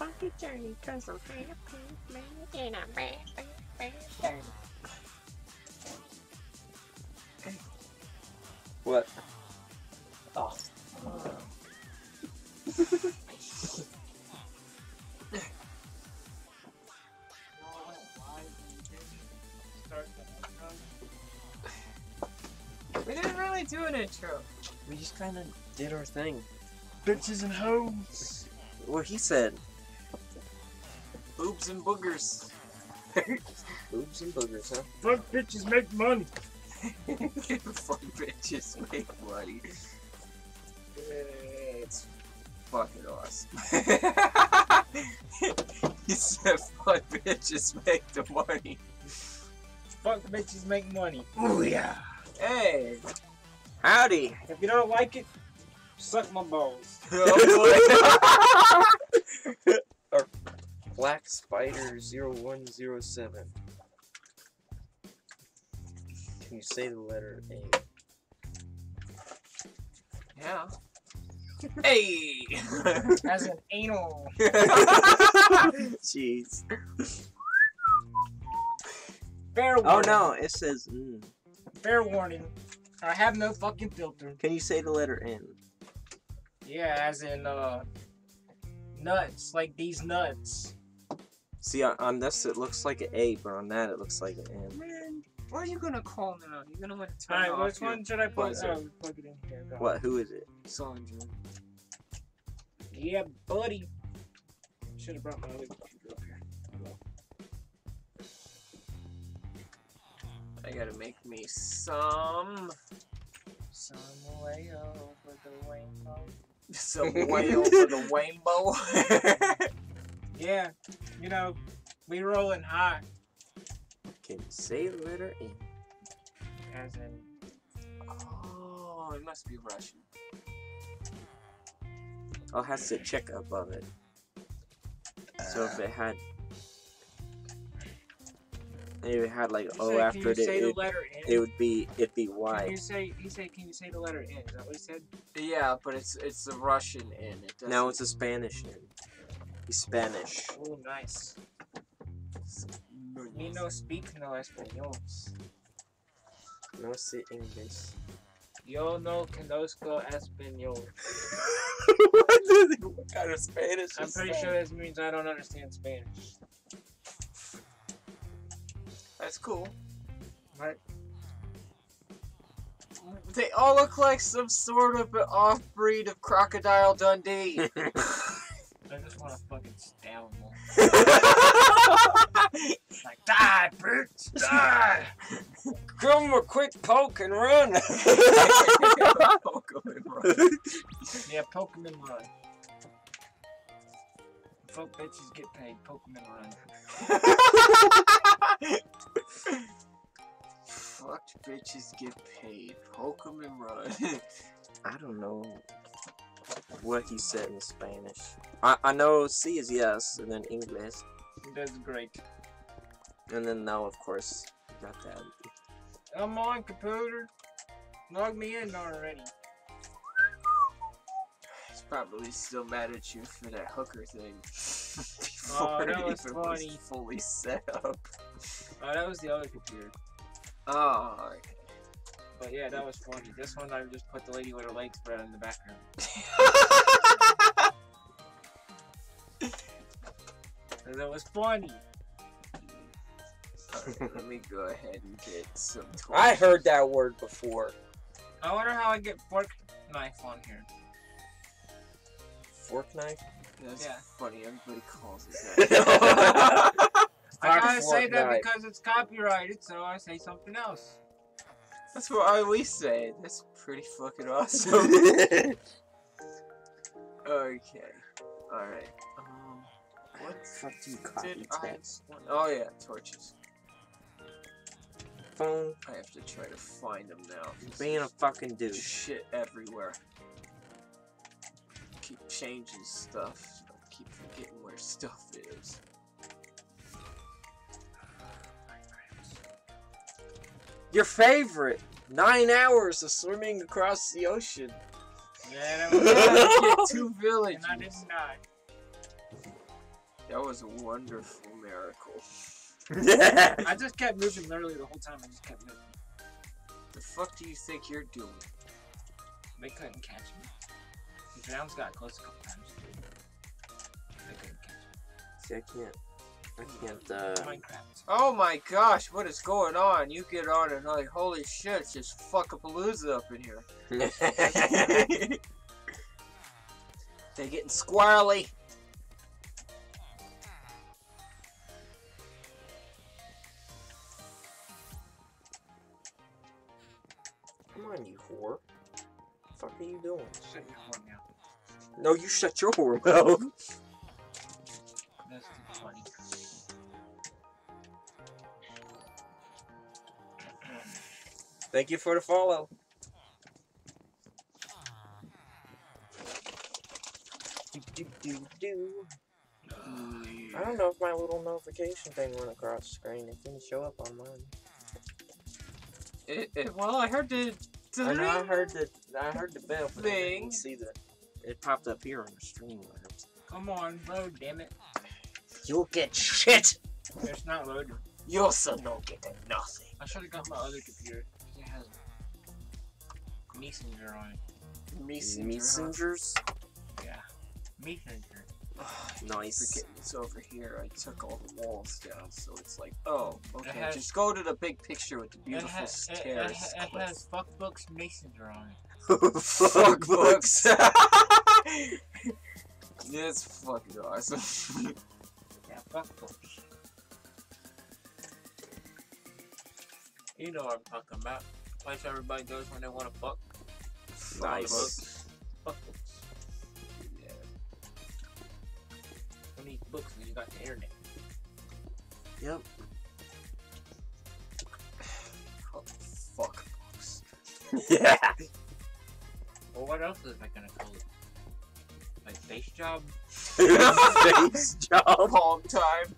funky journey, cause I'm happy, man, and I'm bad, bad, bad, dirty. What? Oh. We didn't really do an intro. We just kind of did our thing. Bitches and hoes. What he said. Boobs and boogers. Boobs and boogers, huh? Fuck bitches make money. Fuck bitches make money. It's fucking awesome. he said, "Fuck bitches make the money." Fuck bitches make money. Ooh yeah. Hey, Howdy! If you don't like it, suck my balls. oh Black Spider 0107. Can you say the letter A? yeah. Hey. As an anal. Jeez. Fair Oh warning. no, it says mm. Fair warning. I have no fucking filter. Can you say the letter N? Yeah, as in uh nuts, like these nuts. See, on, on this it looks like an A, but on that it looks like an N. Man, what are you gonna call now? You're gonna want to turn Alright, off which your one should I put? buzzer. Oh, plug it in here. Go. What? Who is it? Sandra. Yeah, buddy. Should have brought my other computer up here. I gotta make me some Some way over the rainbow. Some whale for the rainbow. Yeah, you know, we rolling high. Can you say the letter N? As in, oh, it must be Russian. I'll have to check above it. So if it had, if it had like you oh, O say, can after you it, say it, the it, letter N? it would be it'd be Can you say he say can you say the letter N? Is that what he said? Yeah, but it's it's the Russian in it. doesn't- Now it's a Spanish N. He's Spanish. Oh, nice. Me no speak no español. No say English. Yo no conozco español. what, is it? what kind of Spanish I'm is pretty that? sure this means I don't understand Spanish. That's cool. Right? They all look like some sort of an off-breed of Crocodile Dundee. I just want to fucking stab them. Like, die, bitch! Die! Give him a quick poke and run. Yeah, poke 'em and run. Fuck bitches get paid, Pokemon run. Fucked bitches get paid. Poke 'em and run. I don't know what he said in Spanish. I, I know C is yes, and then English, That's great. and then now of course got that. Come on, computer. Log me in already. He's probably still mad at you for that hooker thing. Oh, that was even funny. fully set up. Oh, that was the other computer. Oh, okay. But yeah, that was funny. This one, I just put the lady with her legs spread in the background. And that was funny. Alright, let me go ahead and get some I heard that word before. I wonder how I get fork knife on here. Fork knife. That's Yeah. funny, everybody calls it that. I Fuck gotta say that knife. because it's copyrighted, so I say something else. That's what I always say. That's pretty fucking awesome. okay. Alright. Um, what Fuck you, did I Oh yeah, torches. Phone I have to try to find them now. being a fucking There's douche. shit everywhere. Keep changing stuff. I keep forgetting where stuff is. Your favorite. Nine hours of swimming across the ocean. Yeah, that Yeah, was two villages. and I didn't die. That was a wonderful miracle. I just kept moving literally the whole time. I just kept moving. The fuck do you think you're doing? They couldn't catch me. The drowns got close a couple times. They couldn't catch See, I can't. I can't. Uh, Minecraft. Oh my gosh, what is going on? You get on and like, holy shit, it's just fuck a palooza up in here. They're getting squirrely. Come on, you whore. What The fuck are you doing? No, you shut your whore mouth. That's too funny. Thank you for the follow. Do, do, do, do. I don't know if my little notification thing went across the screen. It didn't show up on mine. It, it, well, I heard the. I know I heard the I heard the bell, but I Thing. didn't see the. It popped up here on the stream. Come on, load, damn it. You'll get shit. It's not loading. You're so no getting nothing. I should have got my other computer. 'cause It has Messenger on it. Messengers. Yeah. Messenger. Nice. Forget it's over here. I took all the walls down, so it's like, oh, okay. has- just go to the big picture with the It, beautiful ha- it, it, stairs. it has Fuckbooks Messenger on it. Fuck books. That's fucking awesome. Yeah, Fuckbooks. You know what I'm talking about. Place everybody goes when they want to fuck. Nice. Fuckbooks. yeah. Who needs books when you got the internet? Yep. Fuck books. Yeah. Well, what else is I gonna call it? My face job? Face job. Palm time.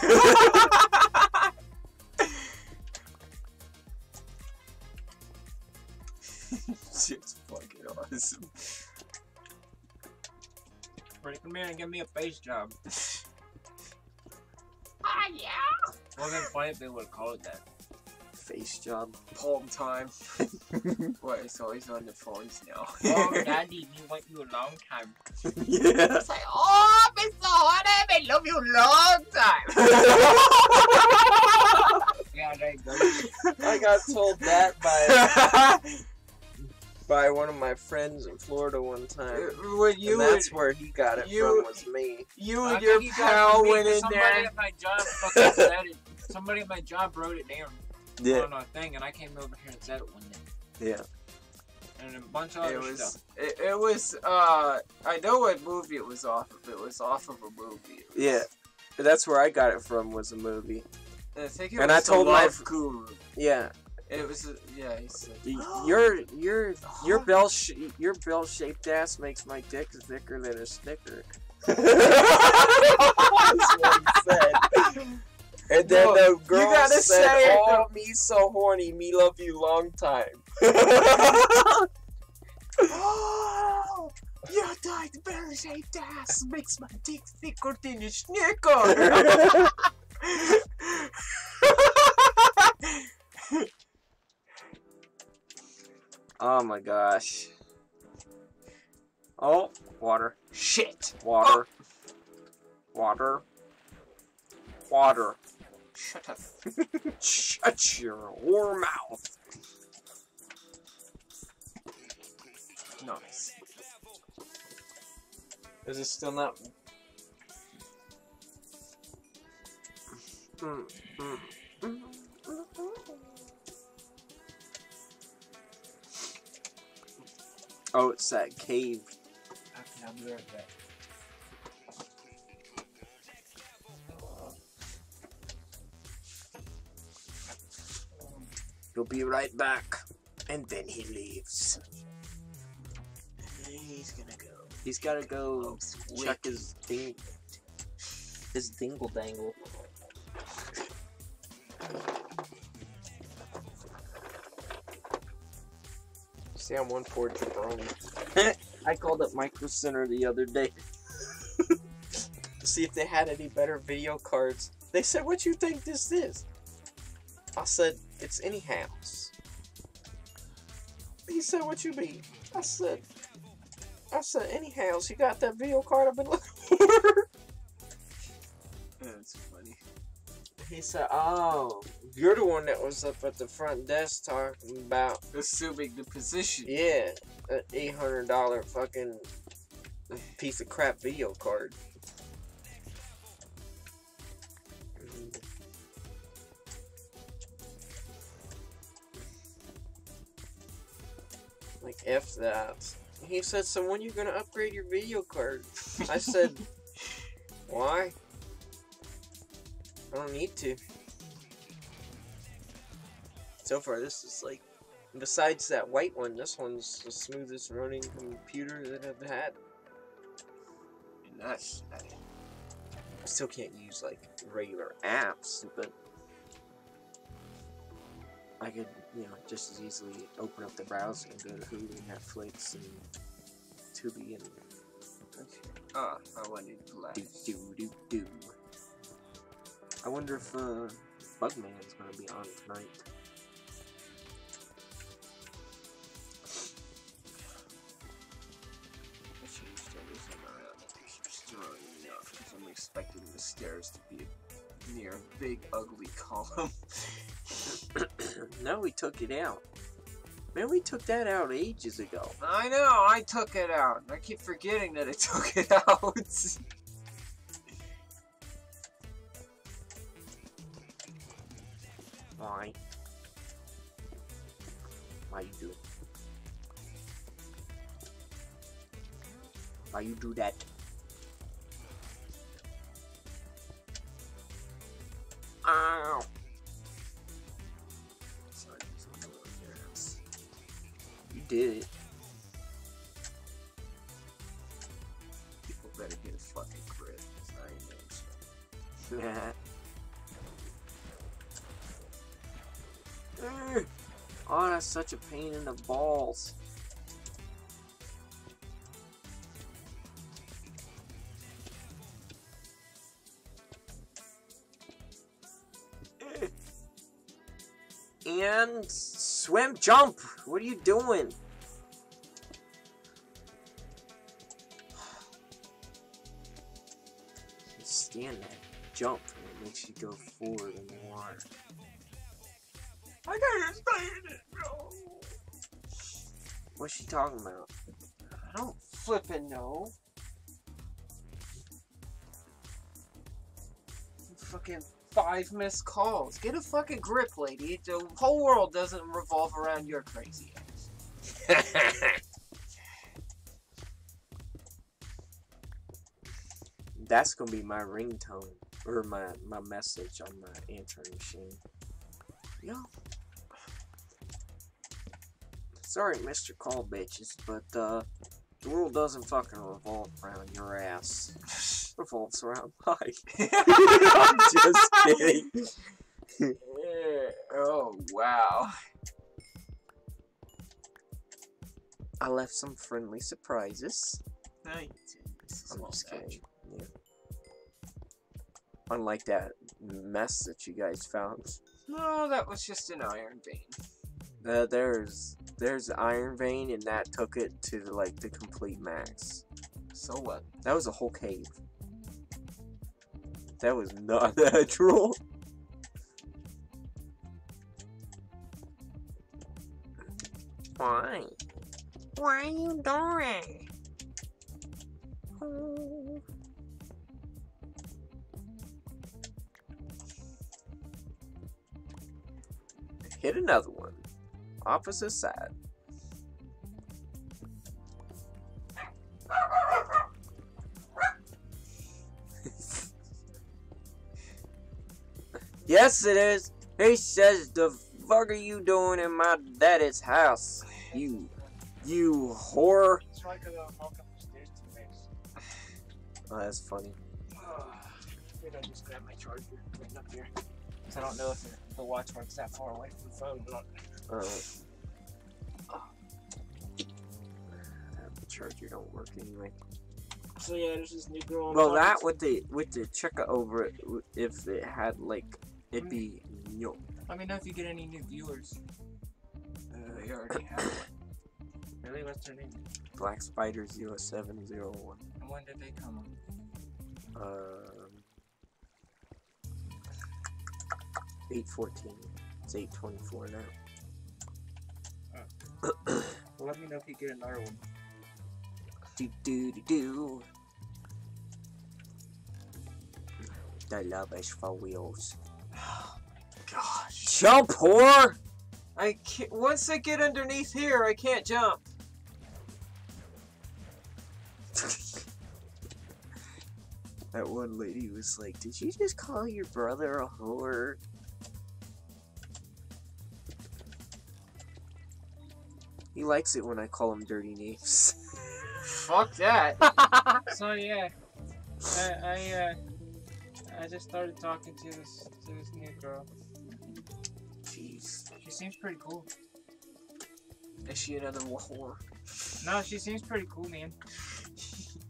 Shit's fucking awesome. Pretty come here and give me a face job. Ah, yeah. Wasn't it funny if they would call it that? Face job. Palm time. What? It's always on the phones now. Oh, daddy, we want you a long time. yeah. It's like, oh, Mr. Honey, I love you long time. Yeah, there you go. I got told that by by one of my friends in Florida one time. Uh, when you and and, that's where he got it you- from was me. you I and your think he got it pal went but in somebody there. at my job fucking said it. Somebody at my job wrote it down Yeah. on a thing, and I came over here and said it one day. Yeah. And a bunch of It other was. stuff. It, it was. Uh, I know what movie it was off of. It was off of a movie. Was- Yeah. That's where I got it from was a movie. I think it And was I told my Guru. Yeah. It was. A, yeah, he said. Your your your bell sh- your bell shaped ass makes my dick thicker than a snicker. That's what he said. And then No, the you girl gotta said, say "Oh, me so horny, me love you long time." Oh, your tight bell shaped ass makes my dick thicker than a snicker. oh my gosh. Oh, water, Shit. water, oh. water, water. Shut up. Shut your whore mouth. Nice. Is it still not? Mm, mm, mm. Oh, it's that cave. I'll be right back. He'll be right back. And then he leaves. He's gonna go. He's gotta go Oh, check his ding his dingle dangle. See, I'm one for jabroni. I called up Micro Center the other day. To see if they had any better video cards. They said, "What you think this is?" I said, "It's any house." He said, "What you mean?" I said, "I said any house. You got that video card I've been looking for." That's funny. He said, "Oh, you're the one that was up at the front desk talking about Assuming the position. yeah, an eight hundred dollar fucking piece of crap video card." Like F that. He said, "So when you gonna upgrade your video card?" I said, "Why? I don't need to." So far, this is like, besides that white one, this one's the smoothest running computer that I've had. And that's I still can't use like regular apps, but I could, you know, just as easily open up the browser and go to Hulu, Netflix, and Tubi, and Ah, I wanted to do do do do. I wonder if uh, Bugman's gonna be on tonight. I changed everything around. I keep throwing me off because I'm expecting the stairs to be near a big ugly column. no, we took it out. Man, we took that out ages ago. I know, I took it out. I keep forgetting that I took it out. Why? Why you do? Why you do that? Ow! Did it. People better get a fucking grip. I ain't doing. Oh, that's such a pain in the balls. And swim, jump. What are you doing? Stand that jump and it makes you go forward in the water. I stay in it, no. What's she talking about? I don't flippin' know. Fucking five missed calls. Get a fucking grip, lady. The whole world doesn't revolve around your crazy ass. That's gonna be my ringtone or my my message on my answering machine. Yo. Sorry, Mr. Call Bitches, but uh, the world doesn't fucking revolve around your ass. Revolves around. I'm just kidding. Yeah. Oh wow. I left some friendly surprises. No, you didn't. This is I'm just kidding. Yeah. Unlike that mess that you guys found. No, that was just an iron vein. Uh, there's there's Iron Vein, and that took it to like the complete max. So what? That was a whole cave. That was not natural. Why? Why are you doing? Oh. Hit another one. Opposite side. Yes, it is. He says, "The fuck are you doing in my daddy's house? You, you whore." That's right, because I was walking up the stairs too fast. Oh, that's funny. I just grab my charger right up here. 'Cause I don't know if the, the watch works that far away from the phone or not. Uh, that charger don't work anyway. So yeah, there's this new girl. on Well, that with the with the check over it, if it had like it'd be yo. Let me know if you get any new viewers. Uh, you already have one. Really? What's their name? Black Spider 0701. And when did they come on? Um, 814. It's 824 now. Well, let me know if you get another one. Do do do do. I love us for wheels. Gosh. Jump, whore! I can't. Once I get underneath here, I can't jump. that one lady was like, Did you just call your brother a whore? He likes it when I call him dirty names. Fuck that. so yeah, I I uh I just started talking to this to this new girl. Jeez. She seems pretty cool. Is she another whore? No, she seems pretty cool, man.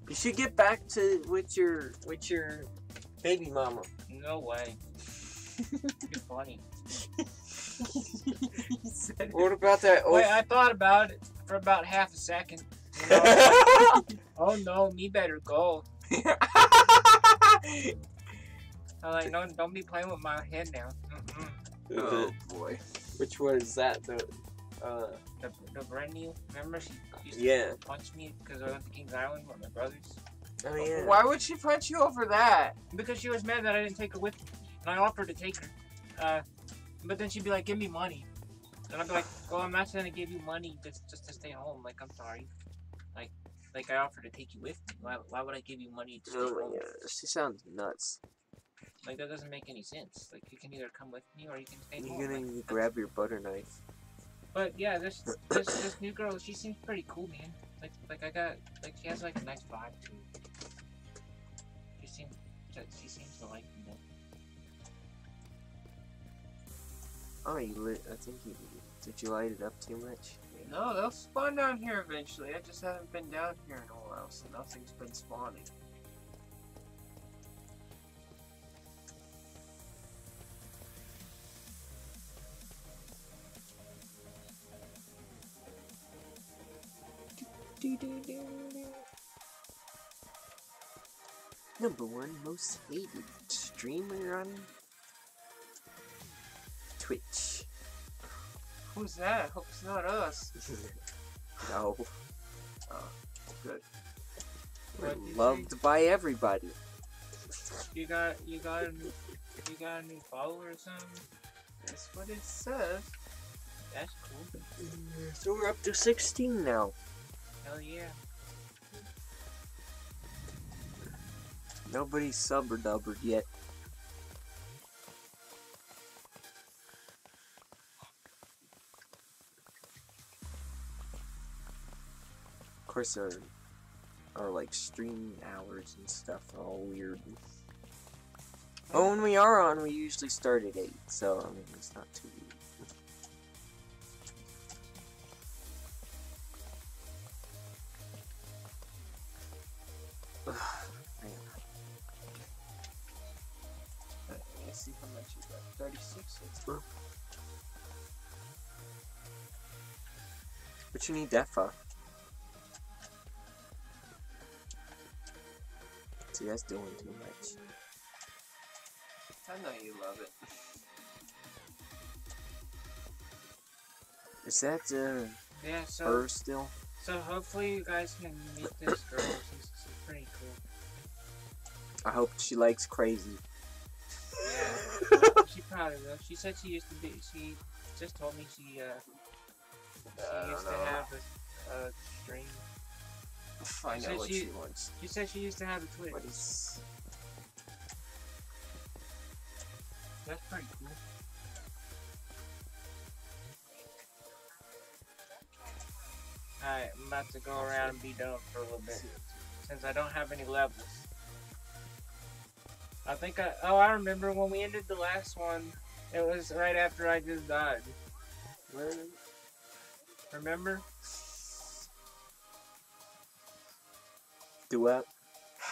You should get back to with your with your baby mama. No way. You're funny. What about that? Wait, I thought about it for about half a second. You know? oh no, me better go. I'm like, no, don't be playing with my head now. Mm-mm. oh boy. Which one is that? The uh The, the brand new, remember she used to yeah. punch me because I went to Kings Island with my brothers? Oh yeah. Why would she punch you over that? Because she was mad that I didn't take her with me. And I offered to take her. Uh, but then she'd be like, give me money. And I'd be like, well, I'm not going to give you money just, just to stay home. Like, I'm sorry. Like, like I offered to take you with me. Why, why would I give you money to stay Oh my home? god, she sounds nuts. Like, that doesn't make any sense. Like, you can either come with me or you can stay. You're gonna Like, grab your butter knife. But yeah, this, this this new girl, she seems pretty cool, man. Like like I got like she has like a nice vibe too. She seems she seems to like me. Oh, you lit. I think you did. You light it up too much? No, they'll spawn down here eventually. I just haven't been down here in a while, so nothing's been spawning. Number one most hated streamer on Twitch. Who's that? Hope it's not us. no. Oh, good. We're What do loved by everybody. You got you got a new you got a new follower or something? That's what it says. That's cool. So we're up to 16 now. Hell yeah. Nobody's sub or dubbered yet. Of course, our, our like stream hours and stuff are all weird. But when we are on, we usually start at 8, so I mean, it's not too weird. See how much you got. 36? That's What you need that for? See, that's doing too much. I know you love it. Is that uh, Yeah, so her still? so hopefully you guys can meet this girl. She's, she's pretty cool. I hope she likes crazy. Yeah, she probably will. She said she used to be. She just told me she uh she used don't to know. have a, a stream. I know what she wants. She said she used to have a Twitch. What is? That's pretty cool. Alright, I'm about to go around and be done for a little bit. Since I don't have any levels. I think I. Oh, I remember when we ended the last one. It was right after I just died. Remember? Do what?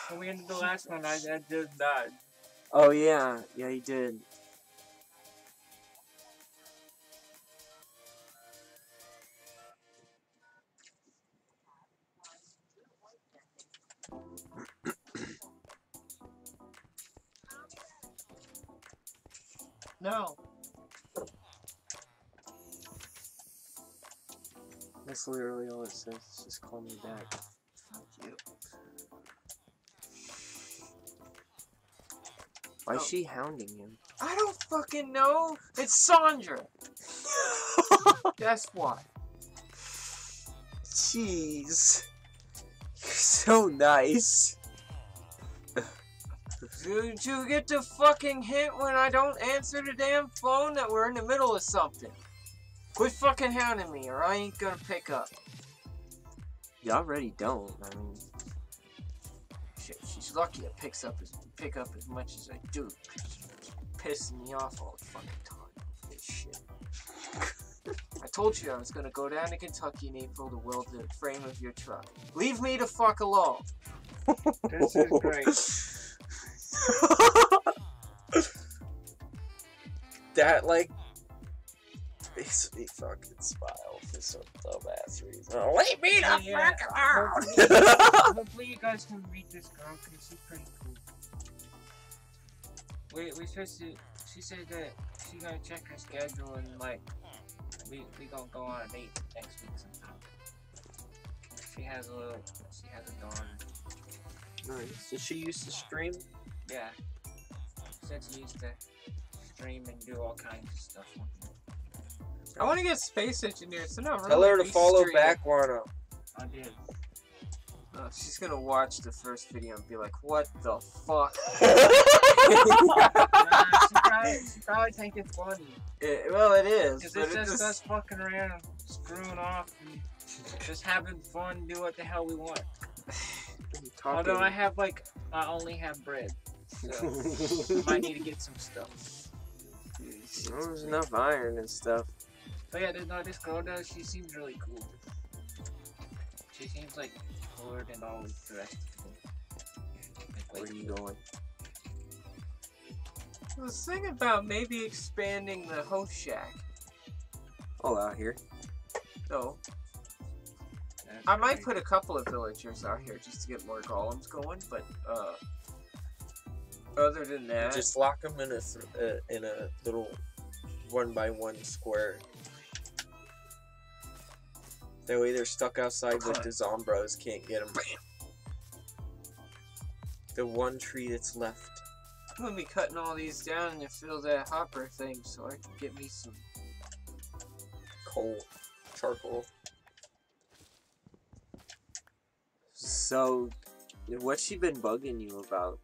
When we ended the last one, I, I just died. Oh yeah, yeah, you did. No. That's literally all it says. It's Just call me back. Fuck you. Why is Oh. she hounding him? I don't fucking know. It's Sandra. Guess what? Jeez. You're so nice. Did you get the fucking hint when I don't answer the damn phone that we're in the middle of something? Quit fucking hounding me or I ain't gonna pick up. You already don't. I mean, Shit, she's lucky it picks up as pick up as much as I do. It's pissing me off all the fucking time. This shit. I told you I was gonna go down to Kentucky in April to weld the frame of your truck. Leave me the fuck alone. This is great. that like makes me fucking smile for some dumbass reason. Leave me the Yeah, fuck alone. hopefully, hopefully you guys can meet this girl because she's pretty cool. We we supposed to. She said that she's gonna check her schedule and like we we gonna go on a date next week sometime. She has a little. She has a daughter. Nice. Does she used to stream? Yeah. She said she used to stream and do all kinds of stuff. I want to get space engineer, so not Tell her to follow stream. BatGuanno. I did. Uh, she's gonna watch the first video and be like, "What the fuck?" Nah, she probably she probably think it's funny. It- well, it is. Cause it's it just just- us fucking around, screwing off, and just having fun, do what the hell we want. Although I have like, I only have bread, so I might need to get some stuff. Well, there's enough iron and stuff. But yeah, this, no, this girl does. She seems really cool. She seems like colored and all dressed. Like, Where like, are you going? I was thinking about maybe expanding the host shack. All out here. So that's I might great. put a couple of villagers out here just to get more golems going. But uh, other than that, Just lock them in a th- uh, in a little one by one square. That way they're stuck outside with the Zombros can't get them. The one tree that's left. I'm gonna be cutting all these down to fill that hopper thing, so I can get me some. Coal. Charcoal. So, what's she been bugging you about?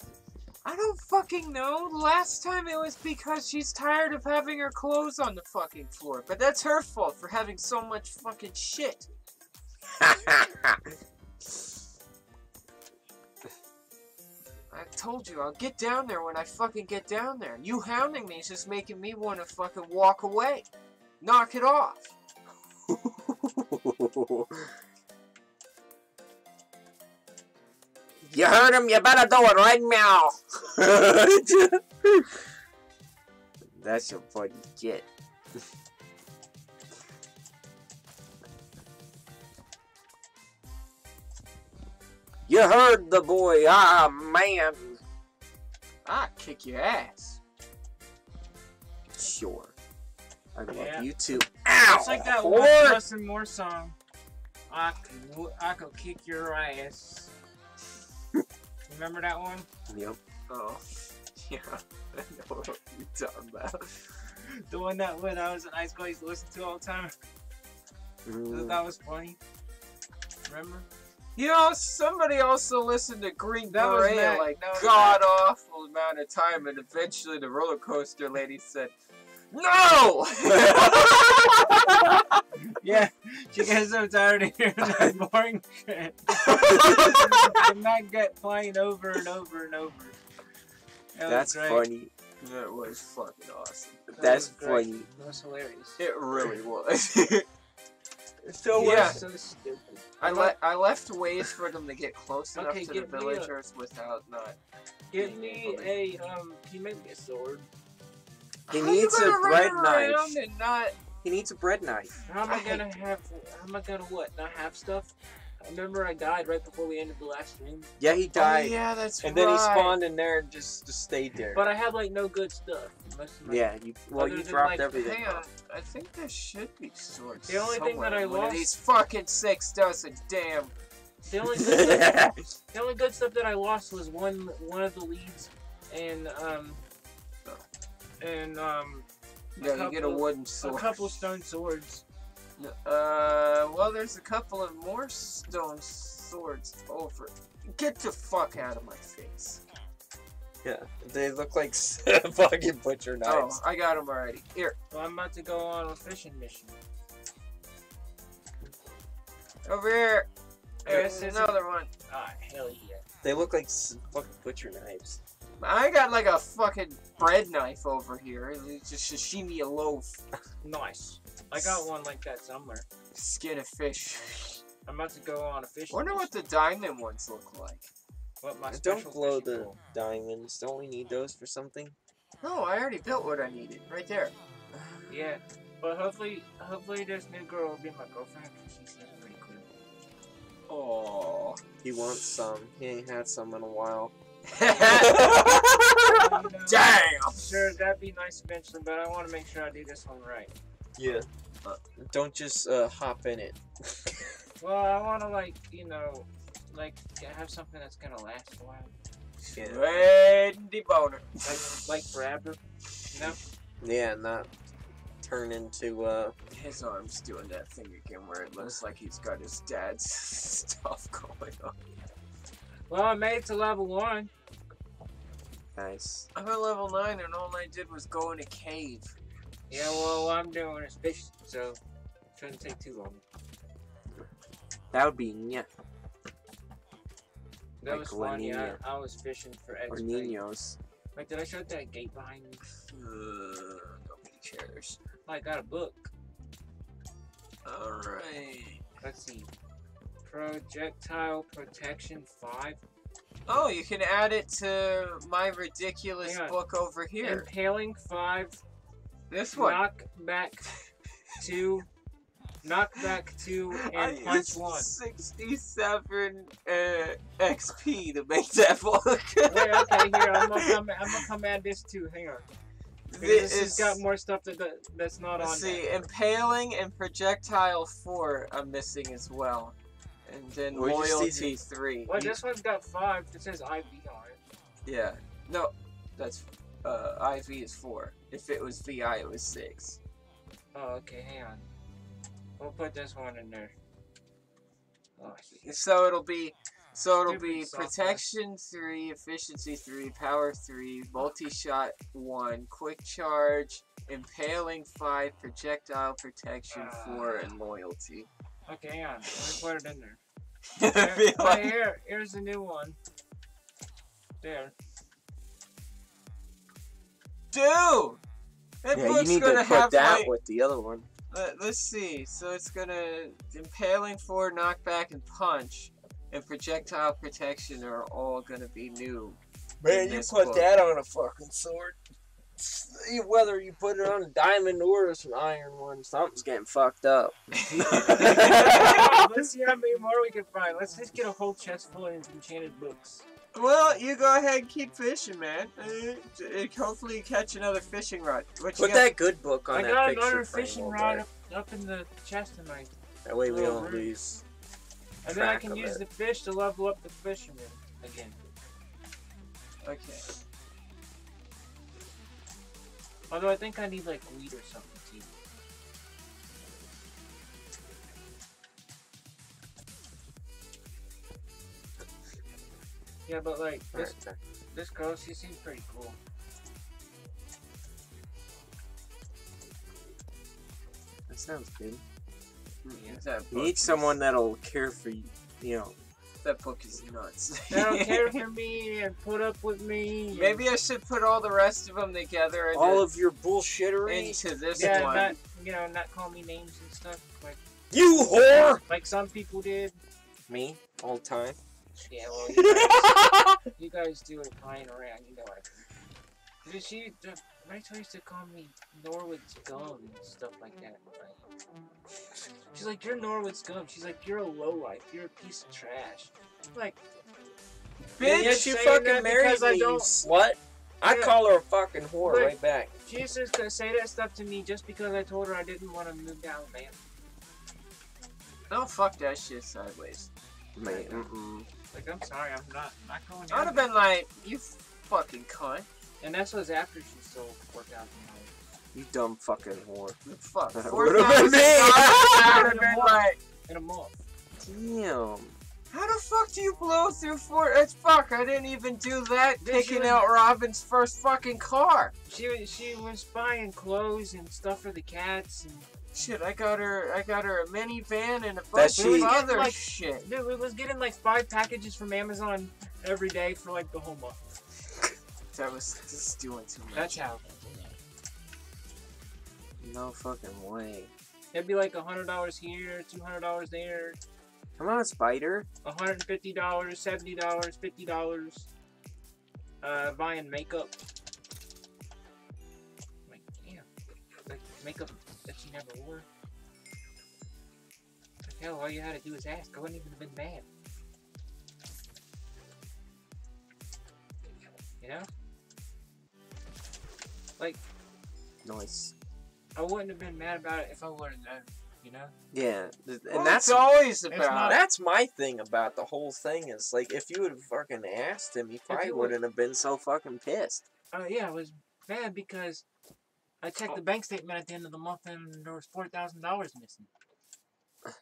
I don't fucking know. Last time it was because she's tired of having her clothes on the fucking floor, but that's her fault for having so much fucking shit. I told you I'll get down there when I fucking get down there. You hounding me is just making me want to fucking walk away. Knock it off. you heard him, you better do it right now! That's your funny kid. you heard the boy, ah man! I kick your ass. Sure. I love Yeah. you too. Ow! It's like that one whore! Justin Moore song. I could, I could kick your ass. Remember that one? Yep. Oh, yeah. I know what you're talking about. The one that when I was in high school, I used to listen to all the time. Mm. That was funny. Remember? You know, somebody also listened to Green That was Beret like god awful amount of time, and eventually the roller coaster lady said, "No." Yeah, she gets so tired of hearing that boring shit. the Matt get playing over and over and over. That That's great. funny. that was fucking awesome. That That's funny. That was hilarious. It really was. So Yeah. So stupid. I le- I left ways for them to get close enough Okay, to the give me a- villagers without not. Give me a um. Can you make me a sword? He How needs a bread knife. Not. He needs a bread knife. How am I I, gonna have? How am I gonna what? Not have stuff? I remember I died right before we ended the last stream, Yeah, he Oh, died. yeah, that's and right. then he spawned in there and just, just stayed there. but I had like no good stuff. Most of my- yeah, you well Other you than, dropped like, everything. Hang on, I think there should be swords. The only thing that somewhere I in one of lost- these fucking six dozen damn. The only good stuff, the only good stuff that I lost was one one of the leads, and um, and um, Yeah, you get a wooden sword. a couple stone swords. Uh, well, there's a couple of more stone swords over. Get the fuck out of my face. yeah, they look like fucking butcher knives. Oh, knives. I got them already. Here, Well, I'm about to go on a fishing mission. over here. Yes, There's another one. Ah, hell yeah! They look like fucking butcher knives. I got like a fucking bread knife over here. It's just sashimi a loaf. Nice. I got one like that somewhere. Skin a fish. I'm about to go on a fishing. Wonder what the diamond ones look like. What my Don't blow the pole. diamonds. Don't we need those for something? No, I already built what I needed. Right there. Yeah, but hopefully, hopefully this new girl will be my girlfriend. She seems pretty cool. Oh. He wants some. He ain't had some in a while. You know, Damn. Sure, that'd be nice eventually, but I want to make sure I do this one right. Yeah. Don't just uh, hop in it. Well, I want to like, you know, like have something that's gonna last a while, Yeah. Randy Boner. like like forever. You know? Yeah, not turn into uh. His arm's doing that thing again where it looks like he's got his dad's stuff going on. Well, I made it to level one. Nice. I'm at level 9 and all I did was go in a cave. Yeah, well, I'm doing is fishing, so it shouldn't take too long. That would be yeah. That Like was funny. I, I was fishing for Or Ninos. Wait, did I show that gate behind me? Uh, nobody cares. I got a book. Alright. Let's see. Projectile protection five. Oh, you can add it to my ridiculous book over here. Impaling five. This one. Knock back two. Knock back two I and punch used one. 67 uh, XP to make that book. Wait, okay, here I'm gonna come. I'm gonna come add this too. Hang on. This This has got more stuff that, that that's not on see, impaling and projectile four I'm missing as well, and then Where'd you see loyalty these? three. Well, You- this one's got five. It says IV on it. yeah, no, that's uh, IV is four. If it was VI, it was six. Oh, okay. Hang on. We'll put this one in there. Oh, So it'll be, so it'll Stupid be software. protection three, efficiency three, power three, multi shot one, quick charge, impaling five, projectile protection four, and loyalty. Okay, hang on. Let me put it in there. I Here, like- here, here's the new one. There. Dude! That Yeah, you need gonna to put that like, with the other one. let, us see. So it's gonna impaling four, knockback, and punch, and projectile protection are all gonna be new. Man, you put book. that on a fucking sword. See, Whether you put it on a diamond or it's an iron one, something's getting fucked up. Let's see how many more we can find. Let's just get a whole chest full of enchanted books. well, you go ahead and keep fishing, man. Uh, hopefully, you catch another fishing rod. What Put got? that good book on I that got picture another fishing rod up, up in the chest of mine. That way we don't lose. And then I can use it. the fish to level up the fisherman again. Okay. Although I think I need like wheat or something too. Yeah, but like this Alright, this girl, she seems pretty cool. that sounds good. Yeah. That You need someone that'll care for you. You know, That book is nuts. They don't care for me and put up with me. Maybe I should put all the rest of them together and all of your bullshittery. into this yeah, one. not you know, not call me names and stuff. Like You whore! Like some people did. Me, all the time. Yeah, well, you guys, you guys do it flying around. You know what I mean. Did she? The, Rachel used to call me Norwood's Scum and stuff like that. Right? She's like, "You're Norwood's Scum." She's like, "You're a lowlife. You're a piece of trash." I'm like, Bitch, yet you fucking married I me, you don't- slut. I Yeah. call her a fucking whore right back. she used to say that stuff to me just because I told her I didn't want to move to Alabama. No, oh, fuck that shit sideways. Man, mm-mm. Like, I'm sorry, I'm not not going. I'd have been like, you fucking cunt. And that's was after she sold four thousand dollars. You dumb fucking whore. Fuck. That Four would've been me. I would have been like, in a month. Damn. how the fuck do you blow through four? It's fuck. I didn't even do that. Did Picking you- out Robin's first fucking car. She was she was buying clothes and stuff for the cats and Shit, I got her. I got her a minivan and a That bunch of other Like- shit. dude, we was getting like five packages from Amazon every day for like the whole month. That was just doing too much. That's how. No fucking way. It'd be like a hundred dollars here, two hundred dollars there, Come on, Spider. hundred and fifty dollars, seventy dollars, fifty dollars. Uh, buying makeup. Like damn, like makeup that she never wore. Like, hell, all you had to do was ask. I wouldn't even have been mad. You know? Like, nice. I wouldn't have been mad about it if I would have known. You know? Yeah, and Well, that's always about. not- that's my thing about the whole thing is like if you would have fucking asked him, he probably wouldn't have been so fucking pissed. Uh, yeah, I was mad because I checked the bank statement at the end of the month and there was four thousand dollars missing.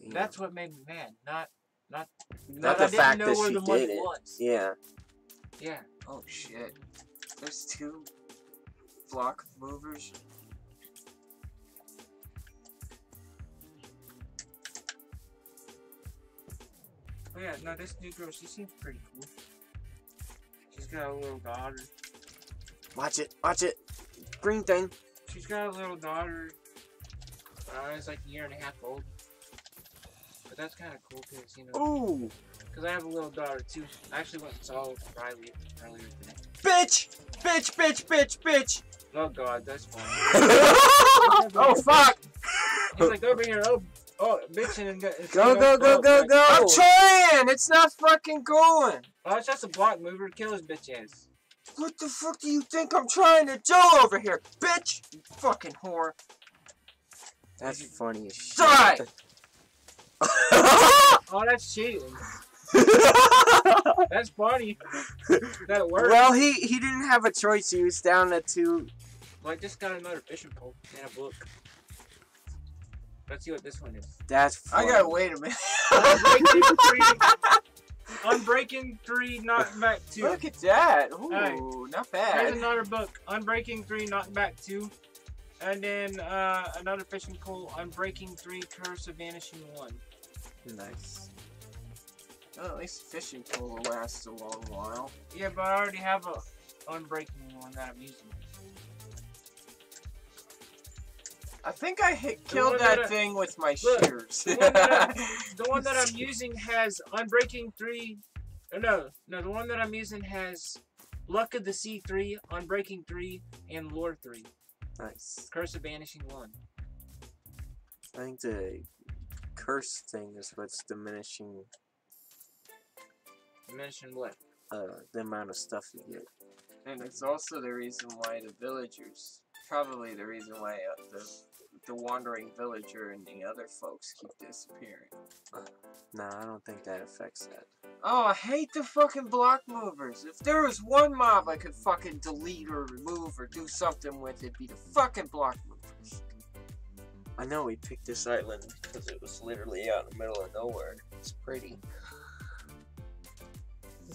Damn. That's what made me mad. Not, not, Not that the fact know that where she the money did it. was. yeah. Yeah. Oh shit. There's two block movers. Oh yeah, no, this new girl, she seems pretty cool. She's got a little daughter. Watch it. Watch it. Green thing. She's got a little daughter. Uh, it's like a year and a half old. But that's kind of cool because, you know, Ooh. because I have a little daughter too. I actually went and saw Riley earlier today. Bitch. Bitch. Bitch. Bitch. Bitch. Oh god, that's funny. Oh, oh fuck! He's like over here, oh, oh, bitching and go, Go go go go go. I'm trying. It's not fucking going. Oh, it's just a block mover. Kill his bitch ass. What the fuck do you think I'm trying to do over here, bitch? You fucking whore. That's funny as shit. Die! Oh, that's cheating. That's funny. That worked. well, he he didn't have a choice. He was down to two. Well, I just got another fishing pole and a book. Let's see what this one is. That's I gotta wait a minute. Unbreaking three. Unbreaking three, knock back two. Look at that. Ooh, Alright. not Here's bad. another book. Unbreaking three, knock back two. And then uh, another fishing pole. Unbreaking three, curse of vanishing one. Nice. Well, at least fishing pole lasts a long while. Yeah, but I already have a unbreaking one that I'm using. I think I hit, killed that, that I- thing with my Look, shears. The one, that I, the one that I'm using has Unbreaking 3. uh, No, no, the one that I'm using has Luck of the Sea 3, Unbreaking 3, and Lure 3. Nice. Curse of Vanishing 1. I think the curse thing is what's diminishing Mention what? uh, the amount of stuff you get. and it's also the reason why the villagers, probably the reason why uh, the the wandering villager and the other folks keep disappearing. Nah, I don't think that affects that. Oh, I hate the fucking block movers. If there was one mob I could fucking delete or remove or do something with, it'd be the fucking block movers. I know we picked this island because it was literally out in the middle of nowhere. It's pretty.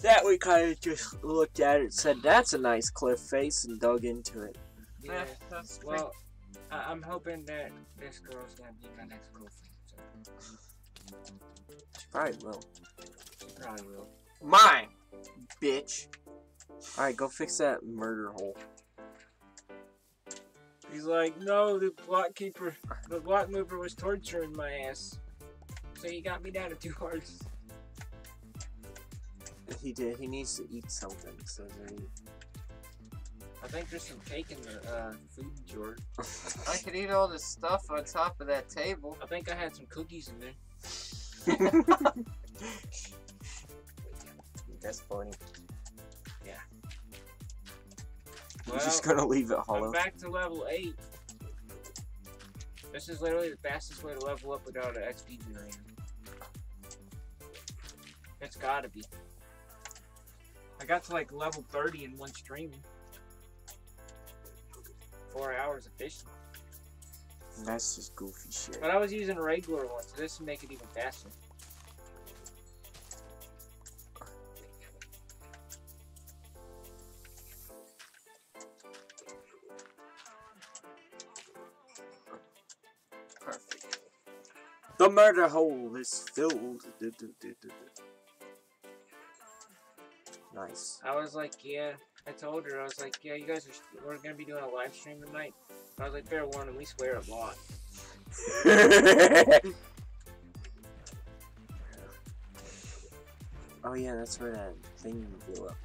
That we kind of just looked at it, said that's a nice cliff face, and dug into it. Yeah. That's Well, I- I'm hoping that this girl's gonna be my next girlfriend. So She probably will. she probably will. mine, bitch. Alright, go fix that murder hole. He's like, no, the block keeper, the block mover was torturing my ass. So he got me down to two hearts. He did. He needs to eat something. So there he... I think there's some cake in the uh, food drawer. I could eat all this stuff on top of that table. I think I had some cookies in there. That's funny. Well, You're just gonna leave it I'm hollow. back to level 8. This is literally the fastest way to level up without an XP generator. It's gotta be. I got to like level 30 in one stream. Four hours of fishing. That's just goofy shit. But I was using a regular one, so this would make it even faster. Perfect. The murder hole is filled. Nice. I was like, yeah. I told her, I was like, yeah, you guys are, we're gonna be doing a live stream tonight. I was like, fair warning, we swear a lot. oh yeah, that's where that thing blew up.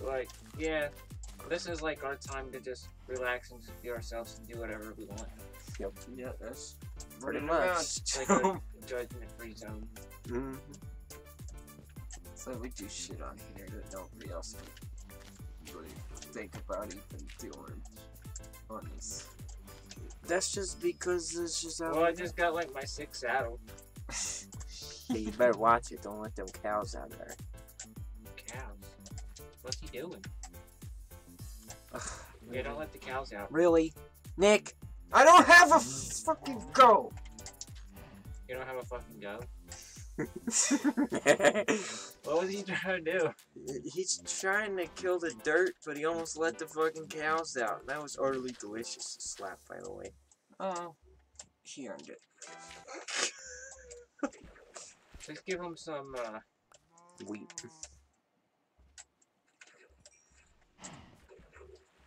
Like, yeah, this is like our time to just relax and just be ourselves and do whatever we want. Yep. Yeah, that's Pretty running around. much. It's like a judgment free zone. Mhm. It's like we do shit on here that nobody else can really think about even doing on this. That's just because it's just out Well, I just got like my sixth saddle. Hey, you better watch it. Don't let them cows out there. Cows. What's he doing? Ugh, Yeah, don't let the cows out. Really? Nick? I don't have a fucking go. You don't have a fucking go. What was he trying to do? He's trying to kill the dirt, but he almost let the fucking cows out. That was utterly delicious to slap, by the way. Oh, he earned it. Let's give him some, uh, Wheat.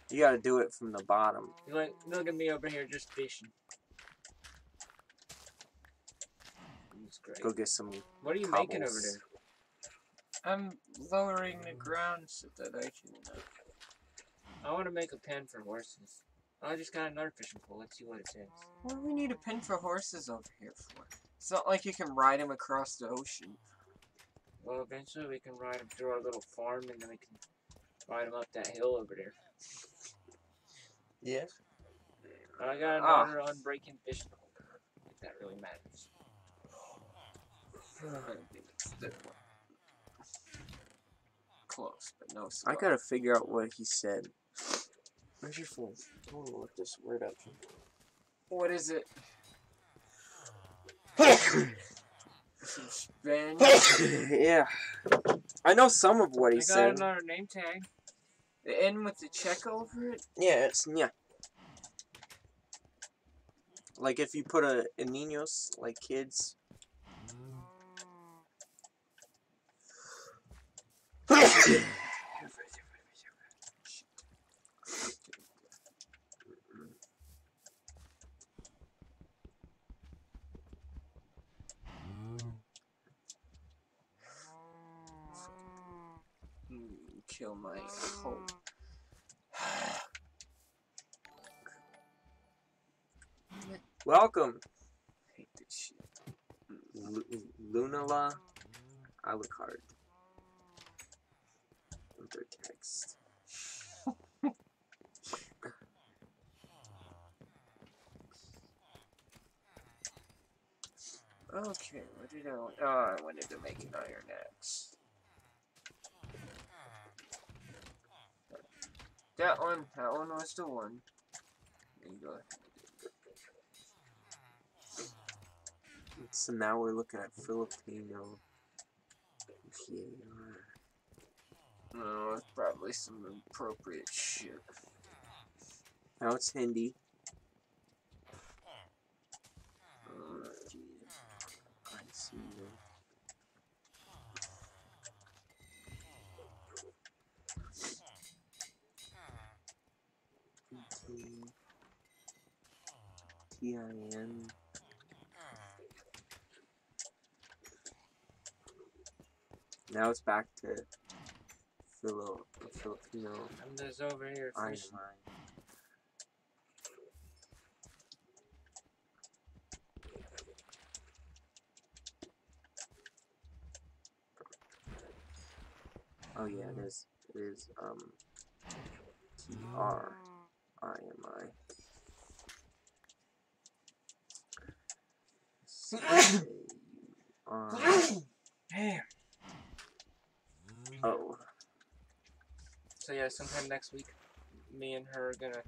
You gotta do it from the bottom. you like, look at me over here just fishing. Great. Go get some. What are you making over there? I'm lowering the ground so that I can. Uh, I want to make a pen for horses. I just got another fishing pole. Let's see what it says. what do we need a pen for horses over here for? It's not like you can ride them across the ocean. Well, eventually we can ride them through our little farm and then we can ride them up that hill over there. Yes. But I got Ah. another unbreaking fishing pole. If that really matters. I think it's that one. Close, but no I gotta figure out what he said. Where's your phone? I wanna look this word up. What is it? Ben. yeah. I know some of what he I got said. another name tag. The end with the check over it? Yeah, it's yeah. Like if you put a, a niños, like kids. Mm, Kill my hope. Welcome, hate this shit. Lu- Lunala Alucard. Text. Okay, what did I want? Oh, I wanted to make an iron axe. That one, that one was the one. There you go. So now we're looking at Filipino. No, it's probably some appropriate shit. Now it's Hindi. T-I-N. Now it's back to Filipino I'm just over here fishing. Oh yeah, it is. It is um T R I M I. C A U R Damn. O. So yeah, sometime next week, me and her are gonna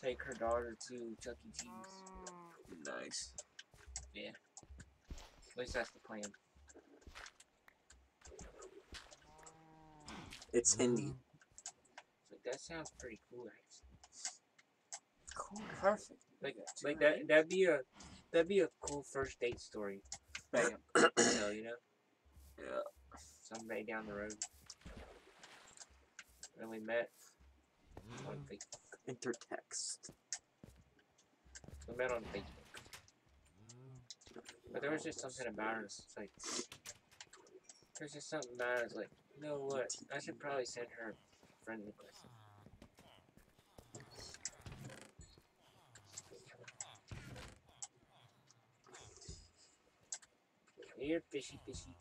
take her daughter to Chuck E. Cheese. Nice. Yeah. At least that's the plan. It's mm. Hindi. So that sounds pretty cool, actually. Cool. Perfect. Like, like that. That'd be a that'd be a cool first date story. Bam. tell you know, Yeah. someday down the road. When we met mm. on Facebook. Intertext. We met on Facebook. Mm. But there was just something about her. It's like there's just something about it. It's like, you know what? I should probably send her a friend request. Here, fishy, fishy.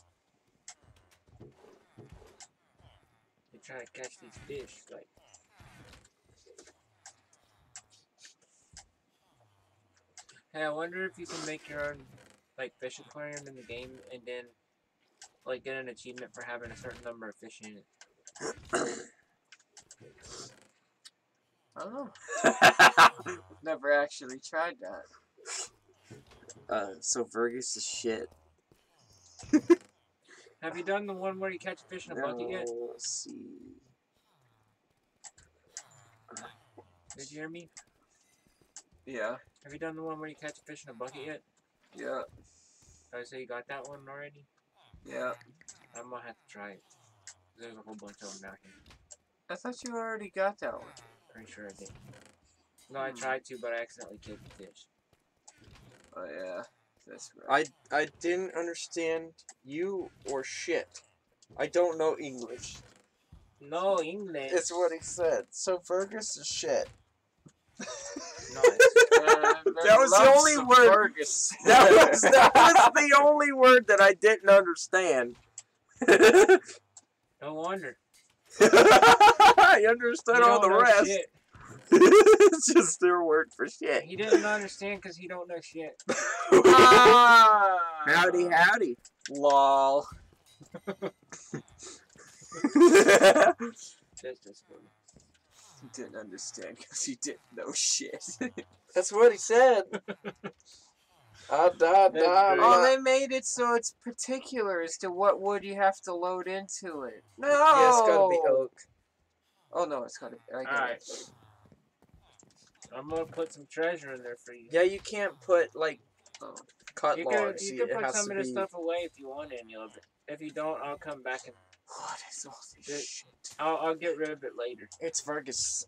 Trying to catch these fish, like. Hey, I wonder if you can make your own, like, fish aquarium in the game and then, like, get an achievement for having a certain number of fish in it. I don't know. Never actually tried that. uh, so Vergus is shit. Have you done the one where you catch fish in a bucket yet? Let's see. Did you hear me? Yeah. Have you done the one where you catch fish in a bucket yet? Yeah. I say you got that one already? Yeah. I'm gonna have to try it. There's a whole bunch of them out here. I thought you already got that one. Pretty sure I did. No, I Hmm. tried to, but I accidentally killed the fish. Oh yeah. That's right. I I didn't understand you or shit. I don't know English. No English. It's what he said. So Fergus is shit. No, That was the only word- That was, that was the only word that I didn't understand. no wonder. I understood You all the don't rest. shit. It's just their word for shit. He didn't understand because he don't know shit. Ah! howdy, howdy. Lol. That's just funny. He didn't understand because he didn't know shit. That's what he said. Ah, da, da, oh, they made it so it's particular as to what wood you have to load into it. No. Yeah, it's gotta be oak. Oh no, it's gotta. I get Alright. it. I'm gonna put some treasure in there for you. Yeah, you can't put like Oh. cut You can, logs. you can it put some of this be. stuff away if you want any of it. If you don't, I'll come back and What is all this Good. shit? I'll, I'll get rid of it later. It's Vergus.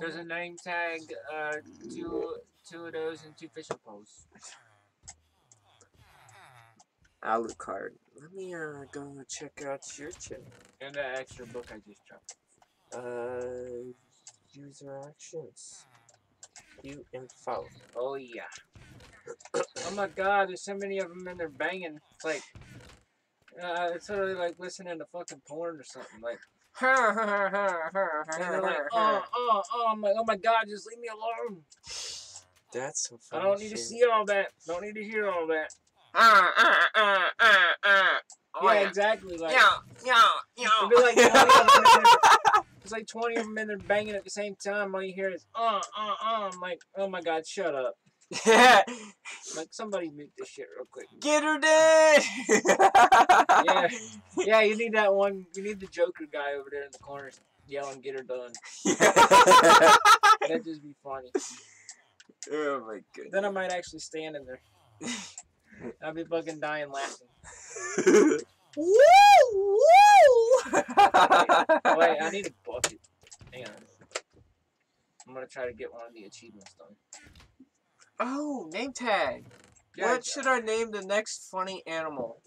There's a name tag, uh, two, two of those and two fishing poles. Alucard. Let me uh go check out your channel. And that extra book I just dropped. Uh, user actions. View info. Oh yeah. oh my god, there's so many of them in there banging. It's like, uh, it's literally like listening to fucking porn or something. Like, and they're like, oh, oh, oh, I'm like, oh my god, just leave me alone. That's some I don't need to see all that. Don't need to hear all that. Ah, ah, ah, ah, ah. Oh, yeah, yeah. exactly. Like, Yeah, yeah, yeah. It'd be like 20 of them in there. It's like 20 of them in there banging at the same time. All you hear is, uh, uh, uh. I'm like, oh my god, shut up. Yeah. Like, somebody mute this shit real quick. Get her dead. Yeah. Yeah, you need that one. You need the Joker guy over there in the corner yelling, get her done. That'd just be funny. oh my goodness. Then I might actually stand in there. I'd be fucking dying laughing. Woo! Woo! Wait, I need a bucket. Hang on. I'm gonna try to get one of the achievements done. Oh, name tag. Yeah, what should I name the next funny animal?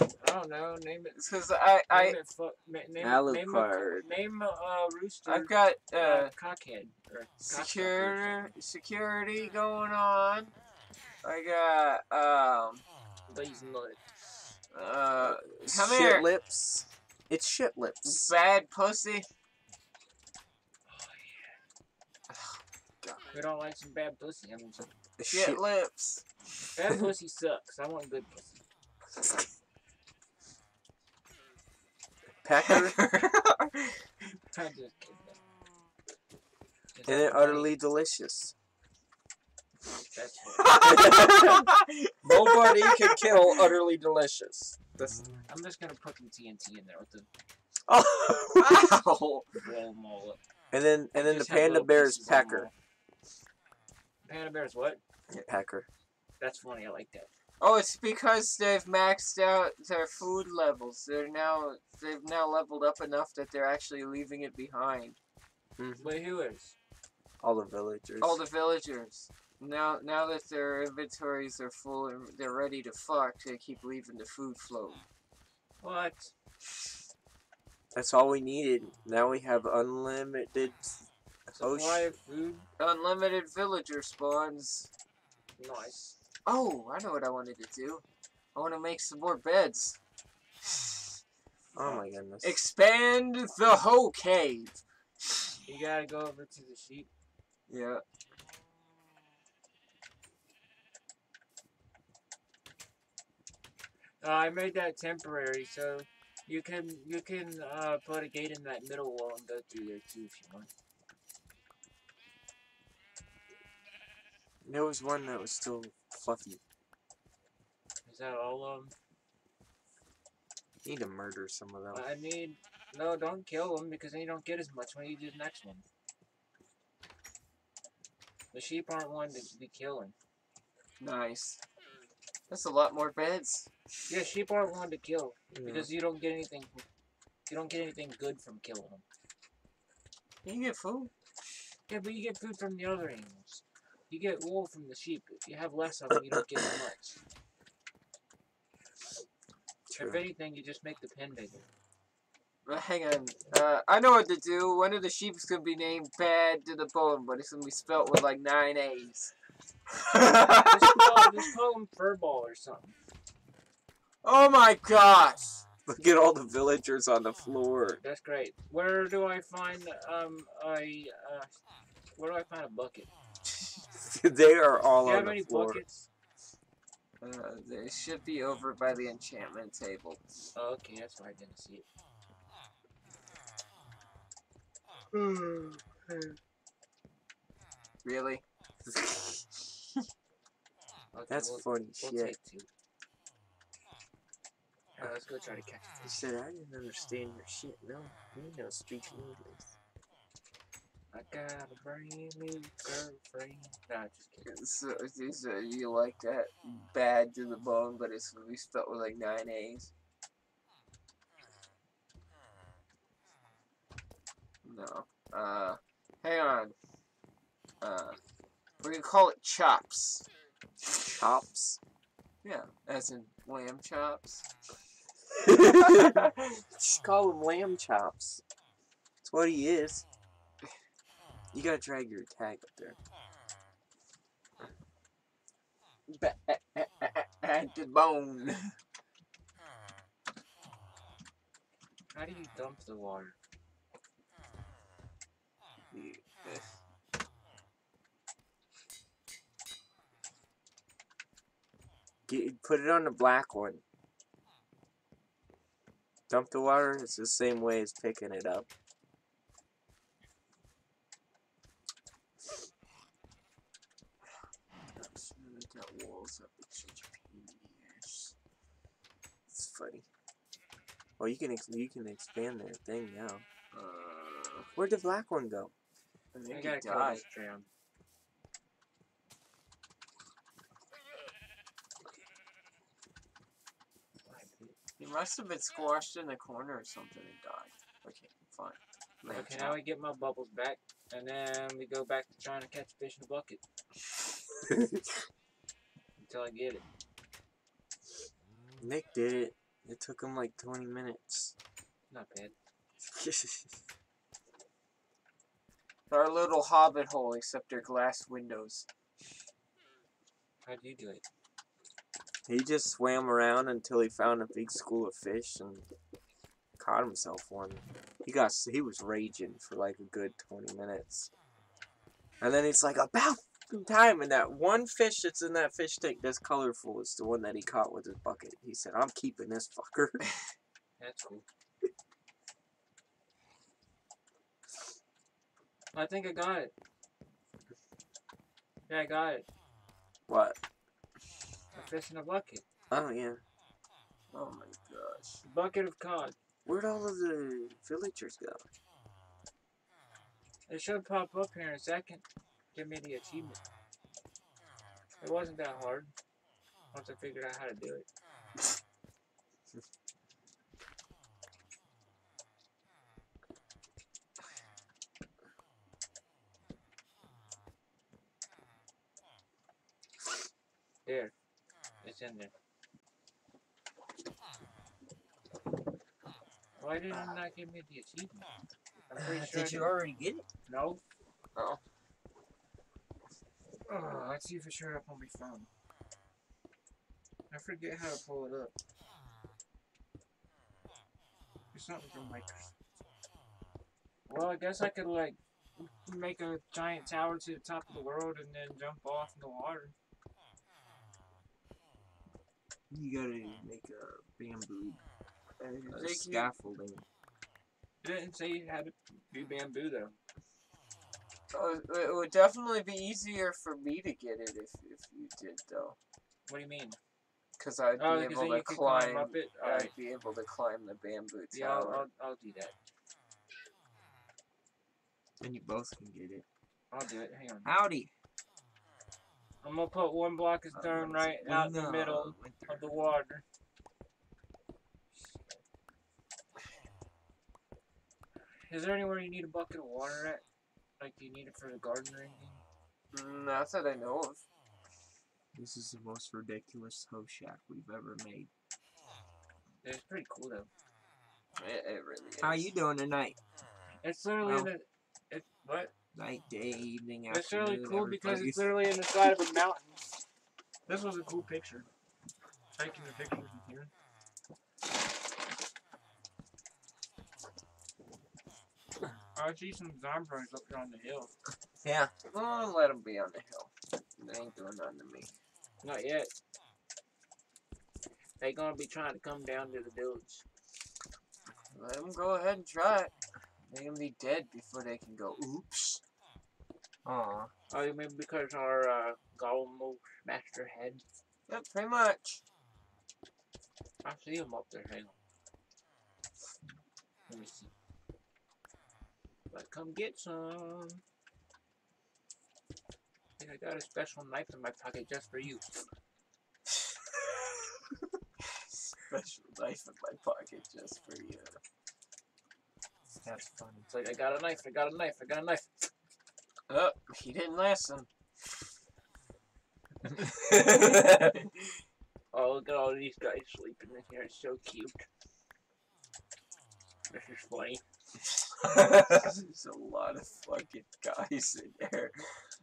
I don't know. Name it. Because I, I, name it fu- ma- name, name a name a uh, rooster. I've got uh, uh, cockhead or security, security going on. I got um, These nuts. Uh, come shit here, lips. It's shit lips. bad pussy. We don't like some bad pussy. I mean, some Shit, Shit. lips. bad pussy sucks. I want good pussy. Pecker. I'm just kidding. Is and that then funny? utterly delicious. That's. Nobody can kill utterly delicious. That's I'm just gonna put some TNT in there with the oh. wow. them and then and then the Just have panda little bear is pieces of Pecker. Panda bear's what? Pecker. That's funny. I like that. Oh, it's because they've maxed out their food levels. They're now they've now leveled up enough that they're actually leaving it behind. But who is? All the villagers. All the villagers. Now now that their inventories are full and they're ready to fuck, they keep leaving the food float. What? That's all we needed. Now we have unlimited. Oh, Supply of food. Unlimited villager spawns. Nice. Oh, I know what I wanted to do. I want to make some more beds. Oh my goodness. Expand the whole cave. You gotta go over to the sheep. Yeah. Uh, I made that temporary, so you can you can uh, put a gate in that middle wall and go through there too if you want. There was one that was still fluffy. Is that all of them? Need to murder some of them. I need no, don't kill them because then you don't get as much when you do the next one. The sheep aren't one to be killing. Nice. That's a lot more beds. Yeah, sheep aren't one to kill Yeah. because you don't get anything. You don't get anything good from killing them. You get food. Yeah, but you get food from the other animals. You get wool from the sheep. If you have less of them, you don't get as much. If anything, you just make the pen bigger. Uh, hang on. Uh, I know what to do. One of the sheep's gonna be named Bad to the Bone, but it's gonna be spelt with like nine A's. Just call, just call them furball or something. Oh my gosh! Look at all the villagers on the floor. That's great. Where do I find um I uh, where do I find a bucket? they are all Do you on have any the floor. buckets? Uh, they should be over by the enchantment table. Oh, okay, that's why I didn't see it. Really? Okay, That's we'll, funny we'll shit. Let's go try to catch He said, I didn't understand your shit. No, you know speech English. I got a brand new girlfriend. Nah, just kidding. So, so you like that Bad to the Bone, but it's gonna be spelt with like nine A's. No. Uh, hang on. Uh, we're gonna call it chops. Chops. Yeah, as in lamb chops. Just call him lamb chops. That's what he is. You gotta drag your tag up there. Bad eh, eh, eh, to bone. How do you dump the water? Get, put it on the black one. Dump the water. It's the same way as picking it up. It's funny. Well, you can you can expand their thing now. Uh, Where'd the black one go? I I think died. He must have been squashed in the corner or something and died. Okay, fine. Okay, now we get my bubbles back, and then we go back to trying to catch fish in a bucket. until I get it. Nick did it. It took him like 20 minutes. Not bad. Our little hobbit hole, except they're glass windows. How do you do it? He just swam around until he found a big school of fish and caught himself one. He got he was raging for like a good 20 minutes. And then he's like, about time. And that one fish that's in that fish tank that's colorful is the one that he caught with his bucket. He said, I'm keeping this fucker. That's cool. I think I got it. Yeah, I got it. what? Fish in a bucket. Oh, yeah. Oh my gosh. bucket of cod. Where'd all of the villagers go? It should pop up here in a second. Give me the achievement. It wasn't that hard. Once I figured out how to do it. There. It's in there. Why did it not give me the achievement? I'm pretty uh, sure I Did you already get it? No. Oh. Oh, let's see if it showed up on my phone. I forget how to pull it up. There's something from Microsoft. Well, I guess I could like make a giant tower to the top of the world and then jump off in the water. You gotta make a bamboo uh, you- scaffolding. It didn't say you had to do bamboo though. Oh, it would definitely be easier for me to get it if, if you did, though. What do you mean? Because I'd Oh, be able to climb. climb it. I'd Alright. be able to climb the bamboo tower. Yeah, I'll. I'll, I'll do that. And you both can get it. I'll do it. Hang on. Howdy. I'm gonna put one block of stone right out in the middle of the water. Is there anywhere you need a bucket of water at? Like, do you need it for the garden or anything? Mm, Not that I know of. This is the most ridiculous hoe shack we've ever made. It's pretty cool though. It, it really is. How you doing tonight? It's literally Well- the. It, what? Night, day, evening, It's really cool because it's literally in the side of a mountain. This was a cool picture. Taking the picture from here. I see some zombies up here on the hill. Yeah. Oh, let them be on the hill. They ain't doing nothing to me. Not yet. They gonna be trying to come down to the village. Let them go ahead and try it. They gonna be dead before they can go, oops. Aw. Oh, you mean because our uh, golem will smash their head? Yep, pretty much. I see him up there. Hang on. Let me see. But come get some. I think I got a special knife in my pocket just for you. Special knife in my pocket just for you. That's funny. It's like I got a knife. I got a knife. I got a knife. Oh, he didn't listen. Oh, look at all these guys sleeping in here. It's so cute. This is funny. There's a lot of fucking guys in there.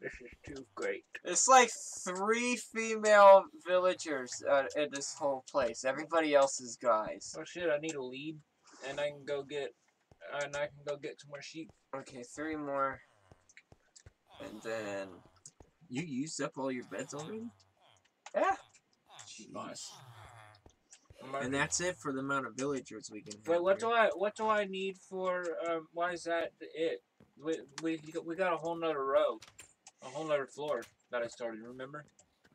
This is too great. It's like three female villagers uh, in this whole place. Everybody else is guys. Oh shit! I need a lead, and I can go get, and I can go get some more sheep. Okay, three more. And then. You used up all your beds already? Yeah. Nice. And that's it for the amount of villagers we can have. Wait, what here. do I what do I need for um why is that it? We we we got a whole nother row. A whole nother floor that I started, remember?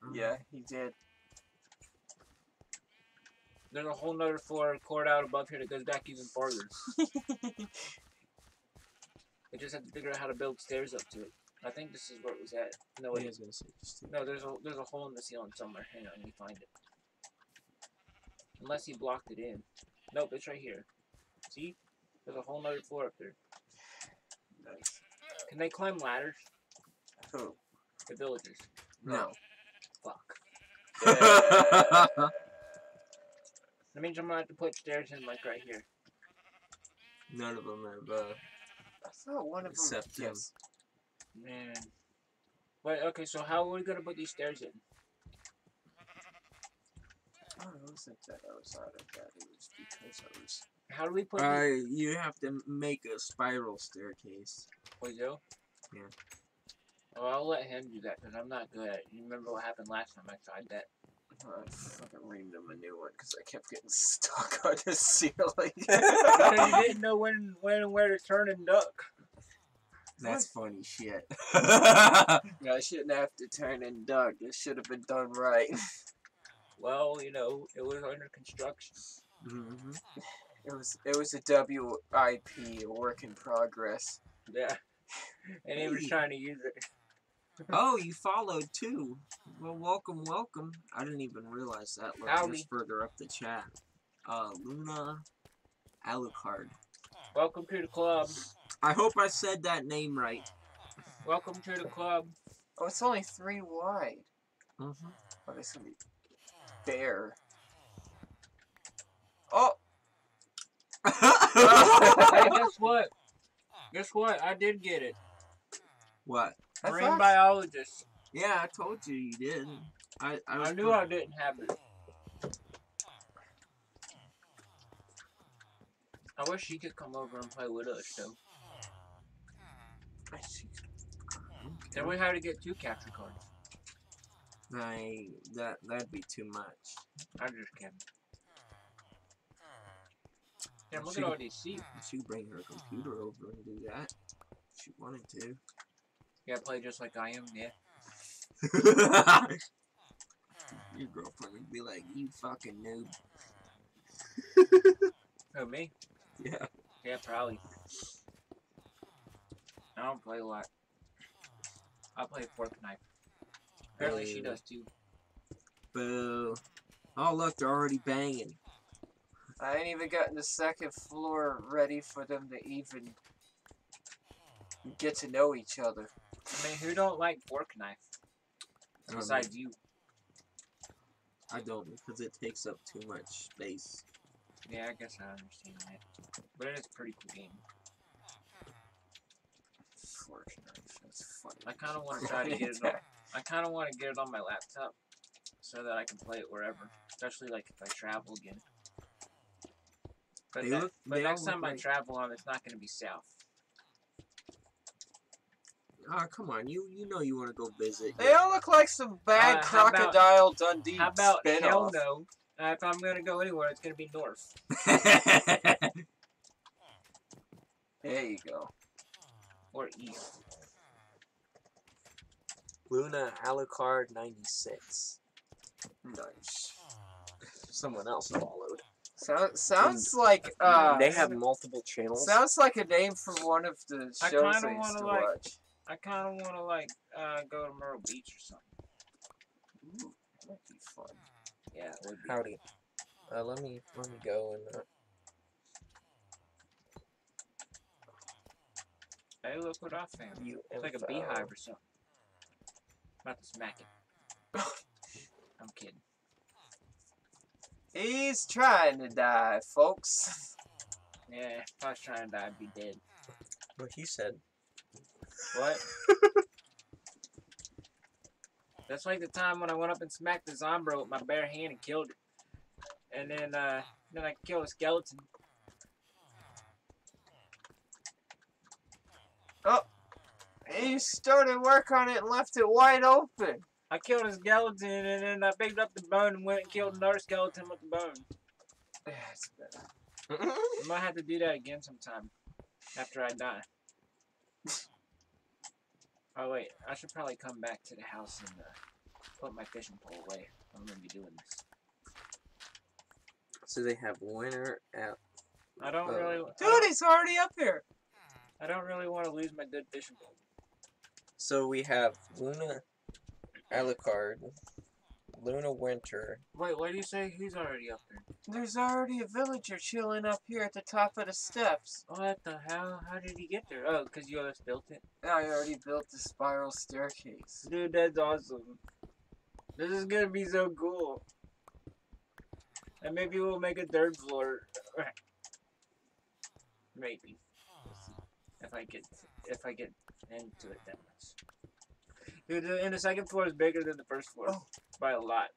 Mhm. Yeah, he did. There's a whole nother floor poured out above here that goes back even farther. I just have to figure out how to build stairs up to it. I think this is where it was at. No, I it gonna say just No, there's a there's a hole in the ceiling somewhere. Hang on, let me find it. Unless he blocked it in. Nope, it's right here. See? There's a whole nother floor up there. Nice. Can they climb ladders? Who? The villagers. No. Fuck. Yeah. That means I'm gonna have to put stairs in like right here. None of them have. Uh, I thought one of them. Except him. yes. Man. Wait, okay, so how are we gonna put these stairs in? Oh, it wasn't that I was out of that. It was because I was. How do we put uh, these? you have to make a spiral staircase. Wait, Joe? Yeah. Oh, I'll let him do that because I'm not good at it. You remember what happened last time I tried that? I fucking reamed him a new one because I kept getting stuck on the ceiling. because you didn't know when, when and where to turn and duck. That's funny shit. I shouldn't have to turn and duck. This should have been done right. Well, you know, it was under construction. hmm It was it was a WIP, a work in progress. Yeah. And he was trying to use it. Oh, you followed too. Well, welcome, welcome. I didn't even realize that. Look, Howdy. just further up the chat. Uh, Luna Alucard. Welcome to the club. I hope I said that name right. Welcome to the club. Oh, it's only three wide. Mm-hmm. Oh, this gonna be fair. Oh, hey, guess what? Guess what? I did get it. what? I Marine thought- biologist. Yeah, I told you you did. I I, was I knew I didn't have it. I wish she could come over and play with us, though. I see. Then we had to get two capture cards. I that that'd be too much. I'm just kidding. Damn, look She- at all these seats. She could bring her computer over and do that. If she wanted to. Yeah, play just like I am, yeah. Your girlfriend would be like, "You fucking noob." Who, me? Yeah. Yeah, probably. I don't play a lot. I play fork knife. Apparently she does too. Boo. Oh look, they're already banging. I ain't even gotten the second floor ready for them to even get to know each other. I mean, who don't like fork knife? I don't Besides you. I don't because it takes up too much space. Yeah, I guess I understand that. But it is a pretty cool game. Fortunately, that's funny. I kind of want to try to get it on. I kind of want to get it on my laptop so that I can play it wherever, especially like if I travel again. But, They ne- look- but next look time I travel on, it's not going to be south. Ah, come on, you you know you want to go visit. They all look like some bad Uh, how about- Crocodile Dundee How about hell spin-off. no? Uh, if I'm going to go anywhere, it's going to be north There you go. Or east. Luna Alucard 96. Nice. Someone else followed. Sound, sounds like uh, they have multiple channels. sounds like a name for one of the shows I shows kinda I used wanna, to like- watch. I kind of want to like uh, go to Myrtle Beach or something. Ooh, that'd be fun. Yeah, it would be. Howdy. Uh, let me let me go and. Uh, Hey, look what I found. you It's like a beehive or something. About to smack it. I'm kidding. He's trying to die, folks. Yeah, if I was trying to die, I'd be dead. What he said. What? That's like the time when I went up and smacked the Zombro with my bare hand and killed it. And then, uh, then I killed a skeleton. Oh, he started work on it and left it wide open. I killed a skeleton and then I picked up the bone and went and killed another skeleton with the bone. Yeah, it's better. I might have to do that again sometime after I die. Oh wait, I should probably come back to the house and uh, put my fishing pole away. I'm gonna be doing this. So they have winter at. I don't Uh, really, I Dude, don't, he's already up here. I don't really want to lose my good fishing pole. So we have Luna Alucard, Luna Winter. Wait, what do you say? He's already up there. There's already a villager chilling up here at the top of the steps. What the hell? How did he get there? Oh, because you guys built it? I already built the spiral staircase. Dude, that's awesome. This is gonna be so cool. And maybe we'll make a third floor. Maybe. If I get if I get into it that much. Dude, the, and the second floor is bigger than the first floor Oh. by a lot.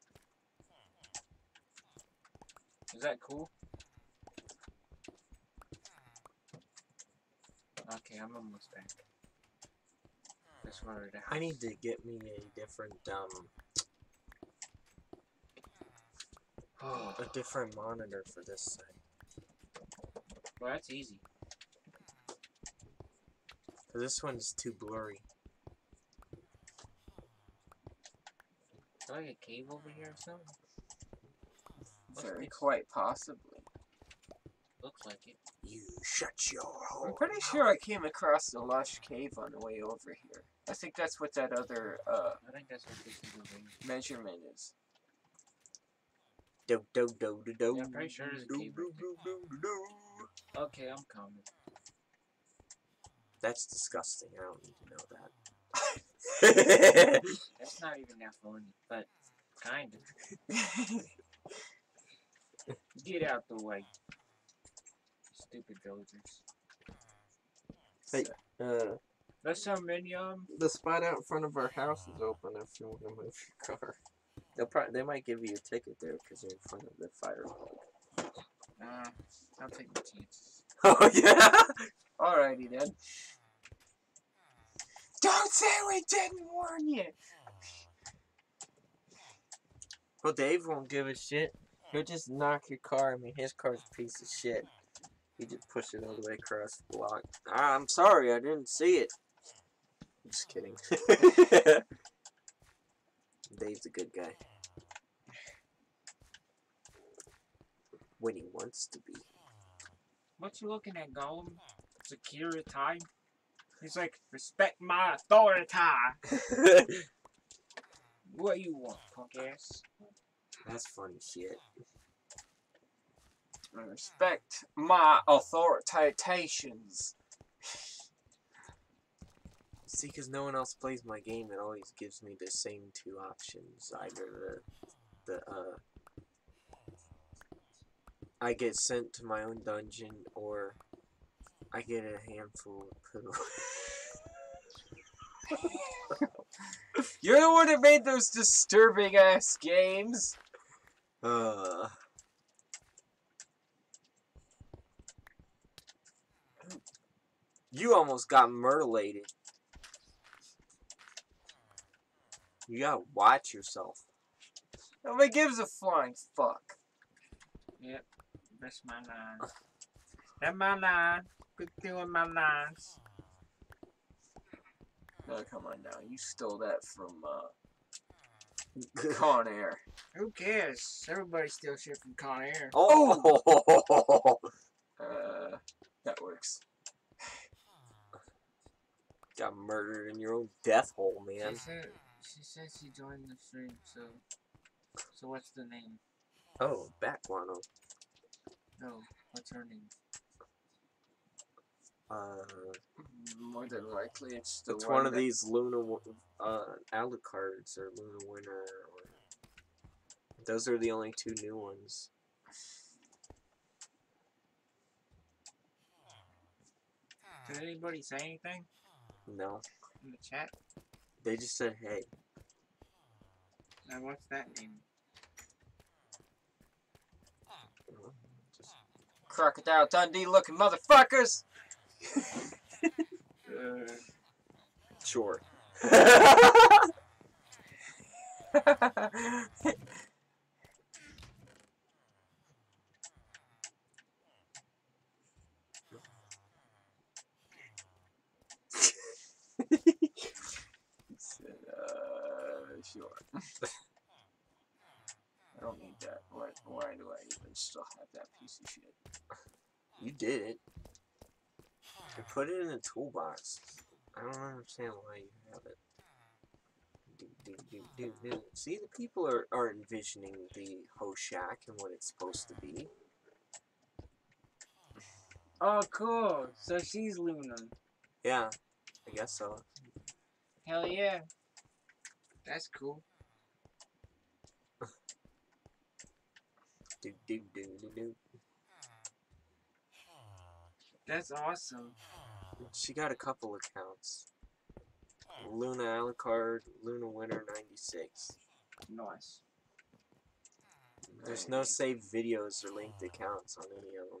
Is that cool? Okay, I'm almost back. Wanted to I need to get me a different um a different monitor for this side. Well, that's easy. 'Cause this one's too blurry. Is there like a cave over here or something? Looks Very like- quite possibly. Looks like it. You shut your hole. I'm pretty sure I came across the lush cave on the way over here. I think that's what that other uh, I think that's what this is doing. measurement is. Do do do do do. Yeah, I'm pretty sure there's a cave do, right do, do, do, do. Okay, I'm coming. That's disgusting. I don't need to know that. That's not even that funny, but kind of. Get out the way. Stupid villagers. Hey. uh, That's how many of 'em. the spot out in front of our house is open if you want to move your car. They'll probably they might give you a ticket there because you're in front of the fire. Uh, I'll take my chances. Oh yeah. Alrighty then. Don't say we didn't warn you. Well, Dave won't give a shit. He'll just knock your car. I mean, his car's a piece of shit. He just push it all the way across the block. Ah, I'm sorry, I didn't see it. I'm just kidding. Dave's a good guy. When he wants to be. What you looking at, Gollum? Security time? He's like, respect my authority. What you want, punk ass? That's funny shit. Respect my authoritations. See, because no one else plays my game, it always gives me the same two options. Either the, the uh, I get sent to my own dungeon, or I get a handful of poo. You're the one that made those disturbing ass games. uh, you almost got mutilated. You gotta watch yourself. Nobody gives a flying fuck. Yep, that's my line. That's my line. Good doing my lines. Oh, come on now. You stole that from uh, Con Air. Who cares? Everybody steals shit from Con Air. oh! Uh, that works. Got murdered in your own death hole, man. She said she said she joined the stream, so so what's the name? Oh, BatGuanno. No, what's her name? Uh, More than likely, it's the it's one of these Luna, uh, Alucards or Luna Winter. Or... Those are the only two new ones. Did anybody say anything No, in the chat? they just said, hey. Now what's that name? Crocodile Dundee looking motherfuckers. Uh, sure. Uh, sure. I don't need that. Why, why do I even still have that piece of shit? you did it. You put it in the toolbox. I don't understand why you have it. Do, do, do, do, do. See, the people are, are envisioning the Ho Shack and what it's supposed to be. Oh, cool. So she's Luna. Yeah, I guess so. Hell yeah. That's cool. Do, do, do, do, do. That's awesome. She got a couple accounts. Luna Alucard, Luna Winter 96. Nice. There's no saved videos or linked accounts on any of them.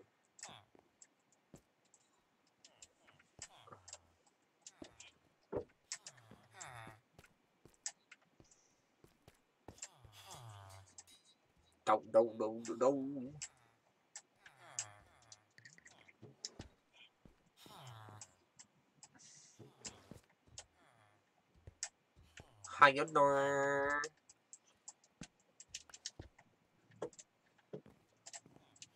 Do, do, do, do, How you doing?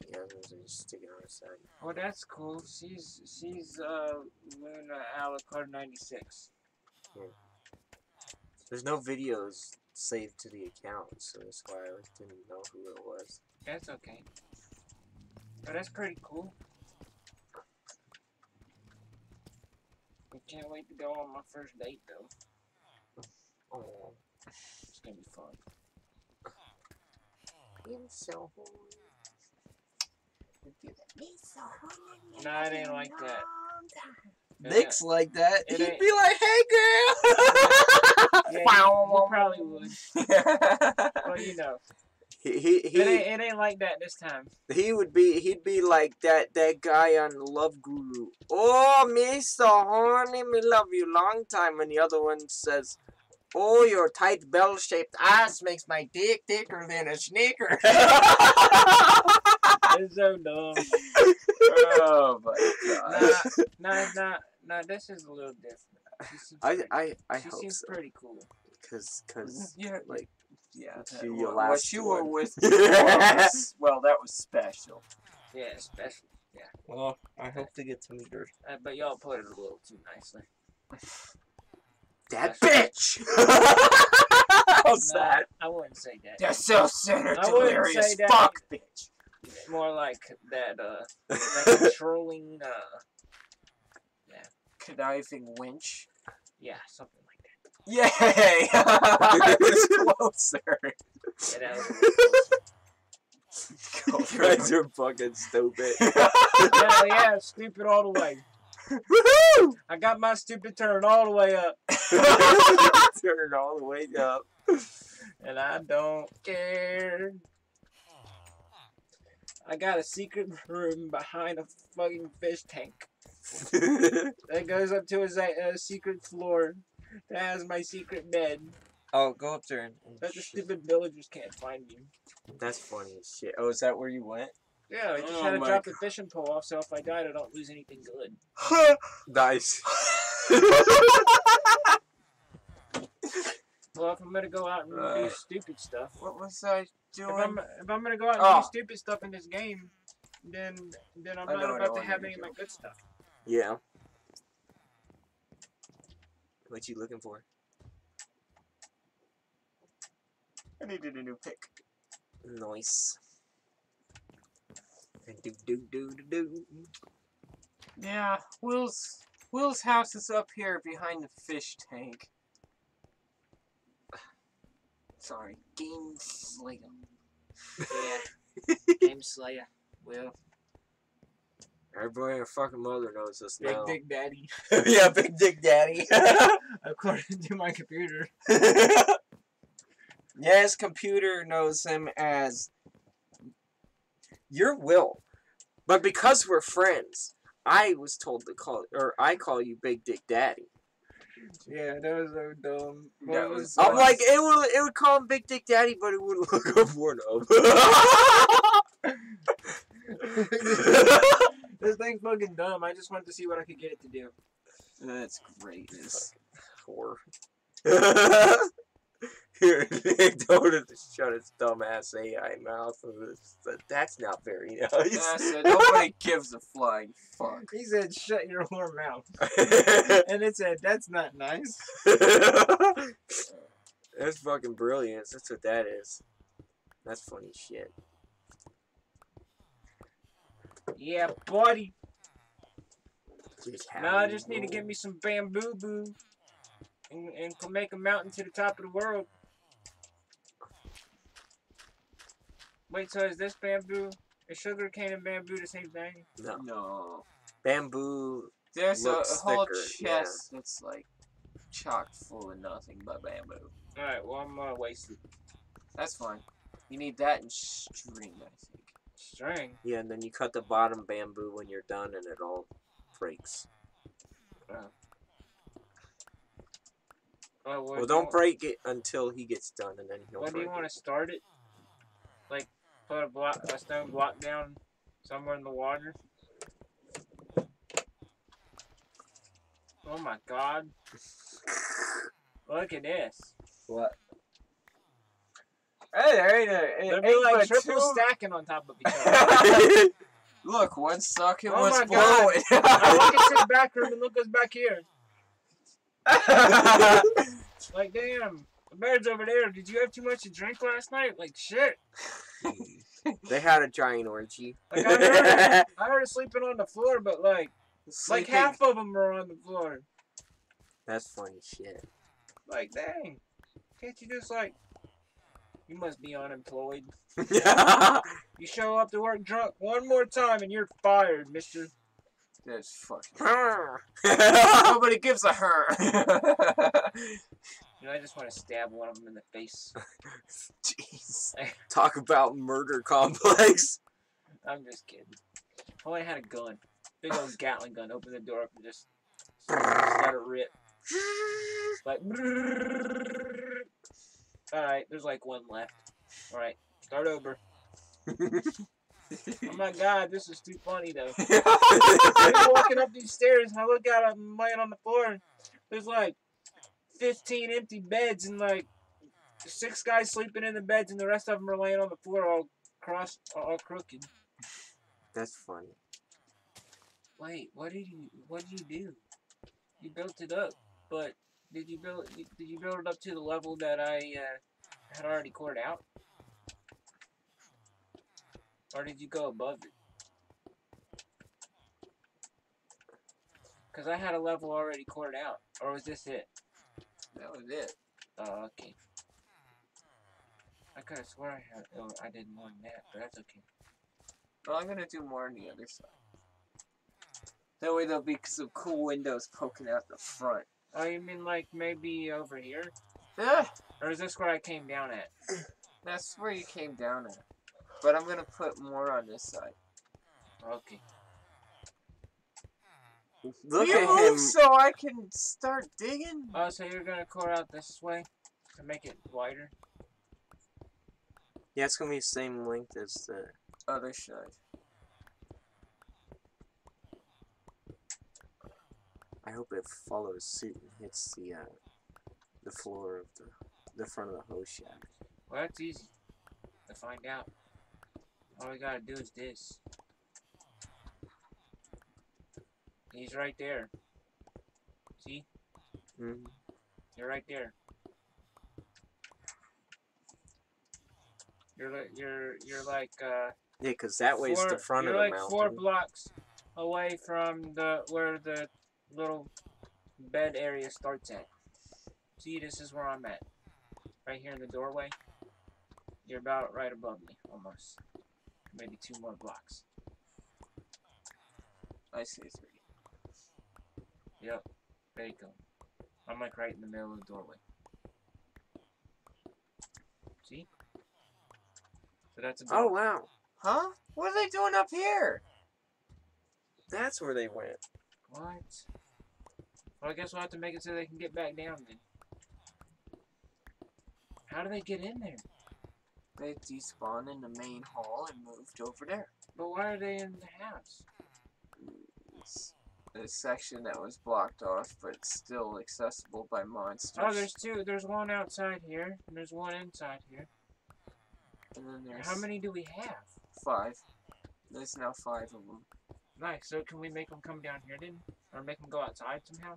Yeah, those are just sticking on her side. Well, that's cool. She's she's uh Luna Alucard 96. Yeah. There's no videos saved to the account, so that's why I didn't know who it was. That's okay. But that's pretty cool. I can't wait to go on my first date though. Oh, It's gonna be fun. I'm so horny. Nah, it ain't like that. Nick's like that. It He'd ain't- be like, "Hey, Yeah, girl." you, you probably would. But you know, he he it he, ain't, it ain't like that this time. he would be he'd be like that that guy on Love Guru. Oh, me so horny, me love you long time. And the other one says, "Oh, your tight bell-shaped ass makes my dick thicker than a sneaker." It's so dumb. oh my god. Nah, nah, nah, nah. This is a little different. She seems I pretty, I I she hope seems so, pretty cool. cause cause Yeah, like yeah. to that- your what- last what you were with was- well, that was special. Yeah, especially. well, I hope to get to meet her. Uh, but y'all put it a little too nicely. That bitch. How's Nah, that? I wouldn't say that. That self-centered, I wouldn't delirious say that. fuck bitch. More like that, uh, that controlling, uh, Conniving winch. yeah, something like that. Yay! I was closer. Yeah, that was a little close. You guys are fucking stupid. Hell yeah, stupid all the way. Woohoo! I got my stupid turn all the way up, Turn all the way up. and I don't care. I got a secret room behind a fucking fish tank that goes up to a, a secret floor that has my secret bed oh, go up there and. that the stupid villagers can't find me. That's funny as shit. Oh, is that where you went? Yeah, I just Oh had to my drop the fishing pole off, so if I died, I don't lose anything good. Nice. Well, if I'm gonna go out and Uh, do stupid stuff, what was I doing? if? I'm if I'm gonna go out and Oh. do stupid stuff in this game, then then I'm I not about to have any of my good stuff. Yeah. What you looking for? I needed a new pick. Nice. And do do do do do. Yeah, Will's Will's house is up here behind the fish tank. Sorry, Game Slayer. Yeah, Game Slayer. Well, Everybody and fucking mother knows this Big now. Big Dick Daddy, yeah, Big Dick Daddy. according to my computer. yes, computer knows him as your Will, but because we're friends, I was told to call or I call you Big Dick Daddy. Yeah, that was so dumb. What That was was- I'm that? like it would it would call him Big Dick Daddy, but it wouldn't look up Pornhub. this thing's fucking dumb. I just wanted to see what I could get it to do. That's greatness. Whore. Here, Nick told it to shut its dumb ass AI mouth. That's not very nice. I said nobody gives a flying fuck. He said, "Shut your whore mouth," and it said, "That's not nice." That's fucking brilliant. That's what that is. That's funny shit. Yeah, buddy. Just Now I just need to get me some bamboo boo. And, and make a mountain to the top of the world. Wait, so is this bamboo? Is sugar cane and bamboo the same thing? No. No. Bamboo. There's a, a whole thicker, chest yeah. that's like chock full of nothing but bamboo. Alright, well, I'm uh, gonna waste it. That's fine. You need that and string, I think. String. Yeah, and then you cut the bottom bamboo when you're done, and it all breaks. Oh, what Well, do you don't break it until he gets done, and then he'll When do you want to start it? Like, put a block, a stone block down somewhere in the water. Oh my god! Look at this. What? Hey, there ain't a, They'd be ain't like but triple two- stacking on top of each other. Look, one's stuck and Oh one's my God. now blowing. look at this back room and look what's back here. Like, damn, the bed's over there. Did you have too much to drink last night? Like, shit. They had a giant orgy. Like, I heard, I heard it sleeping on the floor, but like, like half of them are on the floor. That's funny shit. Like, dang. Can't you just like? You must be unemployed. You show up to work drunk one more time and you're fired, Mister. That's fucking. Jeez. Nobody gives a her. You know, I just want to stab one of them in the face. Jeez. Talk about murder complex. I'm just kidding. If only I had a gun, big old Gatling gun. Open the door up and just, let it rip. Like, all right. There's like one left. All right, start over. Oh my god, this is too funny though. I'm walking up these stairs and I look out, I'm laying on the floor. There's like 15 empty beds and like six guys sleeping in the beds and the rest of them are laying on the floor all cross, all crooked. That's funny. Wait, what did you, what did you do? You built it up, but did you build, did you build it up to the level that I uh, had already cored out? Or did you go above it? Because I had a level already cored out. Or was this it? That was it. Oh, okay. I could have swore I had. Oh, I did more than that, but that's okay. Well, I'm gonna do more on the other side. That way there'll be some cool windows poking out the front. Oh, you mean like maybe over here? Ah, Or is this where I came down at? that's where you came down at. But I'm gonna put more on this side. Okay. Look Will you at move him. so I can start digging? Oh, so you're gonna core out this way to make it wider? Yeah, it's gonna be the same length as the. Other side. I hope it follows suit and hits the uh, the floor of the the front of the Ho Shack. Well, that's easy to find out. All we gotta do is this. He's right there. See? Mm. You're right there. You're like you're you're like uh Yeah, 'cause that way's four, the front of the mall. you're like four blocks away from the where the little bed area starts at. See, this is where I'm at. Right here in the doorway. You're about right above me, almost. Maybe two more blocks. I see. Yep. There you go. I'm like right in the middle of the doorway. See? So that's about oh wow, Huh? What are they doing up here? that's where they went. What? Well, I guess we'll have to make it so they can get back down then. How do they get in there? They despawned in the main hall and moved over there. But why are they in the house? It's a section that was blocked off, but still accessible by monsters. Oh, there's two. There's one outside here, and there's one inside here. and then there's How many do we have? five. There's now five of them. Nice. So can we make them come down here then, or make them go outside somehow?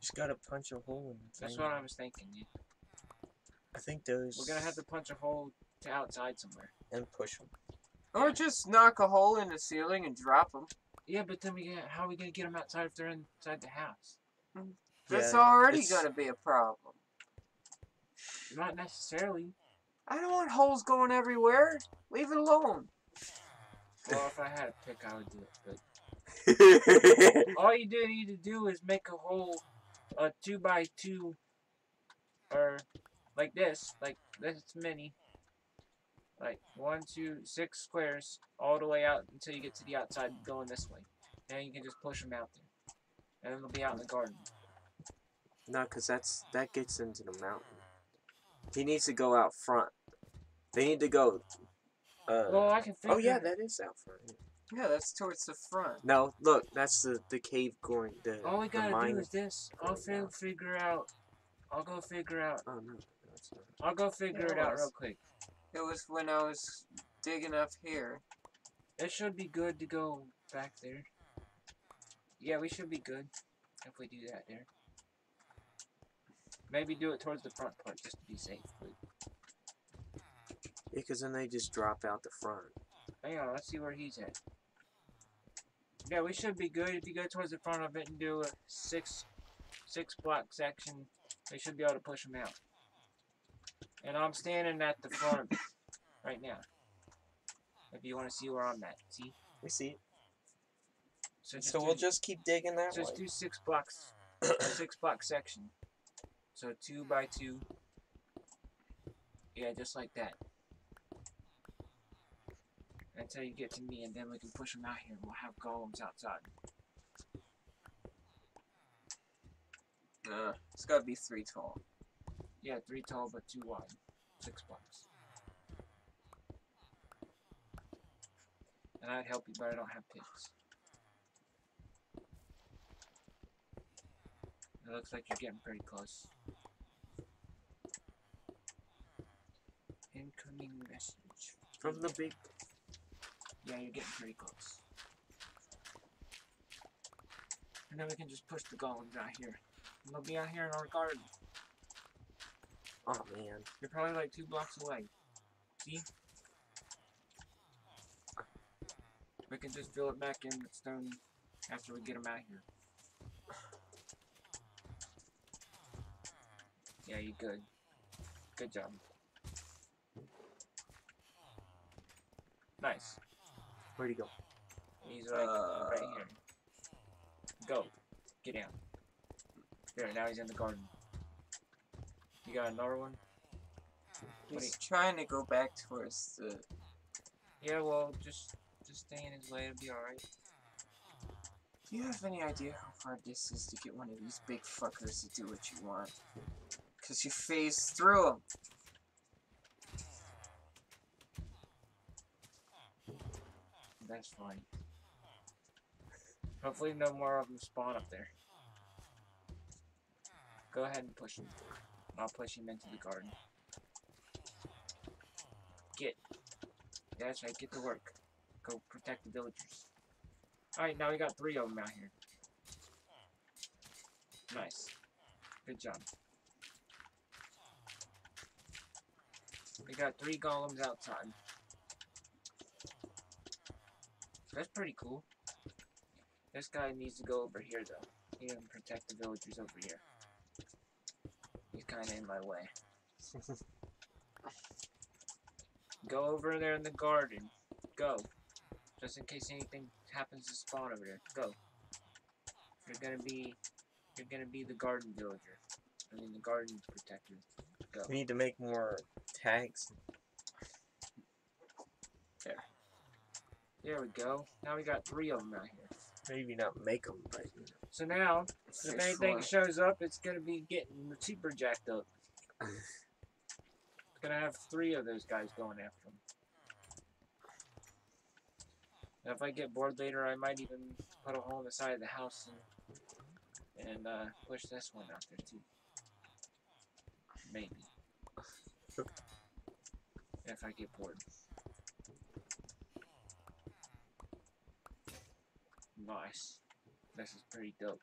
Just gotta punch a hole in the thing. That's what I was thinking. Yeah. I think those. We're gonna have to punch a hole to outside somewhere. and push them. Or just knock a hole in the ceiling and drop them. Yeah, but then we get how are we gonna get them outside if they're inside the house? Mm. That's Yeah, already gonna be a problem. Not necessarily. I don't want holes going everywhere. Leave it alone. Well, if I had a pick, I would do it. But all you do need to do is make a hole, a two by two, or like this, like this many, like one, two, six squares all the way out until you get to the outside going this way. And you can just push them out there, and it'll be out in the garden. no, because that's that gets into the mountain. He needs to go out front. They need to go. Uh, Well, I can figure. oh yeah, that is out front. Yeah, that's towards the front. No, look, that's the the cave going. The All we gotta mine. do is this. I'll going fi- down. figure out. I'll go figure out. Oh no, no, it's not. I'll go figure Yeah, it it out real quick. It was when I was digging up here. It should be good to go back there. Yeah, we should be good if we do that there. Maybe do it towards the front part just to be safe. But Yeah, because then they just drop out the front. hang on, let's see where he's at. Yeah, we should be good if you go towards the front of it and do a six six block section. They should be able to push them out. And I'm standing at the front right now. If you want to see where I'm at, see. We see. So, So do- we'll just keep digging that Just way. do six blocks, six block section. So two by two. Yeah, just like that. Until you get to me, and then we can push them out here. We'll have golems outside. Uh, it's gotta be three tall. Yeah, three tall but two wide. Six blocks. And I'd help you, but I don't have picks. It looks like you're getting pretty close. Incoming message. From the big. Yeah, you're getting pretty close. And then we can just push the golems out here. And they'll be out here in our garden. Oh man. You're probably like two blocks away. See? We can just fill it back in with stone after we get them out here. Yeah, you good. Good job. Nice. Where'd he go? He's like Uh. right here. Go. Get down. There, now he's in the garden. You got another one? He's trying to go back towards the. Yeah, well, just just stay in his way. It'll be alright. Do you have any idea how hard this is to get one of these big fuckers to do what you want? Cause you phase through them. That's fine. Hopefully, no more of them spawn up there. Go ahead and push him. I'll push him into the garden. Get. That's right. Get to work. Go protect the villagers. Alright, now we got three of them out here. Nice. Good job. We got three golems outside. That's pretty cool. This guy needs to go over here though. He can protect the villagers over here. He's kinda in my way. Go over there in the garden. Go. Just in case anything happens to spawn over there. Go. You're gonna be you're gonna be the garden villager. I mean the garden protector. Go. We need to make more tags. There There we go. Now we got three of them out here. Maybe not make them, but. So now, if anything shows up, it's gonna be getting super jacked up. It's gonna have three of those guys going after him. And if I get bored later, I might even put a hole in the side of the house and, and uh, push this one out there too. Maybe. if I get bored. Nice. This is pretty dope.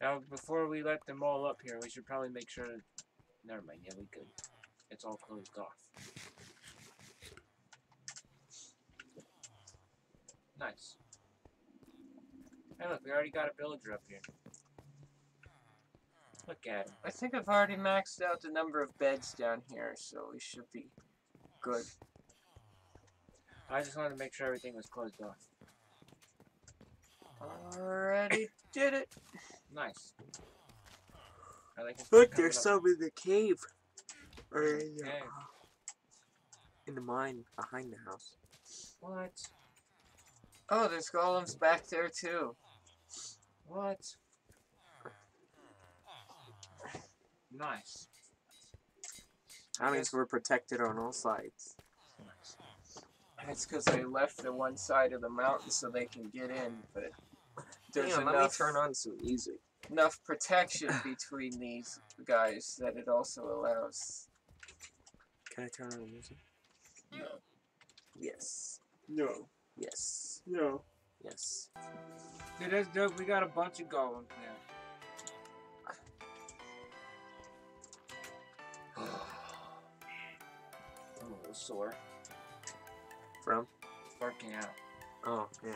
Now, before we let them all up here, we should probably make sure Never mind. Yeah, we could. It's all closed off. Nice. Hey, look, we already got a villager up here. Look at him. I think I've already maxed out the number of beds down here, so we should be good. I just wanted to make sure everything was closed off. Already did it. Nice. I like Look, there's some in the cave. Or in the, Cave. in the mine behind the house. What? Oh, there's golems back there too. What? Nice. That means we're protected on all sides. Nice. That's because they left the one side of the mountain so they can get in, but there's Damn, let me enough turn on some music. enough protection between these guys that it also allows. Can I turn on the music? No. Yes. No. Yes. No. Yes. Dude, that's dope. We got a bunch of golems now. I'm a little sore. From? Working out. Oh, yeah.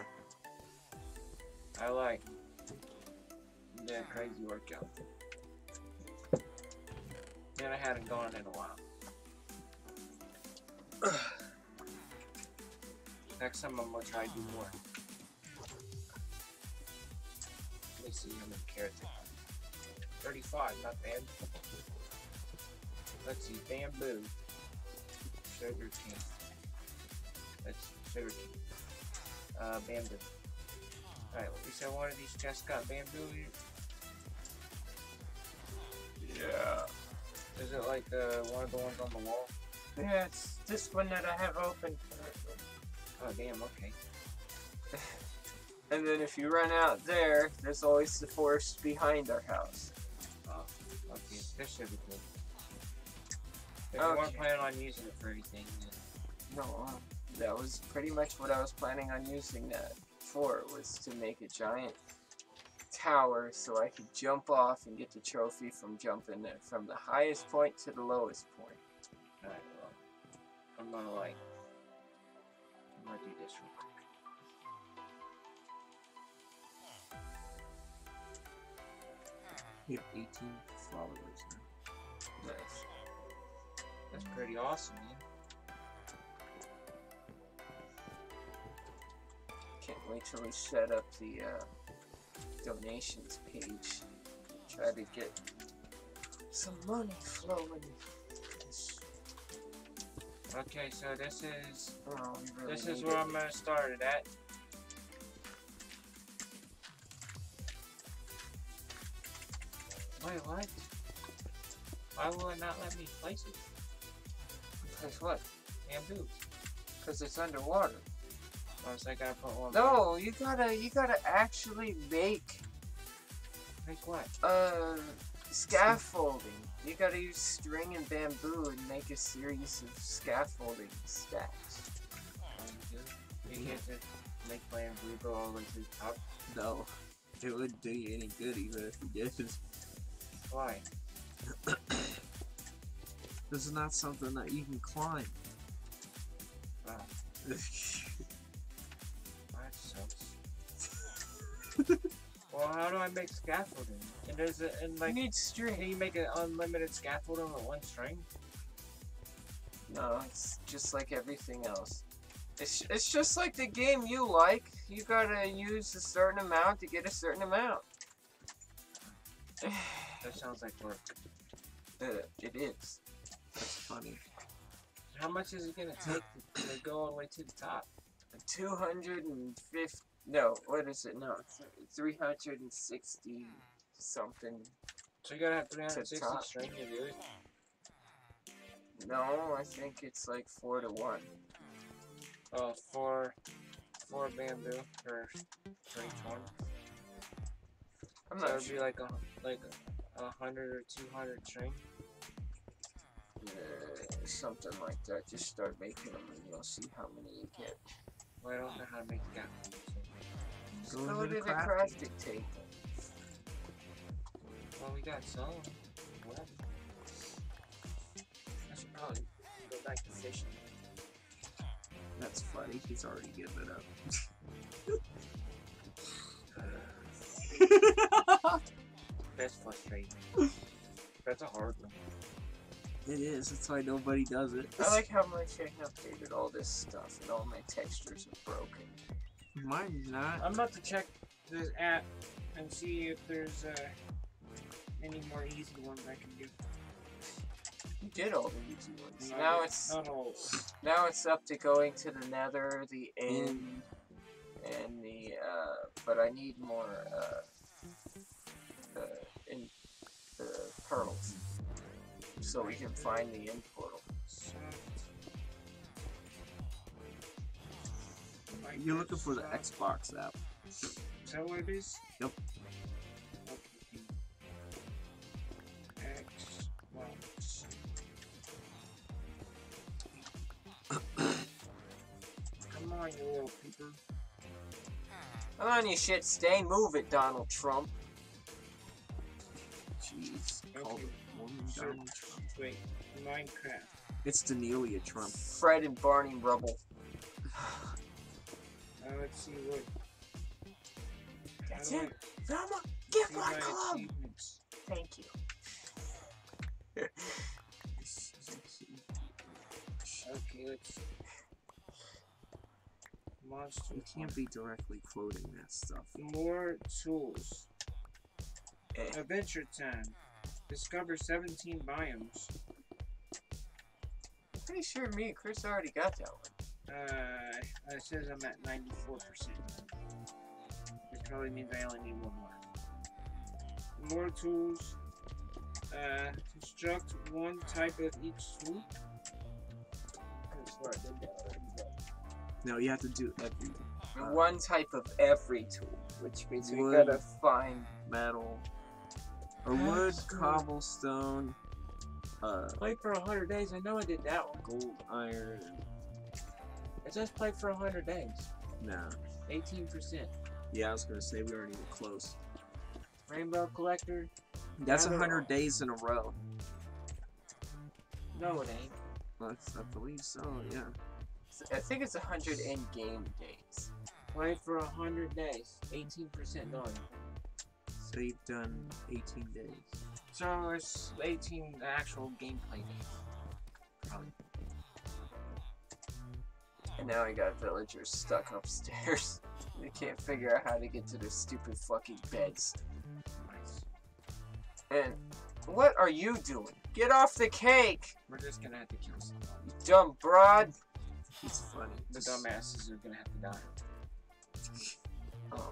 I like the crazy workout. Man, I hadn't gone in a while. Next time I'm gonna try to do more. Let me see how many carrots I have. 35, not bad. Let's see, bamboo. Sugar cane. That's sugar cane. Uh, bamboo. Alright, you said one of these chests got bamboo? Yeah. Is it like uh, one of the ones on the wall? Yeah, it's this one that I have open. Oh, damn, okay. And then if you run out there, there's always the forest behind our house. Oh, okay. This should be good. If you weren't planning on using it for anything, then No, uh, that was pretty much what I was planning on using that for, was to make a giant tower so I could jump off and get the trophy from jumping from the highest point to the lowest point. Alright, well. I'm gonna like. I'm gonna do this real quick. We have 18 followers now. Nice. That's pretty awesome, man. Can't wait till we set up the uh, donations page. Try to get some money flowing. Okay, so this is Oh, really this is where it. I'm gonna start it at. Wait, what? Why will it not let me place it? Place what? Bamboo. Because it's underwater. Oh, so I gotta put one. No, you gotta you gotta actually make Like what? uh scaffolding. You gotta use string and bamboo and make a series of scaffolding stacks. You? You can't just make bamboo go all the way to the top. No. It wouldn't do you any good even if you did. Why? This is not something that you can climb. Wow, well, how do I make scaffolding? And there's a and You like, need can string. you make an unlimited scaffolding with one string? No, it's just like everything else. It's it's just like the game you like. You gotta use a certain amount to get a certain amount. That sounds like work. Uh, it is. That's funny. How much is it gonna take to, to go all the way to the top? 250 no what is it no 360 something So you gotta have 360 top. string to do it. no i think it's like four to one Oh, four, four bamboo for, each one. i'm So not it'd be like a like a, hundred or two hundred string. Uh, something like that just start making them and you'll see how many you get Well, I don't know how to make scaffolding. So. Go go to to the the crafting. crafting table Well, we got some. What? Oh, go back to fishing. That's funny. He's already giving it up. That's frustrating. That's a hard one. It is. That's why nobody does it. I like how much I updated all this stuff and all my textures are broken. Mine's not. I'm about to check this app and see if there's uh, any more easy ones I can do. You did all the easy ones. Not now it's not all. now it's up to going to the Nether, the end, and the uh. But I need more uh. The in the pearls, so we can find the end You're looking for the Xbox app. uh, Is that what it is? Yep. Xbox. Come on, you little peeper. Come on, you shit stain, move it, Donald Trump. Jeez. Called Okay. it Sure. Donald Trump. Wait, Minecraft. It's Danelia Trump. Fred and Barney Rubble. Uh, let's see what. That's it. Velma, get I my club. Thank you. Okay, let's. Monster. You can't be directly quoting that stuff. More tools. Eh. Adventure time. Discover 17 biomes. Pretty sure me and Chris already got that one. Uh, it says I'm at 94%. Which probably means I only need one more. More tools. Uh, construct one type of each tool. I swear I did that already, but- No, you have to do every Uh, one type of every tool, which means we wood. gotta find. metal or wood, cobblestone, uh, Play for a 100 days. I know I did that one. gold, iron. It says play for 100 days. Nah. 18%. Yeah, I was gonna say we aren't even close. Rainbow Collector. That's I a don't hundred days in a row. No, it ain't. I believe so. Yeah. I think it's 100 in game days. Played for 100 days. 18% done. So you've done 18 days. So it's 18 actual gameplay days. Probably. And now I got villagers stuck upstairs. They can't figure out how to get to their stupid fucking beds. And what are you doing? Get off the cake, We're just gonna have to kill someone. you dumb broad. He's funny. The dumbasses are gonna have to die. Oh.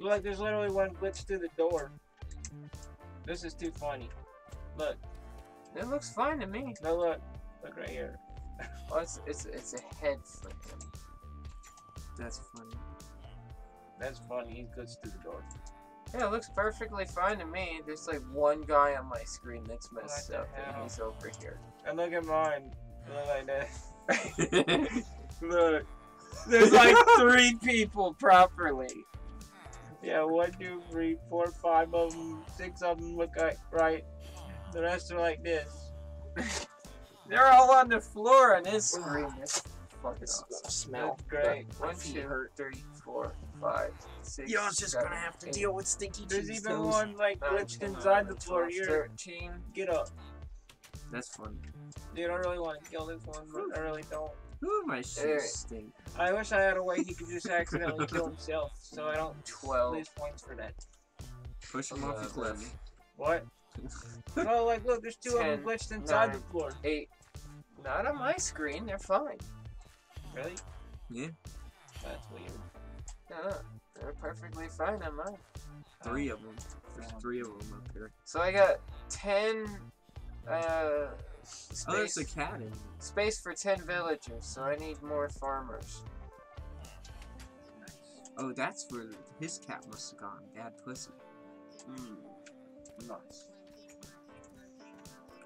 Look, there's literally one glitch through the door. This is too funny. Look, It looks fine to me. no look. Look right here. Oh, it's, it's, it's a head for him. That's funny. That's funny. He glitched through the door. Yeah, it looks perfectly fine to me. There's like one guy on my screen that's messed What the up, and he's over here. And look at mine. Look like that. look. There's like three people properly. Yeah, one, two, three, four, five of them, six of them look like right. The rest are like this. They're all on the floor and his screen. That's fucking It's awesome. smell. That's great. One, two, three, four, five, six. You're just seven, gonna have to eight, deal with stinky There's cheese even toes. one like glitched inside the floor. 12, Here, 13. get up. That's funny. Dude, I really want to kill this one, but I really don't. Ooh, my Hey. shoes stink. I wish I had a way he could just accidentally kill himself, so I don't 12. lose points for that. Push him off the Eleven. cliff. What? no, oh, like, look, there's two of them glitched inside nine. the floor. Eight. Not on my screen. They're fine. Really? Yeah. That's weird. No, no, they're perfectly fine on mine. Three of them. There's Oh. three of them up here. So I got ten. Uh, Oh, there's a cat in space for ten villagers. So I need more farmers. Oh, that's where his cat must have gone. Bad pussy. Hmm. Nice.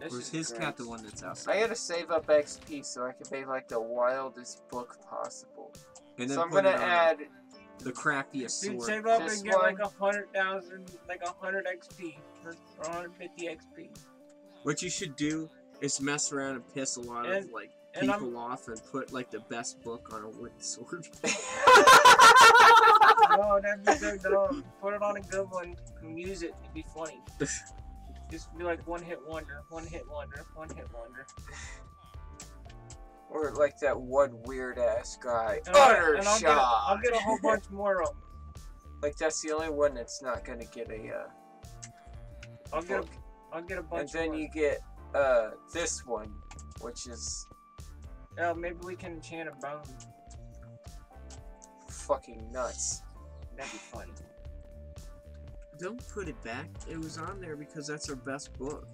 Or is his cat the one that's outside? I outside? gotta save up XP so I can make like the wildest book possible. And then So I'm gonna add. the craftiest Dude, sword. save up This and get like a hundred thousand, like a hundred XP, or 150 XP. What you should do is mess around and piss a lot And- of like and people off and put like the best book on a wooden sword. No, that'd be so dumb. Put it on a good one and use it. It'd be funny. Just be like one hit wonder, one hit wonder, one hit wonder. or like that one weird ass guy, And I'll, utter I'll get. I'll get a whole bunch more of them. Like that's the only one that's not gonna get a. Uh, I'll get a, book. I'll get a bunch. And then more. you get uh this one, which is Yeah, maybe we can enchant a bone. fucking nuts. That'd be funny. Don't put it back. It was on there because that's our best book.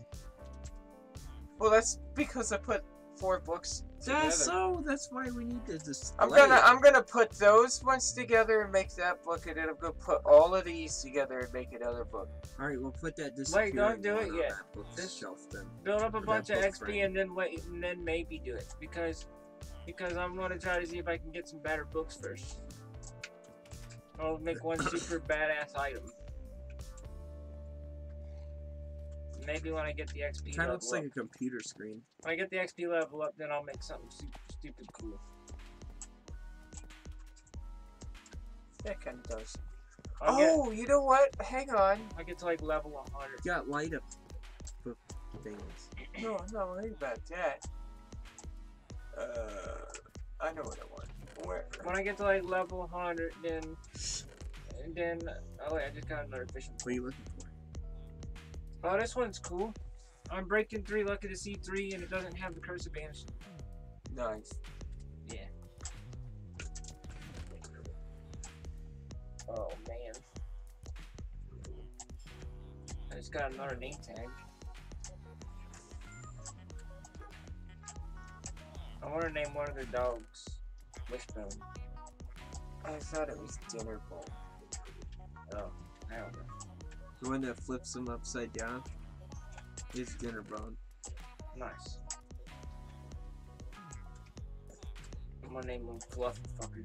Well, that's because I put four books together. That's so. That's why we need to display. I'm gonna it. I'm gonna put those ones together and make that book, and then I'm gonna put all of these together and make another book. All right, we'll put that. Wait, don't do it on yet. That book This- shelf then. Build up a bunch of XP frame. and then wait, and then maybe do it because because I'm gonna try to see if I can get some better books first. I'll make one super badass item. Maybe when I get the XP level. Kind of looks up. like a computer screen. When I get the XP level up, then I'll make something super stupid cool. That kind of does. I'll get Oh, you know what? Hang on. I get to like level 100. You got light up things. No, I'm not worried about that. Uh, I know what I want. Where? When I get to like level 100, then and then oh wait, I just got another fishing. What are you looking for? Oh, this one's cool. Unbreaking three, lucky to see three, and it doesn't have the curse advantage. Nice. Yeah. Oh man. I just got another name tag. I want to name one of the dogs Wishbone. I thought it was dinner bowl. Oh, I don't know. The one that flips them upside down is Dinnerbone. Nice. I'm gonna name him Fluffy Fucker.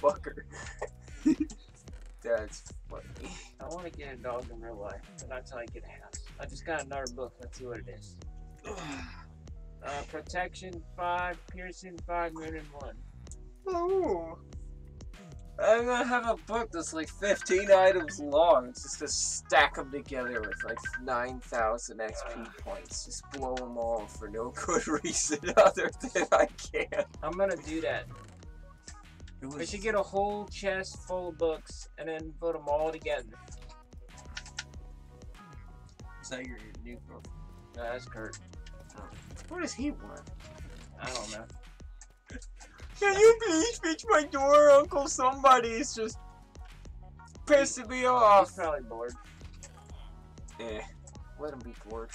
Fucker. That's funny. I want to get a dog in real life, but not until I get a house. I just got another book. Let's see what it is. Uh, protection five, piercing five, mending one. Oh. I'm gonna have a book that's like 15 items long. It's just to stack them together with like 9,000 XP points. Just blow them all for no good reason other than I can. I'm gonna do that. It We should get a whole chest full of books and then put them all together. is that your new girlfriend? No, that's Kurt. What does he want? I don't know. Can you please reach my door, Uncle? Somebody's just pissing me off. He's off. probably bored. Eh, let him be bored.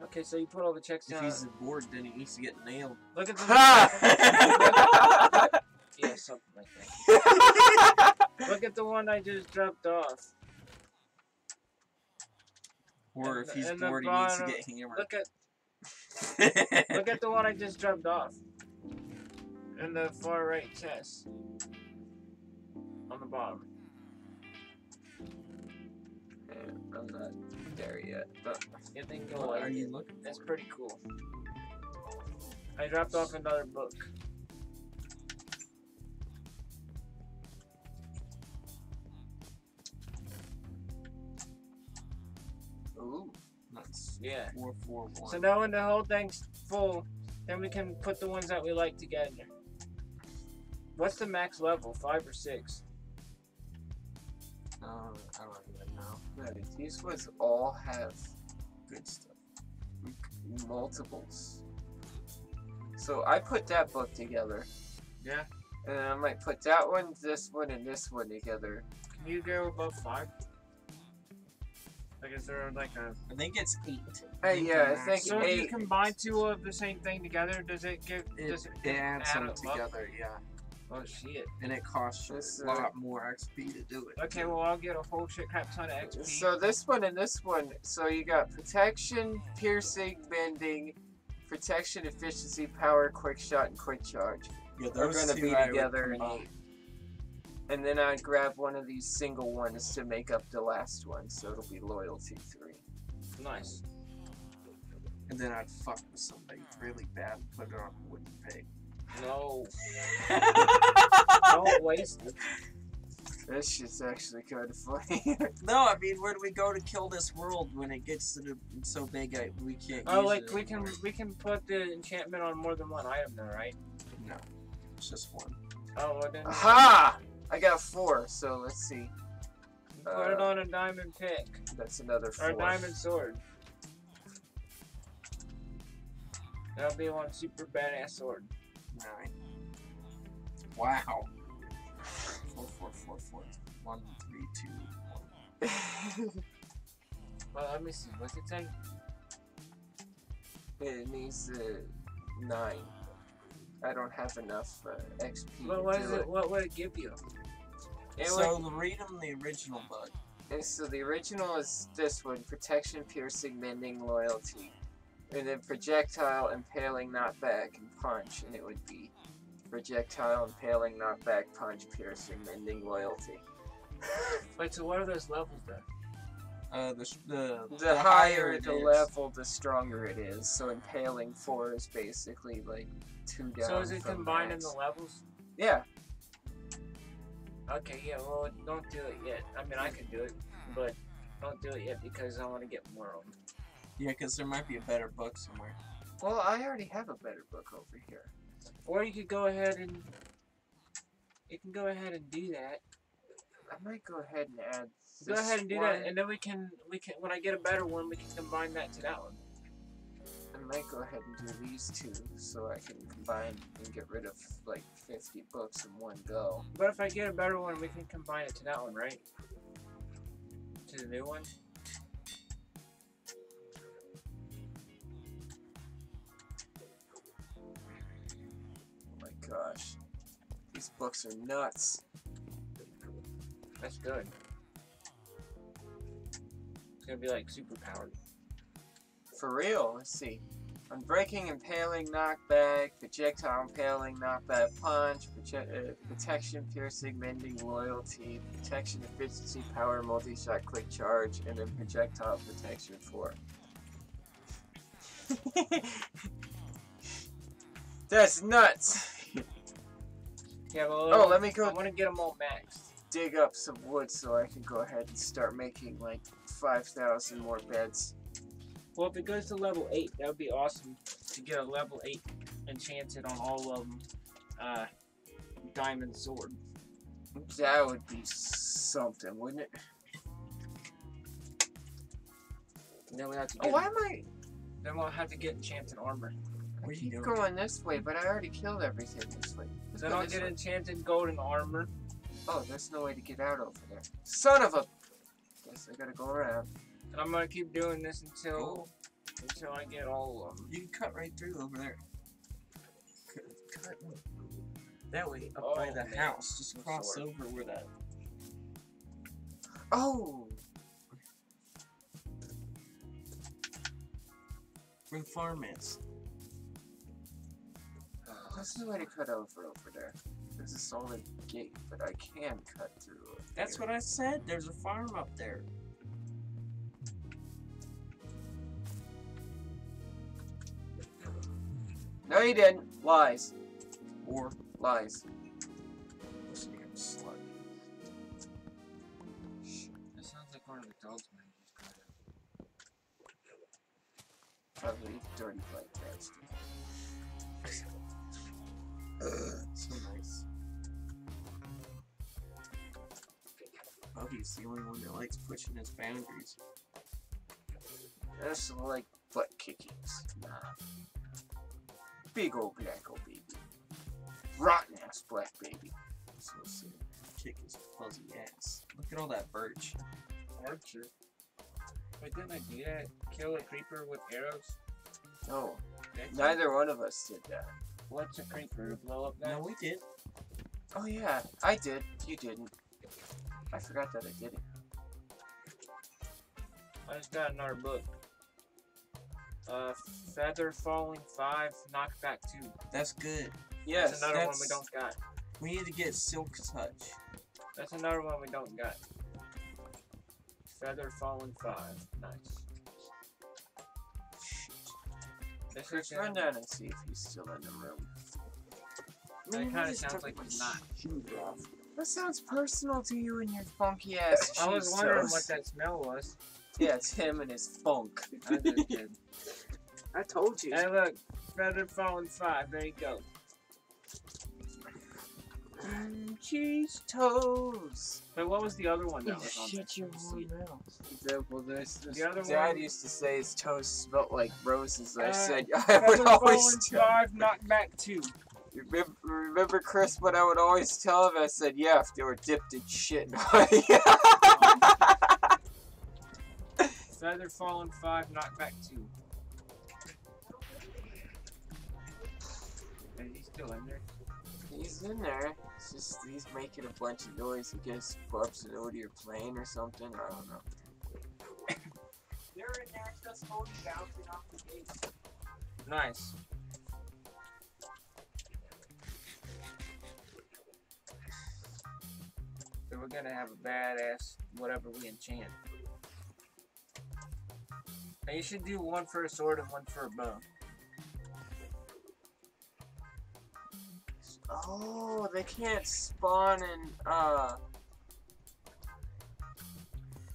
Okay, so you put all the checks down. If he's bored, then he needs to get nailed. Look at the. Ha! yeah, something like that. Look at the one I just dropped off. Or And if he's and the bored, he needs to get hammered. Look at look at the one I just dropped off. In the far right chest. On the bottom. I'm not there yet, but You think you'll what are you looking That's for? pretty cool. I dropped off another book. ooh, That's Yeah. four four one. So now when the whole thing's full, then we can put the ones that we like together. What's the max level? Five or six? Uh, I don't even know. these ones all have Good stuff. multiples. So I put that book together. Yeah. And I might put that one, this one, and this one together. Can you go above five? Like, is there like a. I think it's eight. Hey, yeah, I think So if you combine two of the same thing together, does it give. It, does it, it adds add them it up? together, yeah. Oh shit. And it costs you This, a uh, lot more XP to do it. Okay, well, I'll get a whole shit crap ton of XP. So this one and this one, so you got protection, piercing, mending, protection, efficiency, power, quick shot, and quick charge. yeah, They're gonna be I together in eight. And then I'd grab one of these single ones to make up the last one, so it'll be loyalty three. Nice. And then I'd fuck with somebody really bad and put it on a wooden peg. No. Don't waste it. This shit's actually kind of funny. no, I mean, where do we go to kill this world when it gets to the, so big I, we can't Oh, use like it we can we can put the enchantment on more than one item, though, right? No, it's just one. Oh, well then Aha! I got four, so let's see. put it Uh, on a diamond pick That's another or four. a diamond sword. That'll be one super badass sword. Nine. Wow. Four, four, four, four. One, three, two, one. Well, let me see. What's it say? it needs uh, nine. I don't have enough uh, XP What to what do is it. it? What would it give you? It so read them the original book. And so the original is this one: protection, piercing, mending, loyalty, and then projectile, impaling, knockback, and punch. And it would be projectile, impaling, knockback, punch, piercing, mending, loyalty. Wait, so what are those levels then? Uh, the sh- the, The, higher it the is. level, the stronger it is. So impaling four is basically like two down. so is it combining max. the levels? Yeah. Okay, yeah. Well, don't do it yet. I mean, I can do it, but don't do it yet because I want to get more of them. Yeah, because there might be a better book somewhere. Well, I already have a better book over here. Or you could go ahead and you can go ahead and do that. I might go ahead and add. Go ahead and do one. that, and then we can we can when I get a better one, we can combine that to that one. I might go ahead and do these two so I can combine and get rid of like 50 books in one go. But if I get a better one, we can combine it to that one, right? To the new one. Oh my gosh. These books are nuts. That's good. It's gonna be like super powered. For real, let's see. Unbreaking, impaling, knockback, projectile impaling, knockback, punch, proje- uh, protection, piercing, mending, loyalty, protection, efficiency, power, multi-shot, quick charge, and then projectile protection 4. That's nuts! Yeah, well. Oh, let me go. I want to get them all maxed. dig up some wood so I can go ahead and start making like 5,000 more beds. Well, if it goes to level eight, that would be awesome to get a level eight enchanted on all of them. Uh, diamond sword. That would be something, wouldn't it? And then we have to oh, why am I? Then we'll have to get enchanted armor. I What are keep doing? going this way, but I already killed everything this way. Let's Then I'll this get way. enchanted golden armor. Oh, there's no way to get out over there. Son of a! Guess I gotta go around. And I'm gonna keep doing this until Cool. until I get all of them. You can cut right through over there. Cut, cut that way up Oh, by the man. house. Just cross sorry. over where that. Oh! Where the farm is. There's no way to cut over over there. There's a solid gate, but I can cut through it. That's what I said. There's a farm up there. No, you didn't. Lies. Or Lies. listen here, slut. That sounds like one of the dogs man just got out. Probably dirty black bastard. So nice. He's the only one that likes pushing his boundaries. That's like butt kickings. Nah. Big old black old baby. Rotten ass black baby. So sick. Kick his fuzzy ass. Look at all that birch. Archer. Wait, didn't I do that? Kill a creeper with arrows? No, That's neither one of us did that. What's a creeper? To blow up that? No, we did. Oh yeah, I did. You didn't. I forgot that I did it. I just got another book. Uh, Feather Falling 5, Knockback 2. That's good. Yes, That's another one we don't got. We need to get silk touch. That's another one we don't got. Feather Falling 5. Nice. This Chris, is run down and see if he's still in the room. That kind of sounds like he's not. shoes. That sounds personal to you and your funky ass I was wondering what that smell was. Yeah, it's him and his funk. I. I told you. Hey, look. Feather Fallen 5. There you go. Mm, cheese toes. But what was the other one You that was on there? shit your Let's see. mouth. The, well, there's, The other Dad one- used to say his toes smelled like roses. I Uh, said I would always Fallen tell. 5, Knockback 2. Remember, remember, Chris, what I would always tell him? I said, yeah, if they were dipped in shit. Feather Fallen 5, Knockback 2. Is he still in there? he's in there. It's just he's making a bunch of noise. I guess bumps it over your plane or something. I don't know. They're in there just holding bouncing off the gate. Nice. So we're gonna have a badass whatever we enchant. Now you should do one for a sword and one for a bow. Oh, they can't spawn in. Uh,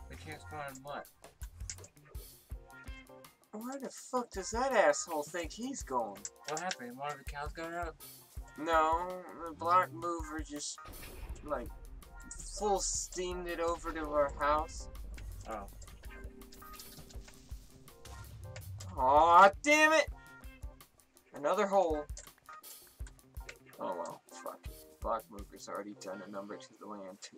They can't spawn in what? where the fuck does that asshole think he's going? What happened? One of the cows got out? No, the black mover just like full steamed it over to our house. Oh. Aw, damn it! Another hole. Oh well, fuck. Black mover's already done a number to the land too.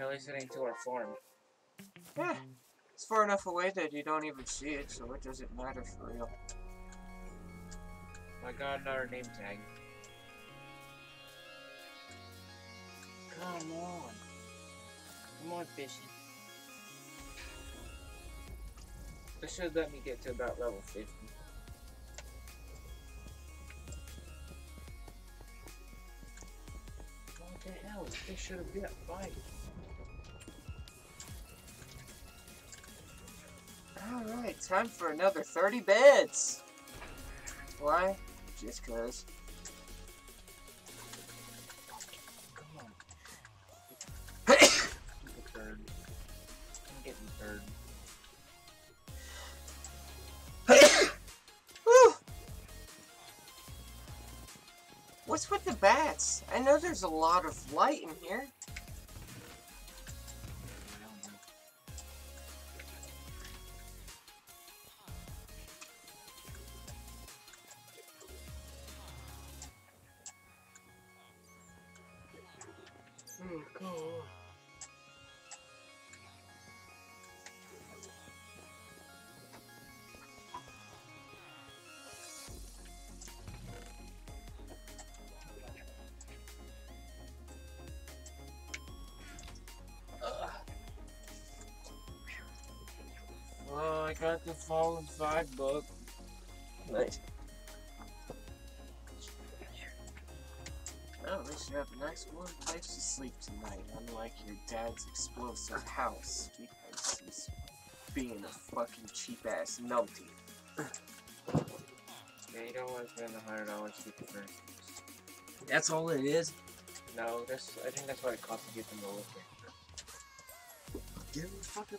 At least it ain't to our farm. Yeah, it's far enough away that you don't even see it, so it doesn't matter for real. I got another name tag. Come on. Come on, fishy. This should let me get to about level 50. What the hell? This should have been a fight. Alright, time for another 30 beds! Why? Just cause. Bats? I know there's a lot of light in here. The Fallen 5 book. Nice. Oh, at least you have a nice warm place to sleep tonight, unlike your dad's explosive house, because he's being a fucking cheap ass numpty. Yeah, you don't want to spend a hundred dollars to get the first. That's all it is. No, that's I think that's what it costs to get the Mocha. Give him a fucking.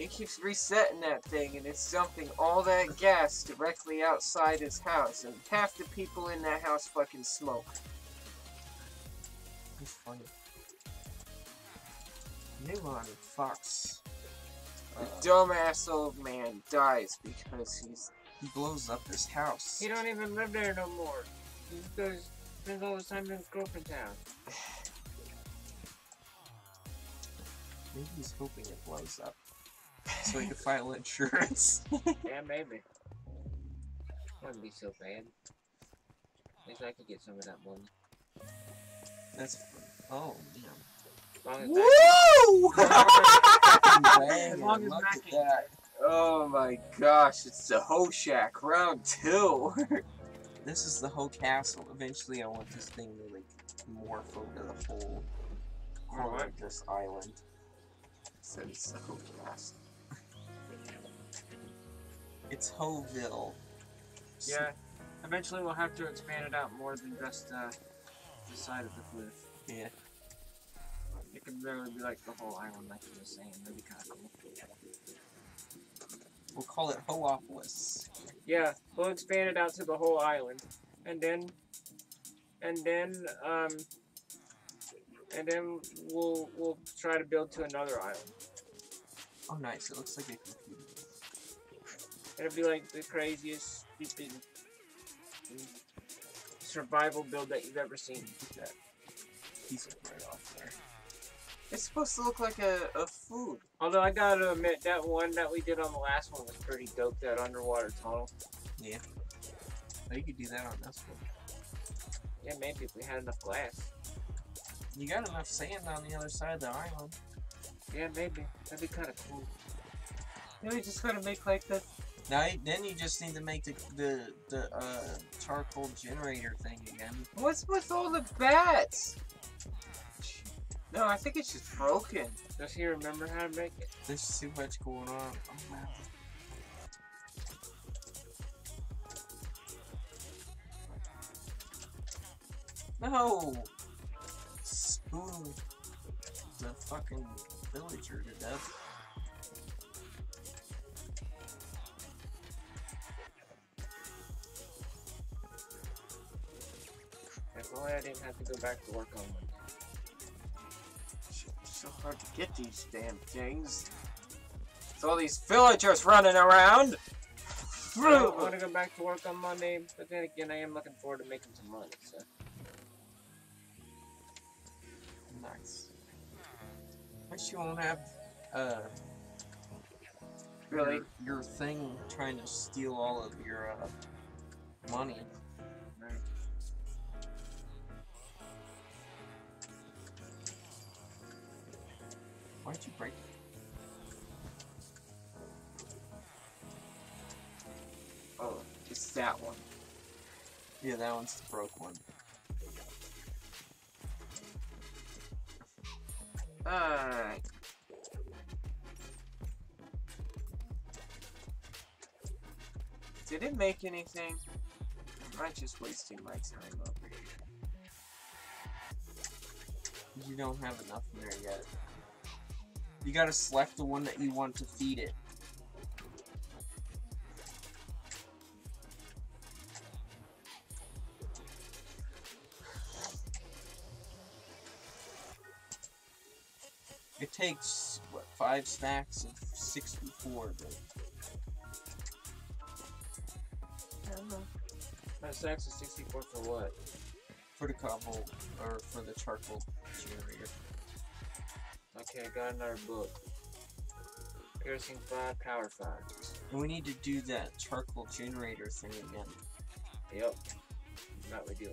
He keeps resetting that thing and it's dumping all that gas directly outside his house, and half the people in that house fucking smoke. It's funny. Meanwhile, Fox. The Uh, dumbass old man dies because he's. he blows up his house. He don't even live there no more. He goes spends all his time in his girlfriend's house. Maybe he's hoping it blows up. So we can file insurance. yeah, maybe. Wouldn't be so bad. At least I could get some of that money. That's. Oh, man. As long as Woo! As long as Mac that. oh my gosh, it's the Ho Shack round two. This is the whole castle. Eventually, I want this thing to like morph over the whole whole Alright. of this island. Said it's so fast. It's Hoville. Yeah. Eventually, we'll have to expand it out more than just uh, the side of the cliff. Yeah. It could literally be like the whole island, like you were saying. That'd be kind of cool. We'll call it Hoopolis. Yeah, we'll expand it out to the whole island, and then, and then, um, and then we'll we'll try to build to another island. Oh, nice. It looks like a. It'll be like the craziest, stupid survival build that you've ever seen. That piece of right off there. It's supposed to look like a, a food. Although I gotta admit, that one that we did on the last one was pretty dope. That underwater tunnel. Yeah. Oh, you could do that on this one. Yeah, maybe if we had enough glass. You got enough sand on the other side of the island. Yeah, maybe that'd be kind of cool. Then we just gotta make like the Now, then you just need to make the the, the uh, charcoal generator thing again. What's with all the bats? No, I think it's just broken. Does he remember how to make it? There's too much going on. Oh. No! Spoon the fucking villager to death. If only I didn't have to go back to work on Monday. It's so hard to get these damn things. It's all these villagers running around. I don't want to go back to work on Monday, but then again, I am looking forward to making some money. So Nice. Wish you won't have uh Really? your, your thing trying to steal all of your uh money. Why'd you break it? Oh, it's that one. Yeah, that one's the broke one. Alright. Did it make anything? Am I just wasting my time over here? You don't have enough in there yet. You gotta select the one that you want to feed it. It takes, what, five stacks of 64 to I don't know. My stacks is 64 for what? for the cobble, or for the charcoal generator. Okay, I got another book. Piercing 5, Power 5. And we need to do that charcoal generator thing again. Yep. That we do.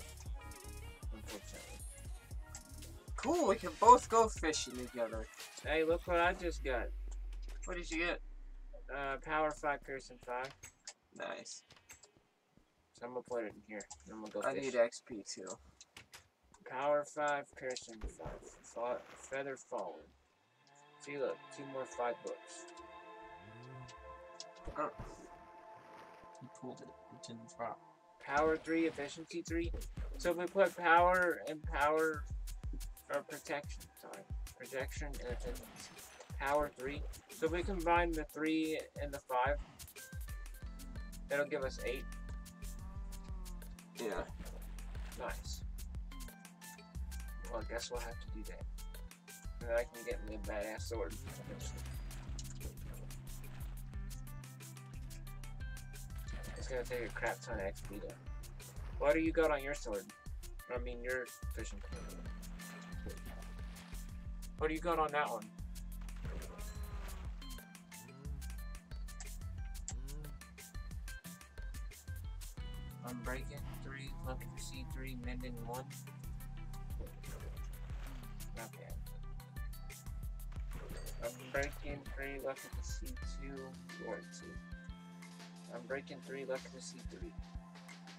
Unfortunately. Cool, we can both go fishing together. Hey, look what I just got. What did you get? Uh, Power 5, Piercing 5. Nice. So I'm gonna put it in here. I'm gonna go I fish. need XP too. Power 5, Piercing 5. Feather Fallen. See, look, two more 5 books. You pulled it. It didn't drop. Power 3, Efficiency 3. So if we put Power and Power, or Protection, sorry. Protection and Efficiency. Power 3. So if we combine the 3 and the 5, that'll give us 8. Yeah. Nice. Well, I guess we'll have to do that. And I can get me a badass sword. It's gonna take a crap ton of XP though. What do you got on your sword? I mean, your fishing. What do you got on that one? Unbreaking 3, looking for C3, mending 1. Unbreaking three, lucky for C two, or two. breaking three, lucky for C three.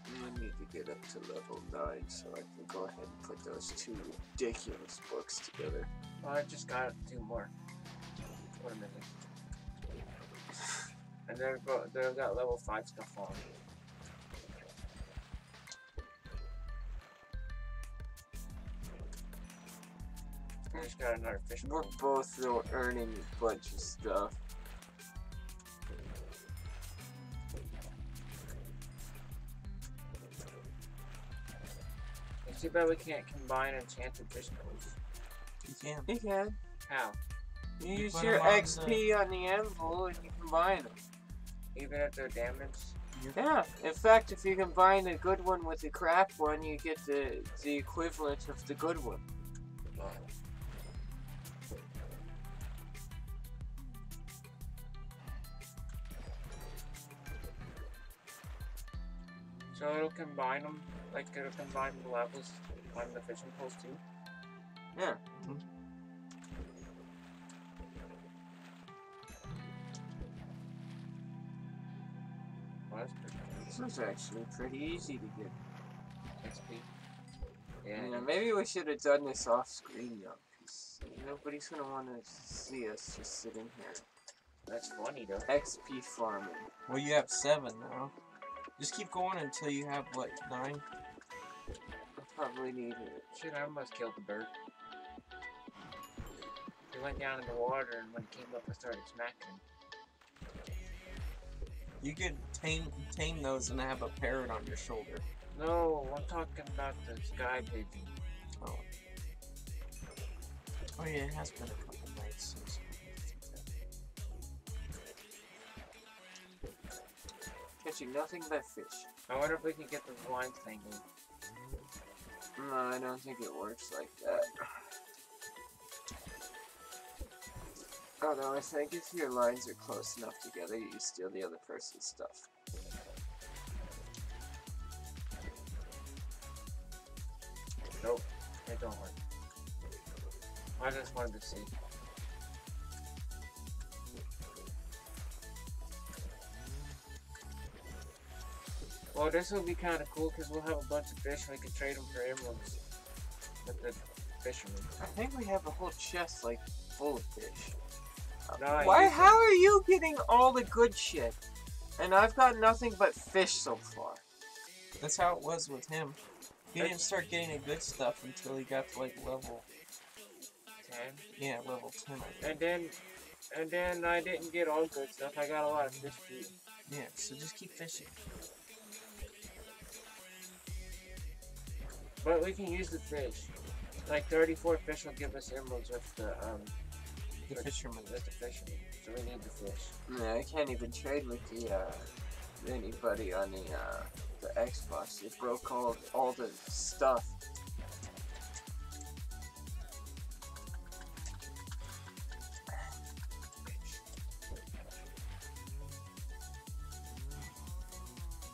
I need to get up to level 9 so I can go ahead and put those two ridiculous books together. Well, I just got two more. Wait a minute. And they're go they've got level five stuff on. Got another fish We're both though earning a bunch of stuff. It's too bad we can't combine enchanted fish bowls. You can. You can. How? You, You use your your 'em on the- XP on the anvil and you combine them. Even if they're damaged? Yeah. In fact, if you combine a good one with a crap one, you get the the equivalent of the good one. So it'll combine them, like it'll combine the levels on the fishing poles too. Yeah. Mm-hmm. Well, that's pretty This is actually pretty easy to get. XP. Yeah. Yeah, maybe we should have done this off screen though, 'cause nobody's gonna want to see us just sitting here. That's funny though. XP farming. Well, you have seven now. Just keep going until you have what nine. I probably need it. Shit, I almost killed the bird. He went down in the water and when he came up I started smacking. You could tame tame those and have a parrot on your shoulder. No, I'm talking about the sky pigeon. Oh. Oh yeah, it has been a couple nights Catching nothing but fish. I wonder if we can get the lines tangled. No, I don't think it works like that. Although I think if your lines are close enough together, you steal the other person's stuff. Nope, it don't work. I just wanted to see. Well, this will be kind of cool because we'll have a bunch of fish and we can trade them for emeralds with the fishermen. I think we have a whole chest like full of fish. No, Why? How are you getting all the good shit? And I've got nothing but fish so far. That's how it was with him. He didn't start getting the good stuff until he got to like level Ten. yeah level ten. I think. And then, and then I didn't get all good stuff. I got a lot of fish too. Yeah, so just keep fishing. But we can use the fish. Like 34 fish will give us emeralds with the um The with- fisherman. with the fishermen. So we need the fish. Yeah, I can't even trade with the uh, anybody on the uh, the Xbox. It broke all all the stuff.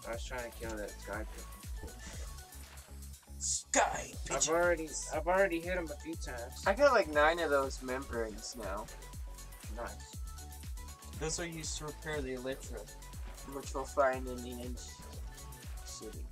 I was trying to kill that sky pigeon. Sky I've already I've already hit him a few times. I got like nine of those membranes now, Nice. Those are used to repair the elytra. which we'll find in the end city.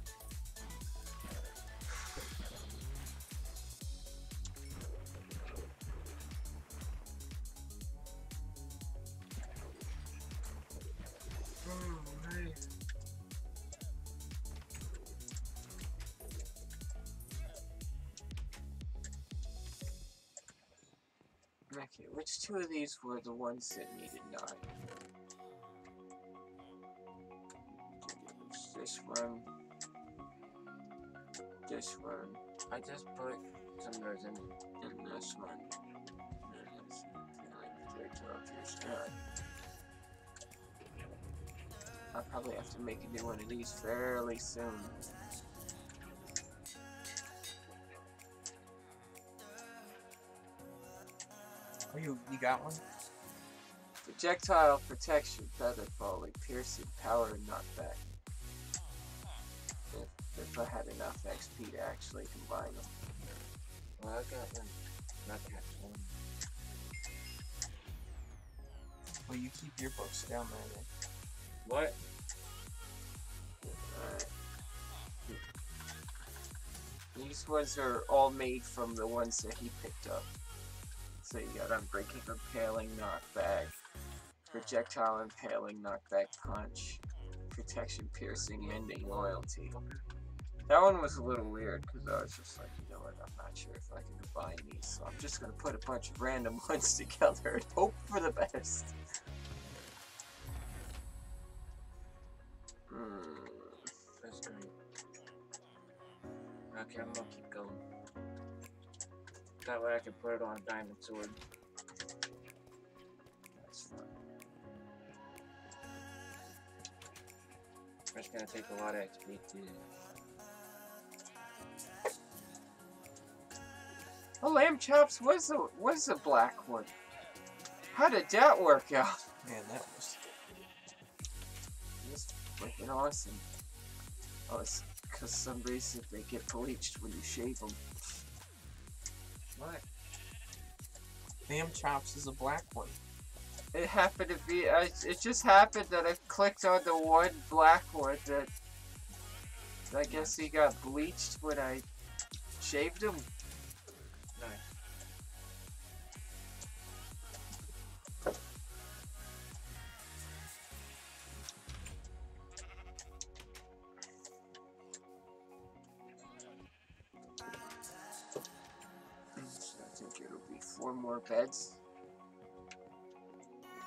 These were the ones that needed nine? This one. This one. I just put some of those in. And this one. I'll probably have to make a new one of these fairly soon. Oh, you you got one? Projectile protection, feather volley, piercing, power, and knockback. If, if I had enough XP to actually combine them. Well, I got one. Not that one. Well, you keep your books down there. Then. What? Alright. These ones are all made from the ones that he picked up. So you got Unbreaking, Impaling, Knockback, Projectile Impaling, Knockback Punch, Protection, Piercing, Mending, Loyalty. That one was a little weird because I was just like, you know what, I'm not sure if I can combine these, so I'm just gonna put a bunch of random ones together and hope for the best. Hmm. That's great. Okay, I'm gonna keep going. That way I can put it on a diamond sword. That's fine. It's gonna take a lot of XP too. Oh, Lamb Chops was a was a black one. How did that work out? Man, that was. That's freaking awesome. Oh, it's because some reason they get bleached when you shave them. What? Lamb chops is a black one. It happened to be. I, it just happened that I clicked on the one black one that. I guess he got bleached when I shaved him. Beds.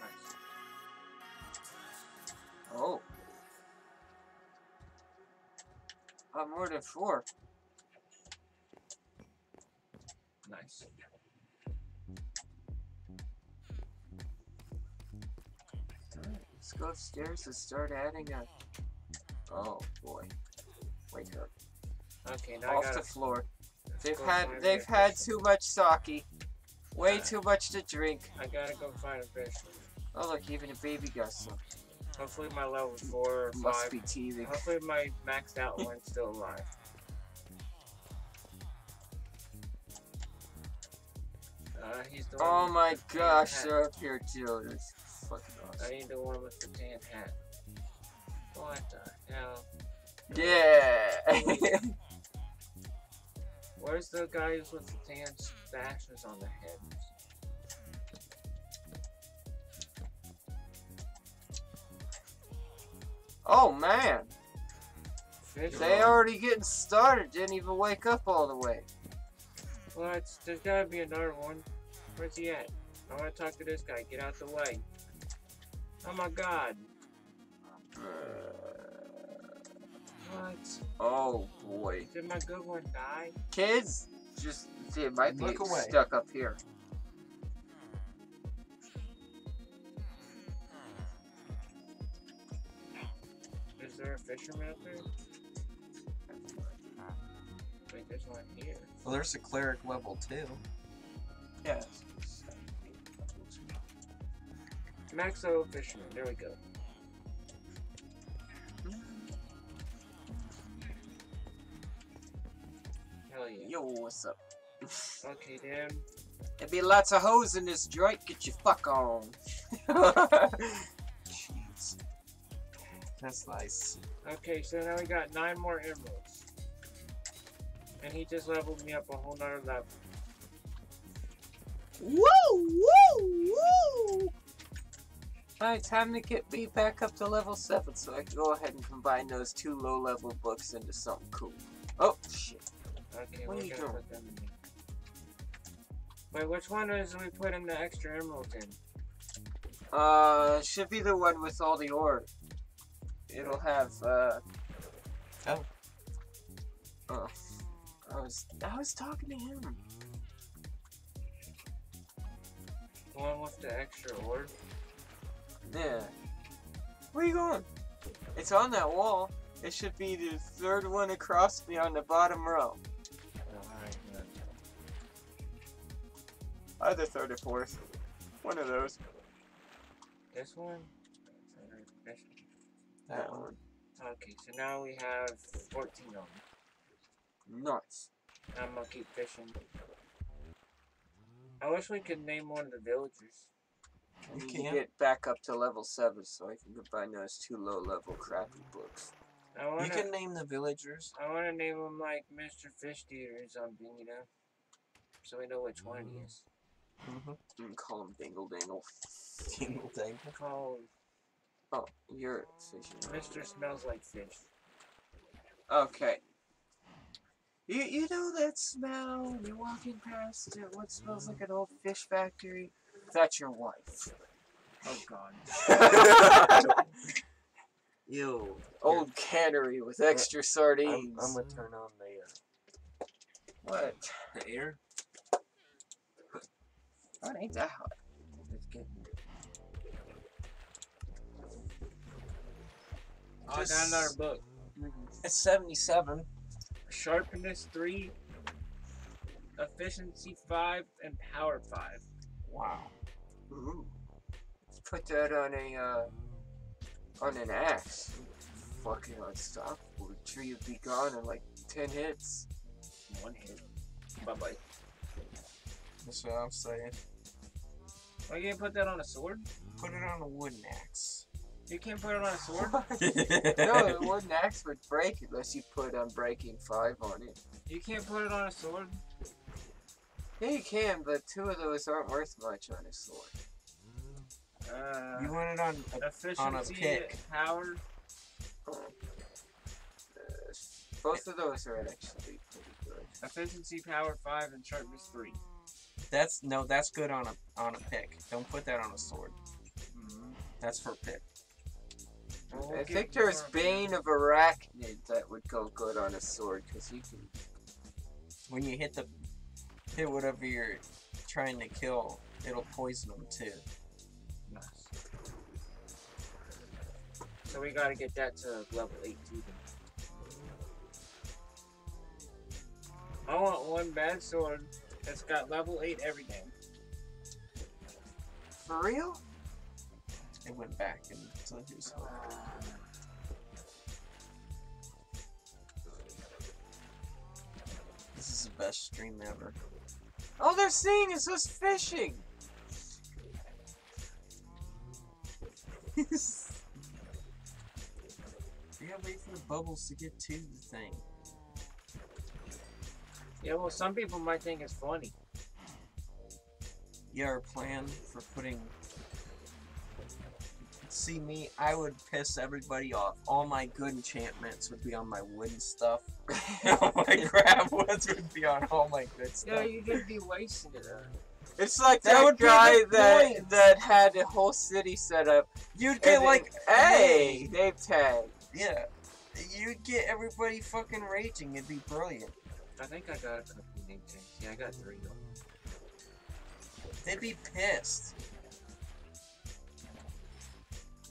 Nice. Oh. Uh, more than four. Nice. Let's go upstairs and start adding a. Oh boy. Wake up. Okay, now I Off the floor. They've had they've had too much sake. Way too much to drink. I gotta go find a fish. Oh look, even a baby got some. Hopefully my level four or Must five. be teething. Hopefully my maxed out one's still alive. Uh, he's the Oh my gosh, they're up here too. That's fucking awesome. I need the one with the tan hat. What the hell? Yeah. Where's the guys with the tan on their heads? oh man, Fish they on- already getting started. Didn't even wake up all the way. What? There's gotta be another one. Where's he at? I wanna talk to this guy. Get out the way. Oh my god. Uh, what? Oh boy, Did my good one die? kids, just it might be Look away. stuck up here. Is there a fisherman up there? Wait, there's one here. Well, there's a cleric level too. Yes. Max level fisherman. There we go. Hell yeah. Yo, what's up? Okay, then. There be lots of hoes in this joint. Get your fuck on. Jeez. That's nice. Okay, so now we got nine more emeralds. And he just leveled me up a whole nother level. Woo! Woo! Woo! Alright, time to get me back up to level 7 so I can go ahead and combine those two low level books into something cool. Oh, shit. Okay, What we're you doing? Put them in. Wait, which one is we put in the extra emeralds in? Uh, should be the one with all the ore. It'll have, uh. Oh. Oh. I was, I was talking to him. The one with the extra ore? Yeah. Where you going? It's on that wall. It should be the third one across me on the bottom row. Either third or fourth. One of those. This one? This That one. Okay, so now we have 14 of them. Nuts. I'm gonna keep fishing. I wish we could name one of the villagers. We to can. get back up to level 7 so I can combine those two low level crappy books. I wanna, You can name the villagers. I wanna name them like Mr. Fish Eater or something, you know, so we know which one he mm. is. Mm-hmm. You can call him Dingle Dangle. Tingle Tangle. Called Oh, you're fishing. Mr. Smells Like Fish. Okay. You you know that smell when you're walking past it? What smells like an old fish factory? That's your wife. Oh God. Ew. Old cannery with extra I'm, sardines. I'm gonna turn on the uh, What? the air. Oh, it ain't that hot. Let's get. Oh, I got another book. It's 77. Sharpness three, efficiency five, and power five. Wow. Ooh. Put that on a uh, on an axe. Fucking unstoppable. The tree would be gone in like ten hits. One hit. Bye bye. That's what I'm saying. Why you can't put that on a sword? Put it on a wooden axe. You can't put it on a sword. no, the wooden axe would break unless you put Unbreaking 5 on it. You can't put it on a sword. Yeah, you can, but two of those aren't worth much on a sword. Uh, You want it on a efficiency, pick. power. Uh, both of those are actually pretty good. Efficiency, power five, and sharpness three. That's no, that's good on a on a pick. Don't put that on a sword. Mm-hmm. That's for pick. I think there's Bane of Arachnid that would go good on a sword, because you can When you hit the hit whatever you're trying to kill, it'll poison them too. Nice. So we gotta get that to level 18. I want one bad sword that's got level 8 everything. For real? It went back into uh, his. This is the best stream ever. All they're seeing is us fishing. You gotta wait for the bubbles to get to the thing. Yeah, well, some people might think it's funny. Yeah, our plan for putting. See me, I would piss everybody off. All my good enchantments would be on my wooden stuff. all my crab woods would be on all my good stuff. Yeah, stuff. you could be wasting it. Uh, It's like That that, guy that that had a whole city set up. You'd get like, hey, name tag. yeah, you'd get everybody fucking raging. It'd be brilliant. I think I got a couple name tags. Yeah, I got three of them. They'd be pissed.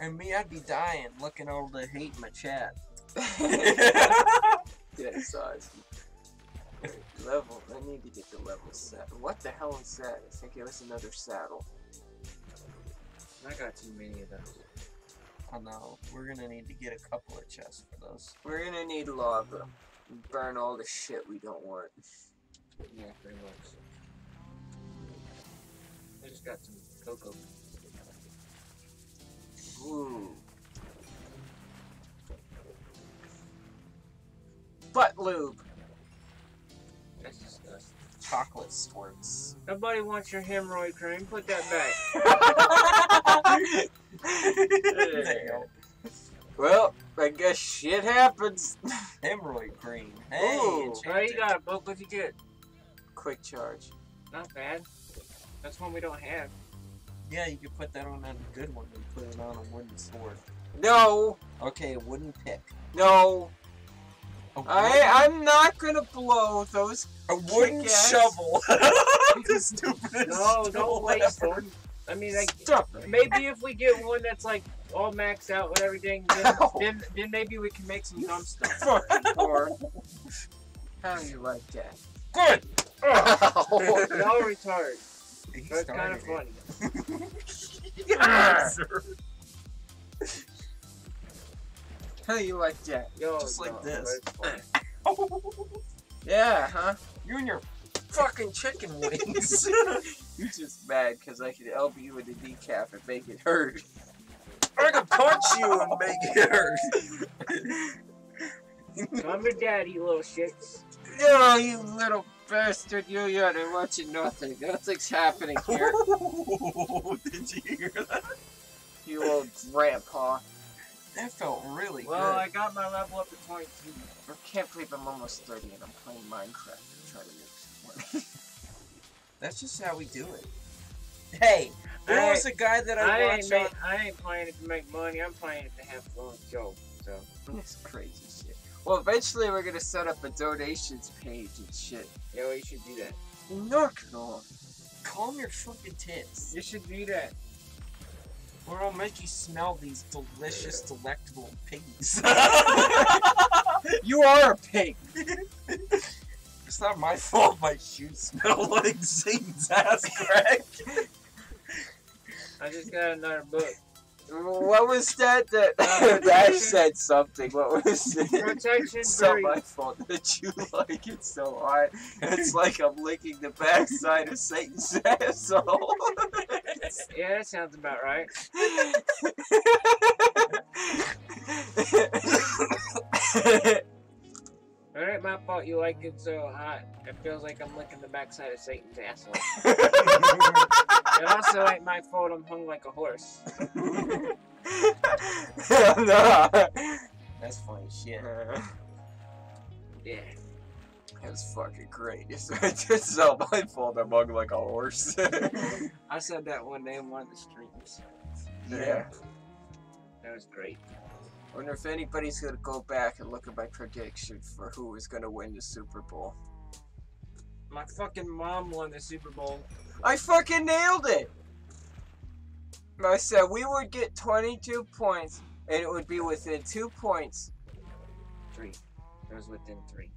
And me, I'd be dying looking over the hate in my chat. Dead size. Level. I need to get the level set. What the hell is that? I think it was another saddle. I got too many of those. I know. We're gonna need to get a couple of chests for those. We're gonna need lava. Burn all the shit we don't want. Yeah, pretty much. I just got some cocoa. Ooh. Butt lube. That's disgusting. Chocolate squirts. Nobody wants your hemorrhoid cream. Put that back. Damn. Well, I guess shit happens. Hemorrhoid cream. Hey, Ooh. Oh, you got a book. What'd you get? Quick charge. Not bad. That's one we don't have. Yeah, you could put that on a good one and put it on a wooden sword. No, Okay, a wooden pick. no. A I wooden- I'm not gonna blow those. a wooden shovel. the stupidest No, tool don't waste ever. them. I mean, like, Stop maybe if we get one that's like all maxed out with everything, then, then, then maybe we can make some dumb stuff. Or. How do you like that? Good. Oh. Retarded. He But it's kind of funny. How do you like that? Yo, Just like no, this. but it's funny. Yeah, huh? you and your fucking chicken wings. You're just mad because I could help you with the decaf and make it hurt. I can punch you and make it hurt. I'm your daddy, you little shits. Oh, you little bastard! You you're watching nothing. Nothing's happening here. Did you hear that? you old grandpa. That felt really Well, good. Well, I got my level up to 22. I can't believe I'm almost 30 and I'm playing Minecraft to try to make some money. That's just how we do it. Hey, there I- was a guy that I, I ain't, watched ma- on. I ain't playing it to make money. I'm playing it to have fun, Joe. So This crazy shit. Well, eventually we're gonna set up a donations page and shit. yeah, well, you should do that. Knock it off. Calm your fucking tits. You should do that. Or I'll make you smell these delicious, delectable piggies. You are a pig. It's not my fault my shoes smell like Satan's ass crack. I just got another book. What was that? That Uh, Dash said something. What was it? Protection It's not my fault that you like it so hard. It's like I'm licking the backside of Satan's asshole. Yeah, that sounds about right. It ain't my fault you like it so hot. It feels like I'm licking the backside of Satan's asshole. It also ain't my fault I'm hung like a horse. no. That's funny shit. Yeah. That's fucking great. It's, it's not my fault I'm hung like a horse. I said that one day in one of the streams. yeah. That was great. Wonder if anybody's gonna go back and look at my prediction for who is gonna win the Super Bowl. My fucking mom won the Super Bowl. I fucking nailed it! I said we would get 22 points and it would be within two points. Three. It was within three.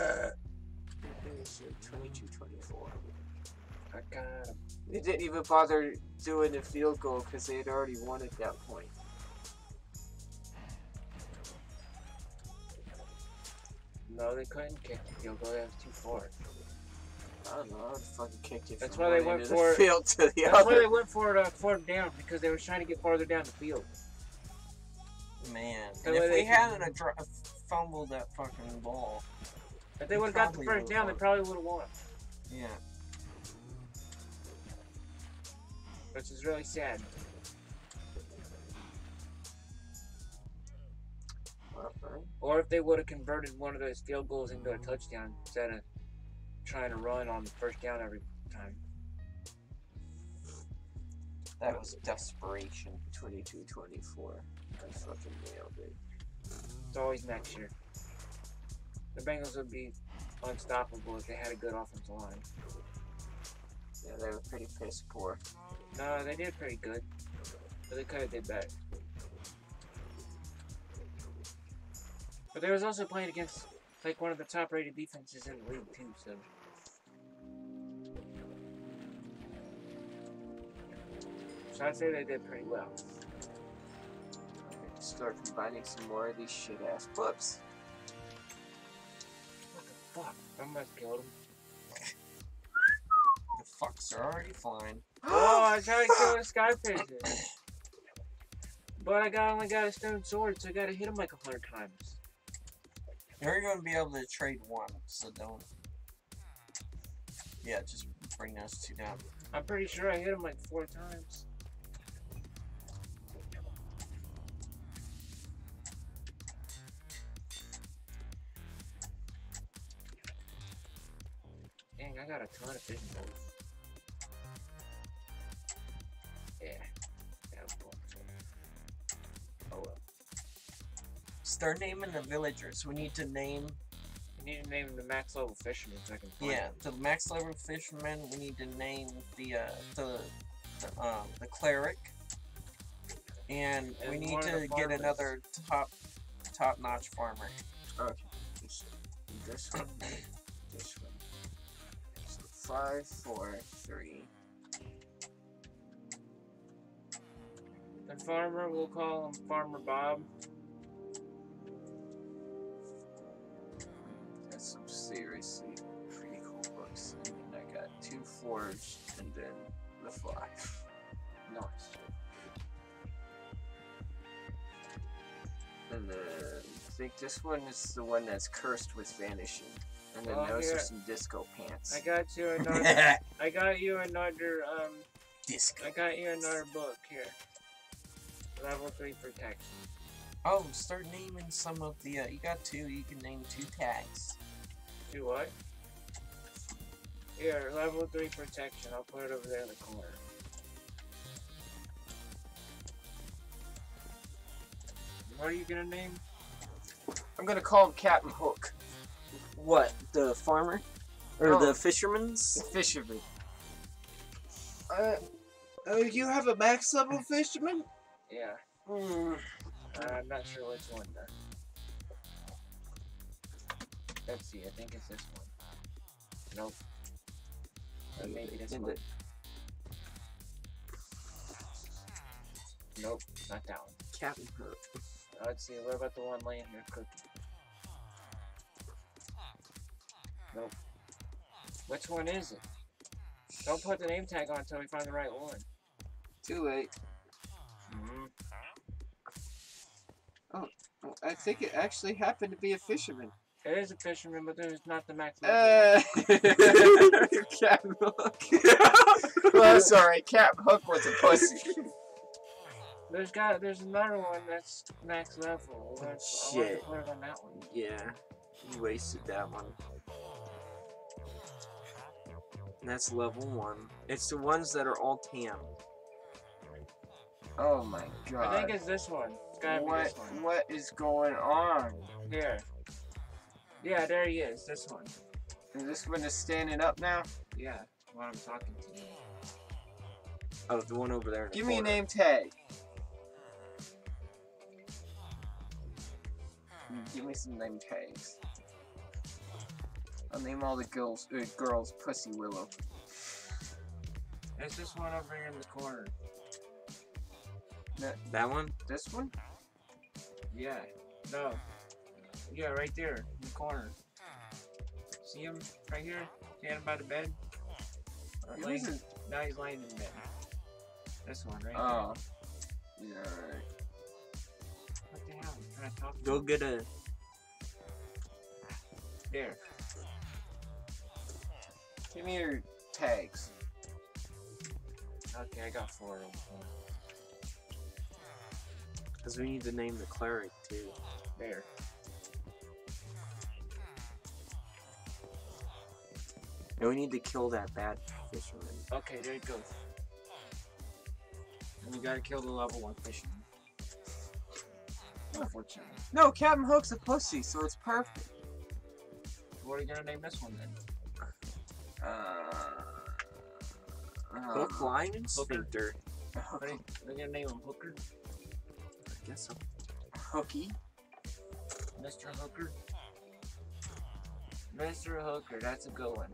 Uh, 22 24. I got him. They didn't even bother doing a field goal because they had already won at that point. No, they couldn't kick the field goal. That was too far. I don't know, I would fucking kicked it That's from why they went for the field to the That's why they went for it uh, fourth down because they were trying to get farther down the field. Man. That And if they we hadn't a dr- fumbled that fucking ball, If they would have got the first would've down, they probably would have won. yeah. Which is really sad. Or if they would have converted one of those field goals into a touchdown instead of trying to run on the first down every time. That was desperation. 22 24. I fucking nailed it. It's always next year. The Bengals would be unstoppable if they had a good offensive line. Yeah, they were pretty piss poor. No, they did pretty good. But they could have did better. But they was also playing against like one of the top rated defenses in the league too, so So I'd say they did pretty well. Okay, Start combining some more of these shit ass books. What the fuck? I must killed him. The fucks are already flying. Oh, I tried to kill the sky pigeon. But I got only got a stone sword, so I gotta hit him like a hundred times. You're to be able to trade one, so don't. Yeah, just bring those two down. I'm pretty sure I hit him like four times. Dang, I got a ton of fishing poles. Start naming the villagers. We need to name, I need to name the max level fisherman so I can find yeah, them. the max level fisherman. We need to name the uh, the the, um, the cleric, and, we need one of the to get another top top notch farmer. Okay. This, this one. This one. So five, four, three. The farmer, we'll call him Farmer Bob. some seriously pretty cool books. I mean, I got two Forged and then The five. nice. And then I think this one is the one that's cursed with vanishing. And then oh, those here. are some disco pants. I got you another. I got you another. Um, disco. I got you another book here. Level three protection. Oh, start naming some of the. Uh, you got two. You can name two tags. Do what? Here, level three protection. I'll put it over there in the corner. What are you gonna name? I'm gonna call him Captain Hook. What? The farmer? Or No. the fisherman's? The fisherman. Uh, uh, you have a max level fisherman? Yeah. Hmm. Uh, I'm not sure which one though. Let's see. I think it's this one. Nope. Or maybe this one. Nope, not that one. Captain Hook. Uh, Let's see. What about the one laying here cooking? Nope. Which one is it? Don't put the name tag on until we find the right one. Too late. Mm-hmm. I think it actually happened to be a fisherman. It is a fisherman, but there's not the max level. Uh, Captain Hook. well, sorry, Captain Hook was a pussy. There's got there's another one that's max level. Let's, I want to Shit. on that one. Yeah. You wasted that one. That's level one. It's the ones that are all tan. Oh my god. I think it's this one. It's gotta be What this one. what is going on? Here. Yeah, there he is. This one. Is this one is standing up now? Yeah, what I'm talking to. you. Oh, the one over there. in the Give me a name tag. Mm, Give me some name tags. I'll name all the girls uh, girls Pussy Willow. It's this one over here in the corner. That, That one? This one? Yeah. No. Yeah, right there in the corner. Hmm. See him right here? Standing by the bed? Hmm. Or laying- now he's laying in bed. This one right Oh. Yeah, alright. there. What the hell? I'm trying to talk to Go him. get a. There. Give me your tags. Okay, I got four of them. Because we need to name the cleric too. There. And we need to kill that bad fisherman. Okay, there it goes. And we gotta kill the level one fisherman. Unfortunately. No, Captain Hook's a pussy, so it's perfect. What are you gonna name this one then? Uh, Hook, line, and Hooker. sphincter. What are are you gonna name him Hooker? I guess so. Hooky. Mr. Hooker? Mr. Hooker, that's a good one.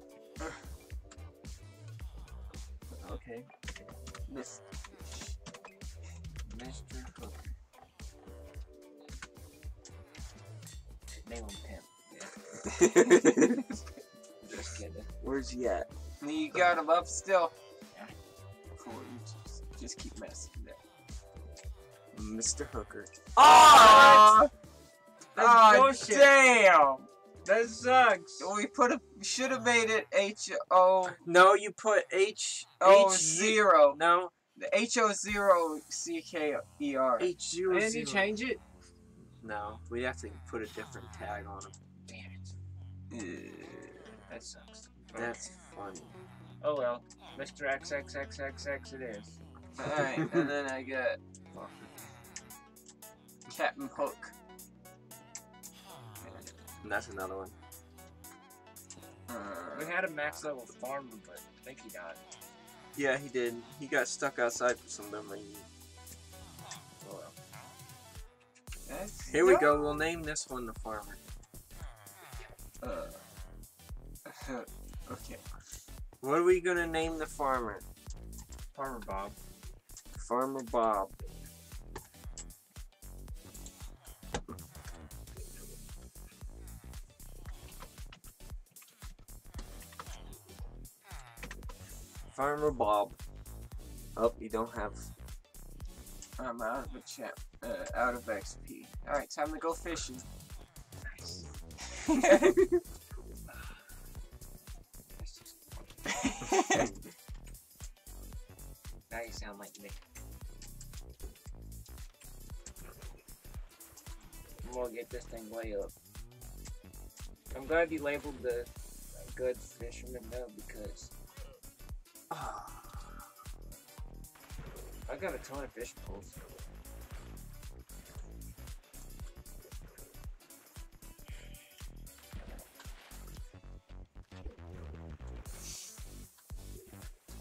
Okay. This. Mr. Hooker. Name him Pimp. Just kidding. Where's he at? You got him up still? Yeah. Cool, you just, just keep messing with that. Mr. Hooker. Oh! That's oh, bullshit. damn! That sucks. We put a should have made it H O No, you put H. O H- zero. No, The H O zero C K E R. H zero Didn't you change it? No, we have to put a different tag on him. Damn it. That sucks. That's funny. Oh well. Mr. XXXXX it is. Alright, and then I got Captain Hook. And that's another one. We Uh, had a max level farmer, but I think he died. Yeah, he did. He got stuck outside for some memory. Oh well. that's- Here we go. We'll name this one the farmer. Uh, okay. What are we gonna name the farmer? Farmer Bob. Farmer Bob. Farmer Bob. Oh, you don't have. I'm out of a champ. Uh, out of XP. Alright, time to go fishing. Just now you sound like me. I'm gonna get this thing way up. I'm glad you labeled the good fisherman though because I got a ton of fish pulls.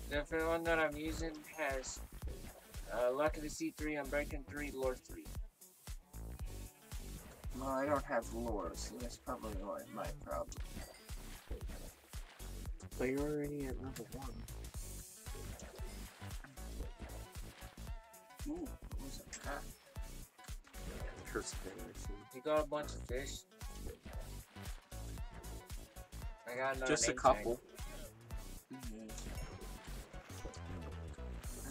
The for one that I'm using has uh, Luck of the Sea 3, Unbreaking 3, Lure 3. Well, I don't have lure, so that's probably why my problem. But you're already at level one. Ooh, what was it? Ah, Curse bear, I. You got a bunch of fish. I got another Just a couple. mhm.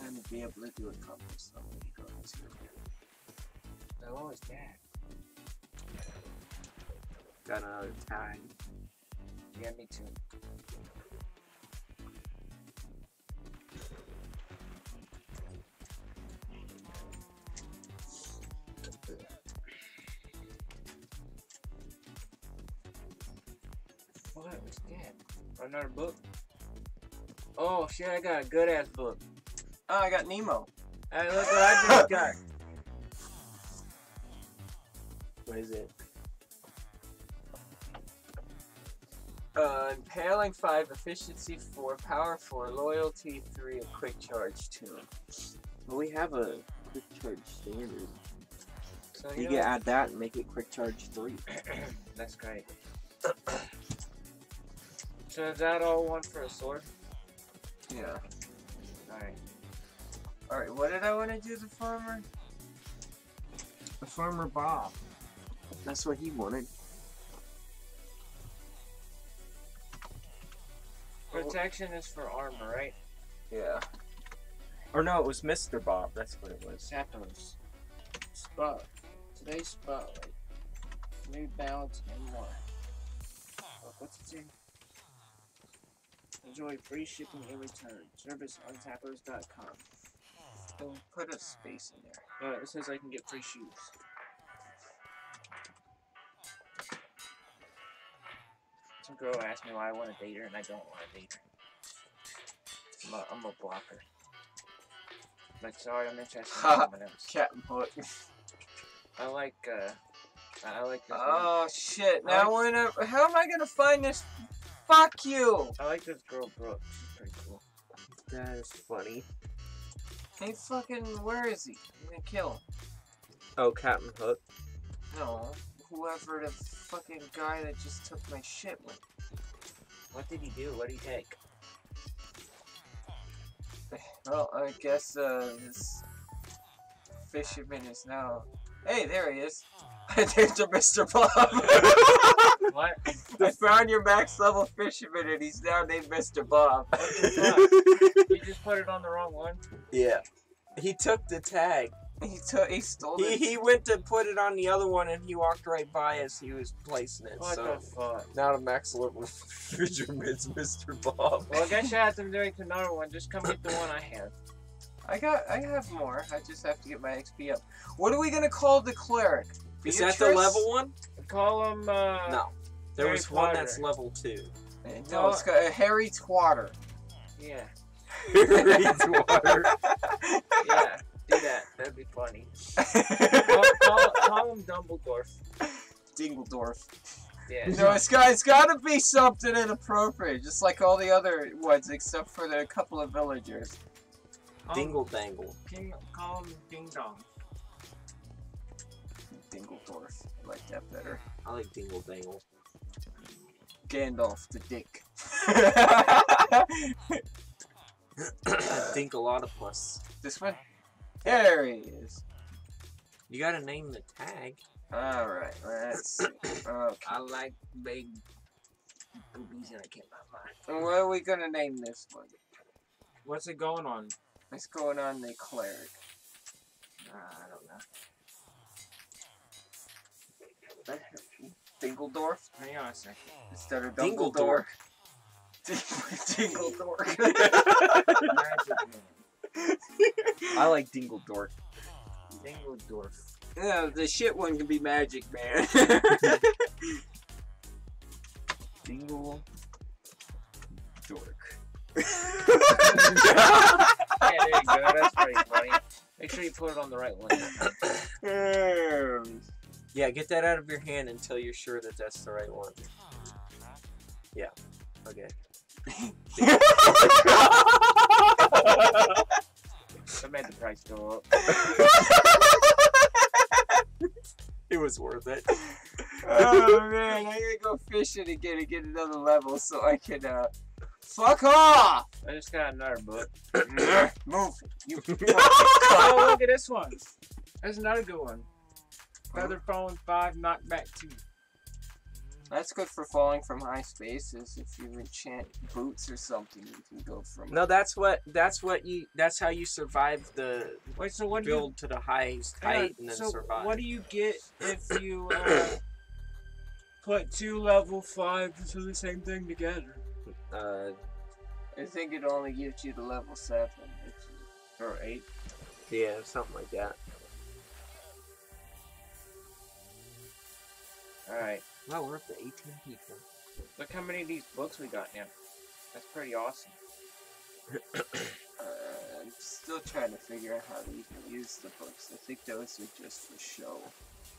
And be able to do a couple stuff when you go into Tag. Oh, what was that? Got another tag. Yeah, me too. What was that? Another book? Oh shit, I got a good ass book. Oh, I got Nemo. Hey, look what I just got. What is it? Uh, impaling 5, efficiency 4, power 4, loyalty 3, and quick charge 2. Well, we have a quick charge standard. So You you can add that and make it quick charge three. that's great. so is that all one for a sword? Yeah. Alright. Alright, what did I want to do the farmer? The farmer Bob. That's what he wanted. Protection is for armor, right? Yeah. Or no, it was Mr. Bob. That's what it was. Zappos. Spot. Today's spotlight. New balance and more. Oh, what's it say? Enjoy free shipping and return. Service on Zappos.com. Don't put a space in there. Uh, it says I can get free shoes. Some girl asked me why I want to date her, and I don't want to date her. I'm a, I'm a blocker. Like, sorry, I'm interested in someone else. Captain Hook. I like, uh, I like this. one. Oh shit! I Now when I, how am I gonna find this? Fuck you! I like this girl, Brooke. She's pretty cool. That is funny. Hey, fucking, where is he? I'm gonna kill him. Oh, Captain Hook. No, whoever the fucking guy that just took my shit went. What did he do? What did he take? Well, I guess uh, this fisherman is now. Hey, there he is. There's a Mr. Bob. What? I found your max level fisherman, and he's now named Mr. Bob. What the fuck? you just put it on the wrong one? Yeah. He took the tag. He took. He stole He it. he went to put it on the other one and he walked right by as he was placing it. What so the fuck? now the max level fisherman's Mr. Bob. Well, I guess you have to make another one. Just come get the one I have. I got. I have more. I just have to get my XP up. What are we gonna call the cleric? Is that the level one? Call him, uh... No. There Harry was one that's level two. Uh, No, it's got uh, Harry Twatter. Yeah. Reed's water. Yeah. Do that. That'd be funny. Call, call, call him Dumbledore. Dingledorf. Yeah. You know, it's got it's got to be something inappropriate, just like all the other ones, except for the couple of villagers. Call him- Dingle dangle. King, call him Ding Dong. Dingledorf, I like that better. I like dingle dangle. Gandalf the Dick. Dinkalotopus. this one. There he is. You gotta name the tag. All right, let's see. Okay. I like big boobies and I can't mind. And what are we gonna name this one? What's it going on? Let's go on the cleric. Uh, I don't know. That helps. Dingledorf Hang on a second. instead of Dingledorf. Dingledorf. Magic Man. I like Dingledorf. Dingledorf. yeah, the shit one can be Magic Man. Dingle. Dork. Yeah, there you go. That's pretty funny. Make sure you put it on the right one. Yeah, get that out of your hand until you're sure that that's the right one. Yeah. Okay. That made the price go up. It was worth it. oh man, I gotta go fishing again and get another level so I can uh fuck off. I just got another book. Move. You oh, look at this one. That's another good one. Feather Falling 5, Knockback 2. That's good for falling from high spaces. If you enchant boots or something, you can go from. No, that's what that's what you that's how you survive the Wait, so what do you build to the highest Hang on, height and then so survive. What do you get if you uh, put two level five to the same thing together? Uh I think it only gives you the level seven. Or eight? yeah, something like that. Alright. Wow, we're up to 18 people. Look how many of these books we got now. That's pretty awesome. Uh, I'm still trying to figure out how to even use the books. I think those are just for show.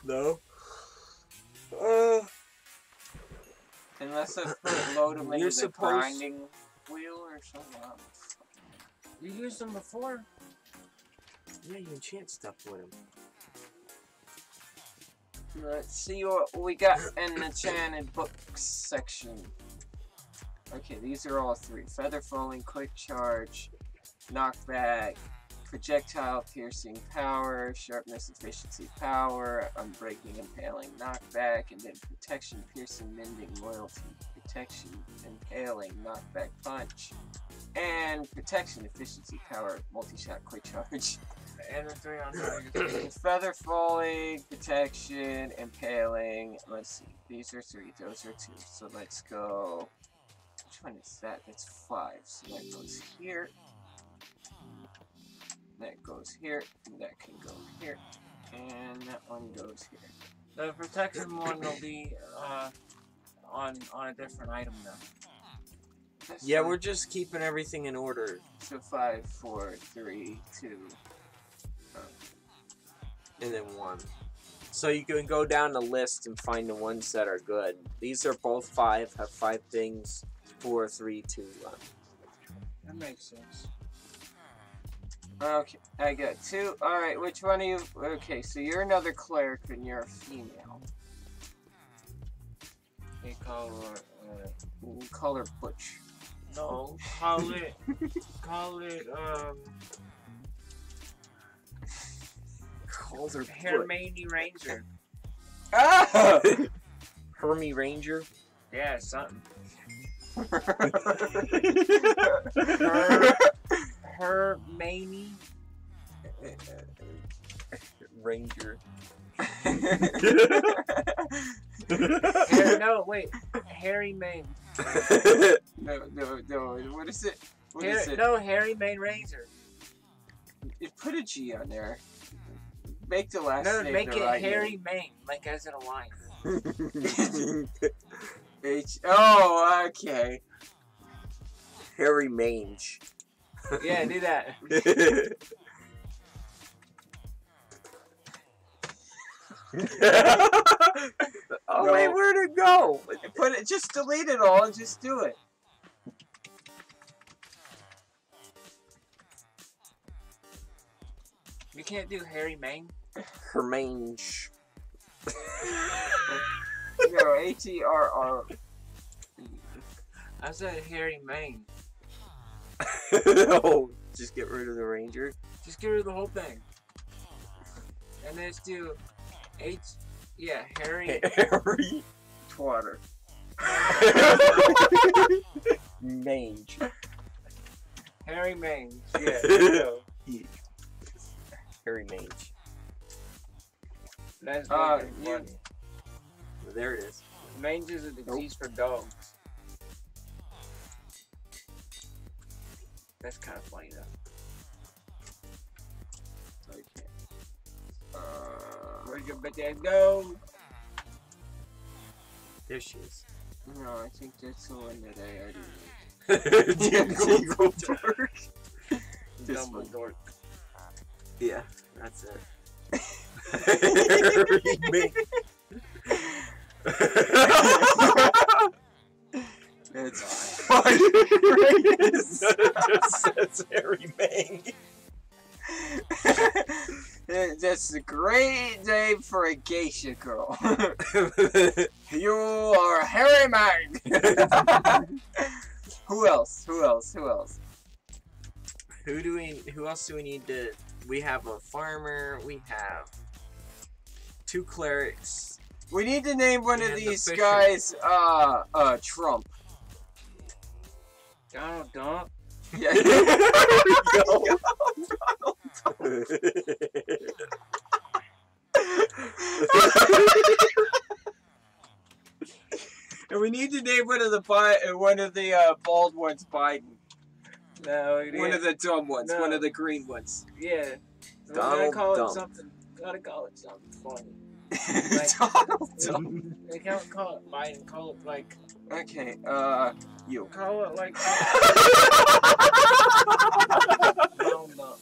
No. Uh, Unless I put load them You're into the supposed- grinding wheel or something. I don't know. You used them before? yeah, you enchant stuff with them. Let's see what we got in the enchanted books section. Okay, these are all three. Feather falling, quick charge, knockback, projectile piercing power, sharpness efficiency power, unbreaking impaling knockback, and then protection piercing mending loyalty, protection impaling knockback punch, and protection efficiency power multi-shot quick charge. And the three on. Feather falling, protection, impaling. Let's see. These are three. Those are two. So let's go. Which one is that? That's five. So that goes here. That goes here. That can go here. And that one goes here. The protection one will be uh, on on a different item now. That's Yeah, fine. we're just keeping everything in order. So five, four, three, two. and then one. So you can go down the list and find the ones that are good. These are both five, have five things, four, three, two, one. That makes sense. Okay, I got two. Alright, which one are you? Okay, so you're another cleric and you're a female. They call it, uh, You call her Butch. no, call it, call it, um, Calls her Hermione Ranger. Ah! Hermie Ranger. Yeah, something. Hermione. Ranger. Har- no, wait. Harry Main. no, no, no. What is it? What is Har- it? no, Harry Main Ranger. You Put a G on there. Make the last No, name make it right Harry Main, like as in a lion. H. Oh, okay. Harry Mange. Yeah, do that. oh wait, where'd it go? Put it. Just delete it all and just do it. You can't do Harry Main. Hermange. No, H E R R. I said Harry Main. oh, just get rid of the Ranger. Just get rid of the whole thing. And then let's do H. Yeah, Harry. Harry Twatter. Mange. Harry Main. Yeah. Harry Mange. That's Uh, good. you- funny. There it is. Mange is a disease for dogs. That's kind of funny though. Okay. Uh, Where'd your bitch ass go? There she is. no, I think that's the one that I already Dingle Dork. This Dumb one. dork. Yeah, that's it. Harry It's fucking just says Harry Ming. That's a great name for a geisha girl. you are Harry Man. Who else? Who else? Who else? who do we? Who else do we need to? We have a farmer. We have two clerics. We need to name one of And the these fisherman. guys, uh, uh, Trump. Donald Dump. Yeah. and we need to name one of the Bi- uh, one of the uh, bald ones Biden. No, One of the dumb ones. One of the green ones. yeah. We Donald gotta call Dump. it something. Gotta call it something funny. Donald Trump. They can't call it Biden. Call it like. Okay. Uh, you. Call it like. Donald Dump.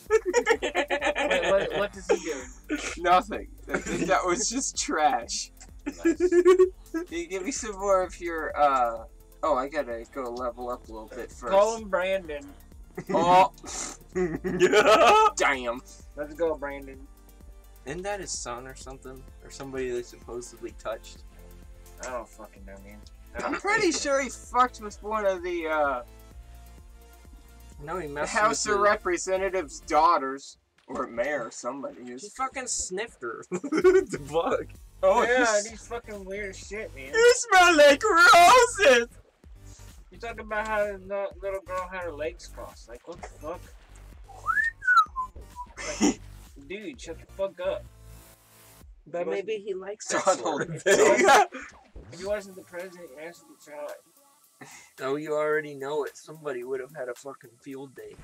Wait, what, what does he do? Nothing. That, that was just trash. Nice. Can you give me some more of your uh? Oh, I gotta go level up a little bit first. Call him Brandon. Oh, yeah. damn. Let's go, Brandon. Isn't that his son or something? Or somebody they supposedly touched? I don't fucking know, man. I I'm pretty sure he fucked with one of the uh No, he the messed House with of the- Representatives' daughters or mayor, somebody. He Who's... fucking sniffed her. the bug. Oh, yeah, you, these fucking weird shit, man. you smell like roses. You talking about how the little girl had her legs crossed? Like, what the fuck? Like, dude, shut the fuck up. But maybe he likes that Donald sort of thing. If you wasn't the president, you answered the try. oh, you already know it. Somebody would have had a fucking field day.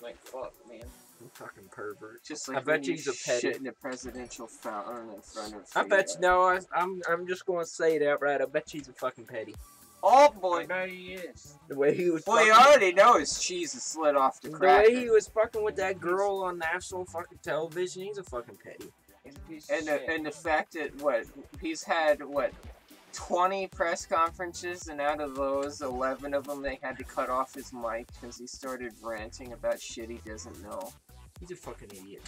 Like, fuck, man. You fucking pervert. Just like I bet you he's a petty. shit in a presidential fountain in front of. I bet you. No, I, I'm. I'm just going to say it outright. I bet he's a fucking petty. Oh I boy. bet he is. The way he was. Well, you already know his cheese is slid off the crack. The way he was fucking with that girl on national fucking television, he's a fucking petty. He's a piece And the, and the fact that what he's had what twenty press conferences, and out of those, eleven of them they had to cut off his mic because he started ranting about shit he doesn't know. He's a fucking idiot.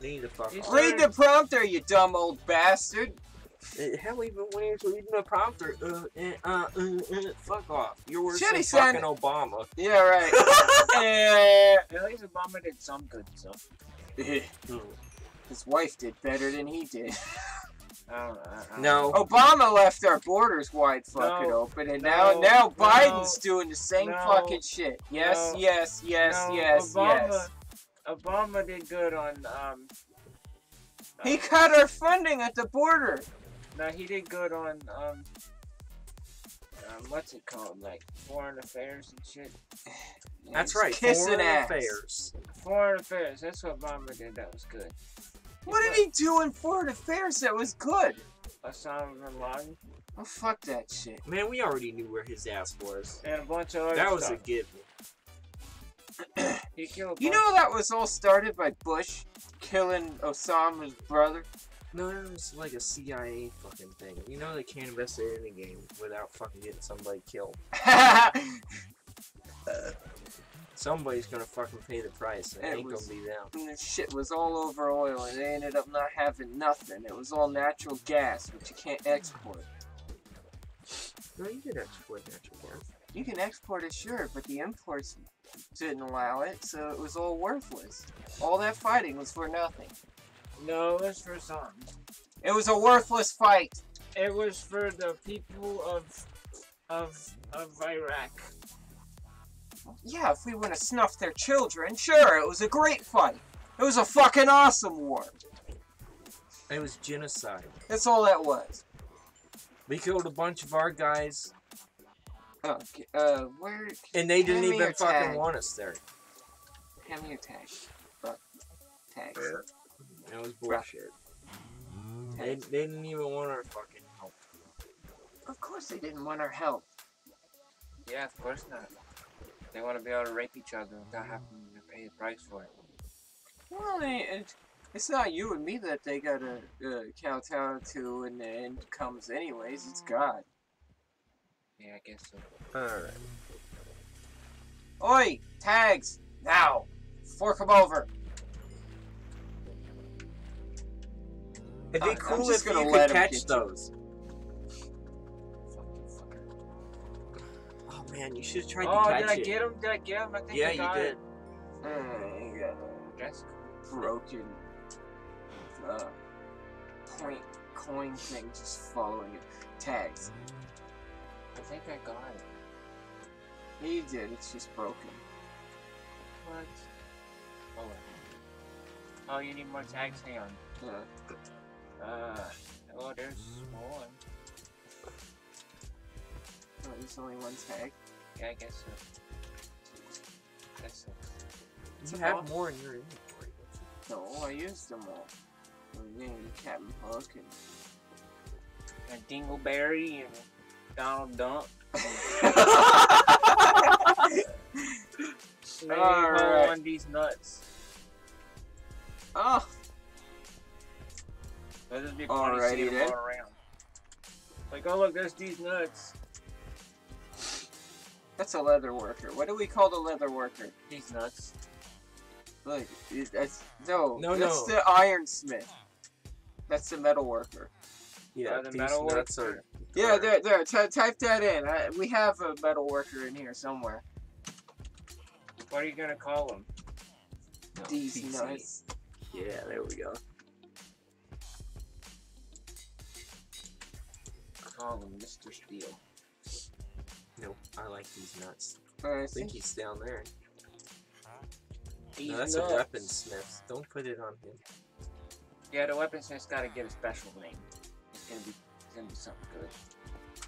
They need to fuck off. Read the prompter, you dumb old bastard. Uh, Hell, even when he was reading the prompter, uh, uh, uh, uh, uh, fuck off. You're worse Shit, than he said- fucking Obama. Yeah, right. Eh. At least Obama did some good stuff. His wife did better than he did. I don't. I- I don't No. Obama left our borders wide fucking No. open, and No. now now No. Biden's doing the same No. fucking shit. Yes, No. yes, yes, No, yes, Obama, yes. Obama did good on um. He uh, cut our funding at the border. No, he did good on um. Um, what's it called? Like foreign affairs and shit. That's He's right. Kissing Foreign ass. affairs. Foreign affairs. That's what Obama did. That was good. What did he do in foreign affairs that was good? Osama bin Laden Oh fuck that shit. Man, we already knew where his ass was. and a bunch of other That was a stuff. given. He killed. a You know that was all started by Bush killing Osama's brother. No, it was like a CIA fucking thing. You know they can't investigate any game without fucking getting somebody killed. Somebody's gonna fucking pay the price. It It ain't was- gonna be them. and this shit was all over oil, and they ended up not having nothing. It was all natural gas, which you can't export. No, you can export natural gas. You can export it, sure, but the imports didn't allow it, so it was all worthless. All that fighting was for nothing. No, it was for something. It was a worthless fight. It was for the people of of of Iraq. Yeah, if we want to snuff their children, sure, it was a great fight. It was a fucking awesome war. It was genocide. That's all that was. We killed a bunch of our guys, Oh, okay, uh, where? and they didn't even fucking tag. want us there. Hand me your tag. Fuck. Tags. That was bullshit. They, they didn't even want our fucking help. Of course they didn't want our help. Yeah, of course not. They want to be able to rape each other without having to pay the price for it. Well, they, it, it's not you and me that they gotta uh, kowtow to in the end comes anyways. It's God. Yeah, I guess so. Alright. Oi! Tags! Now! Fork Fork 'em over! It'd Uh, be I'm cool just if gonna you could catch get you. those. Man, you should have tried Oh, to catch did I get him? Did I get him? I think yeah, I you got did. It. Uh, you got That's broken uh, point coin thing just following it. Tags. I think I got it. Yeah, you did. It's just broken. What? Oh. well. Oh, you need more tags? Hang on. Uh, Uh, oh, there's one. oh, there's only one tag. Yeah, I guess so. I Guess so. It's You have boss. more in your inventory. don't No, I used them all. I'm getting Captain Hook and And Dingleberry and Donald Dump. Maybe Alright. on these nuts. oh, That'd just be funny Alrighty seeing them then. all around. Like, oh look, there's these nuts. That's a leather worker. What do we call the leather worker? These nuts. Look, it- that's no, No, that's no. the ironsmith. That's the metal worker. Yeah, Uh, the these metal worker. are. Yeah, there, there. T- type that in. I, we have a metal worker in here somewhere. What are you gonna call him? no, These TC. nuts. Yeah, there we go. Call him Mr. Steel. No, I like these nuts. I I think think he's down there. These No, that's nuts. a weaponsmith. Don't put it on him. Yeah, the weaponsmith's gotta get a special name. It's gonna be, it's gonna be something good.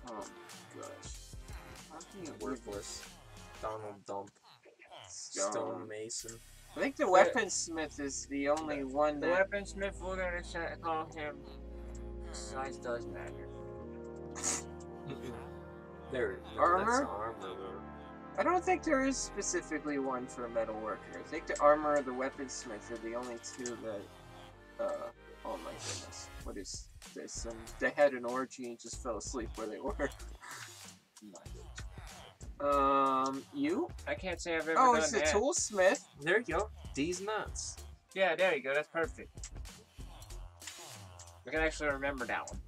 Oh gosh. How can you Worthless. Donald Dump. Stone. Stone Mason. I think the weaponsmith is the only one that... The that. weaponsmith, we're gonna call him. Size does matter. there. no, Armor? That's armor. I don't think there is specifically one for a metal worker. I think the armor or the weaponsmith are the only two that. Uh, oh my goodness. What is this? Um, they had an orgy and just fell asleep where they were. Um, you? I can't say I've ever Oh, done it's the that. toolsmith. There you go. These nuts. Yeah, there you go. That's perfect. I can actually remember that one.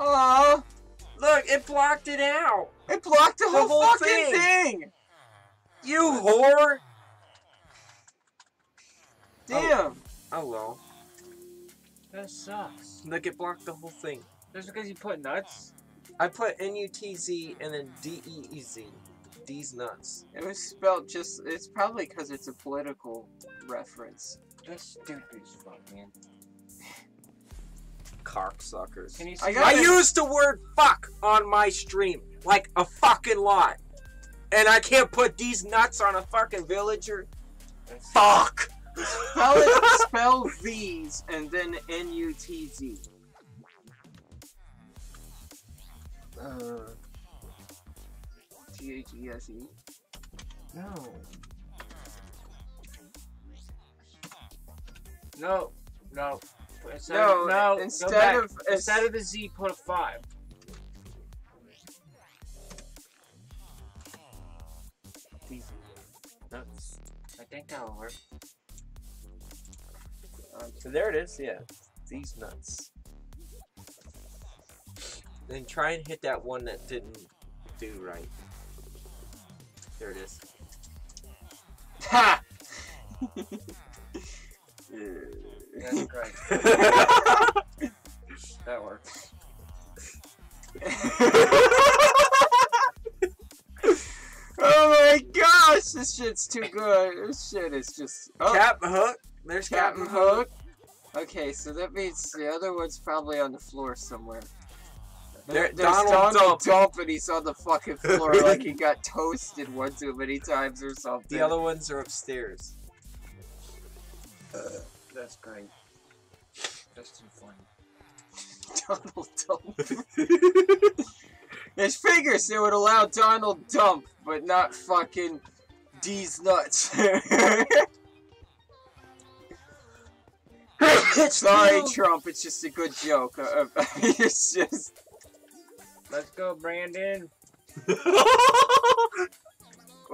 Oh, Look, it blocked it out. it blocked the, The whole, whole fucking thing. thing. You whore. Damn. Oh, oh well. That sucks. Look, it blocked the whole thing. Just because you put nuts? I put N-U-T-Z and then D-E-E-Z. These nuts. It was spelled just. It's probably because it's a political reference. That's stupid as fuck, man. Cocksuckers. Can you I I used the word fuck on my stream like a fucking lot. And I can't put these nuts on a fucking villager? Fuck! Spell it. spell these and then N U T Z. Uh, T H E S E. no. No, no. Instead No, of, no. instead of- instead of the Z, put a five. These nuts. I think that'll work. Um, so there it is, yeah. These nuts. Then try and hit that one that didn't do right. There it is. Ha! That's great. That works. oh my gosh, this shit's too good. This shit is just. Oh, Captain Hook. There's Captain Captain Hook. Hook. Okay, so that means the other one's probably on the floor somewhere. There- There's Donald Donald, Dump. Dump. and he's on the fucking floor like he got toasted one too many times or something. The other ones are upstairs. Uh, That's great. That's too funny. Donald Dump. There's figures that would allow Donald Dump, but not fucking D's nuts. Sorry, Trump. It's just a good joke. Uh, uh, it's just. Let's go, Brandon.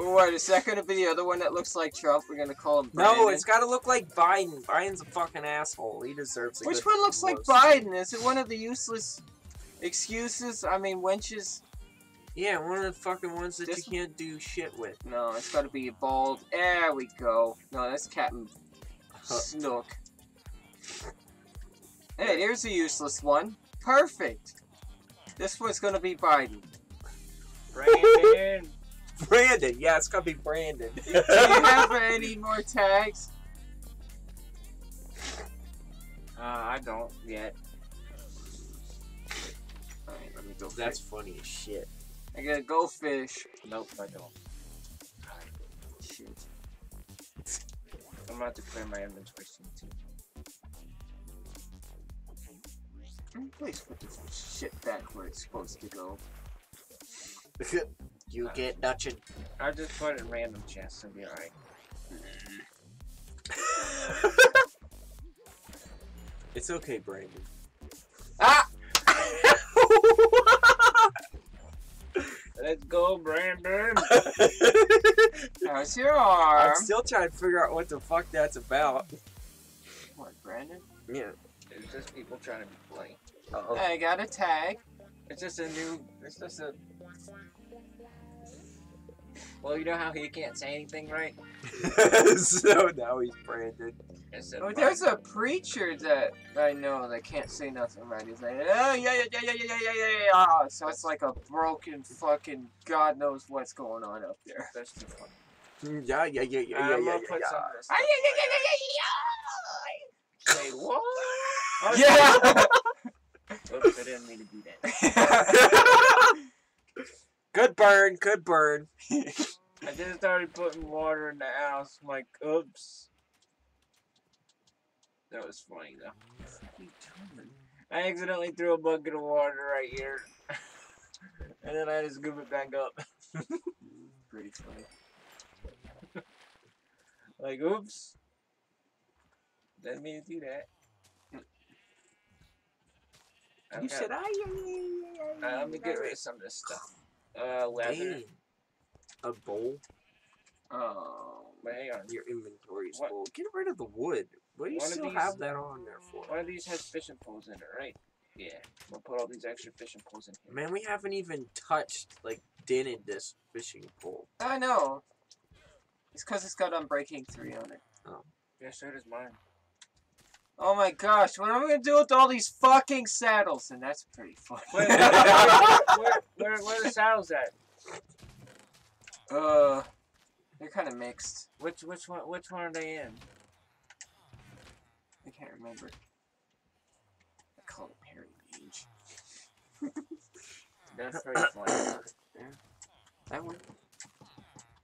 What is that gonna be the other one that looks like Trump? We're gonna call him. no, it's got to look like Biden. Biden's a fucking asshole. He deserves a Which good one looks like. Biden? Is it one of the useless excuses? I mean, wenches. Yeah, one of the fucking ones that This- you can't do shit with. No, it's got to be bald. There we go. No, that's Captain Huh. Snook. Hey, there's a useless one. Perfect. This one's gonna be Biden. Brandon. Brandon, yeah, it's gotta be Brandon. Do you have any more tags? Uh, I don't yet. Alright, let me go. That's fish. funny as shit. I gotta go fish. Nope, I don't. Shit. I'm about to clear my inventory soon too. Please put this shit back where it's supposed to go. you get Dutchin. I'll just put it in random chests and be alright. it's okay, Brandon. Ah! Let's go, Brandon. How's your I'm still trying to figure out what the fuck that's about. What, Brandon? Yeah. it's just people trying to be funny. Uh-oh. I got a tag. It's just a new. It's just a. Well, you know how he can't say anything right. so now he's Brandon. It's a Oh, there's a preacher that I know that can't say nothing right. He's like, oh, yeah, yeah, yeah, yeah, yeah, yeah, yeah, yeah, yeah. So it's like a broken fucking God knows what's going on up there. That's too funny. Mm, Yeah, yeah, yeah, yeah, yeah, I'm yeah, gonna yeah, put some yeah. of this. Ah, yeah, Say what? Oh, yeah, Oops, I didn't mean to do that. Yeah, Good burn, good burn. I just started putting water in the house. I'm like, oops. That was funny though. I accidentally threw a bucket of water right here. and then I had to it back up. Pretty funny. Like, oops. Didn't mean to do that. You Okay, said, yeah, yeah, yeah, yeah, uh, let me get rid of some of this stuff. Uh, leather. Dang. A bowl? Oh, But hang on. Your inventory's What- full. Get rid of the wood. What do you One still these- have that on there for? One of these has fishing poles in it, right? Yeah. We'll put all these extra fishing poles in here. Man, we haven't even touched, like, dented this fishing pole. I know. It's because it's got Unbreaking 3 on it. Oh. Yeah, so does mine. Oh my gosh, what am I gonna do with all these fucking saddles? And that's pretty funny. Wait, where, where, where, where are the saddles at? uh, they're kind of mixed. Which which one which one are they in? I can't remember. I call it Perry Range. That's very funny. That one?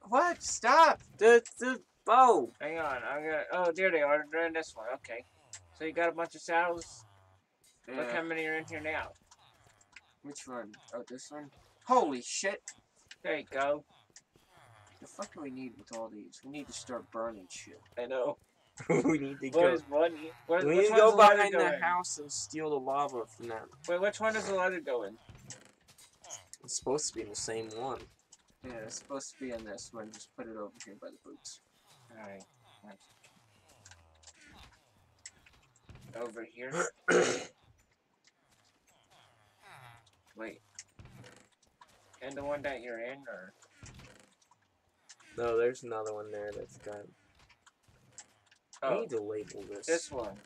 What? Stop! The, the bow! Hang on, I'm gonna. Oh, there they are. They're in this one. Okay. So you got a bunch of saddles. Look how many are in here now. Which one? Oh, this one? Holy shit! There you go. The fuck do we need with all these? We need to start burning shit. I know. we need to What go. is money? What, we need to one's go the leather behind go the in? house and steal the lava from them. Wait, which one does the leather go in? It's supposed to be in the same one. Yeah, it's supposed to be in this one. Just put it over here by the boots. Alright. Over here. Wait. And the one that you're in, or No, there's another one there that's got. I oh, need to label this. this one.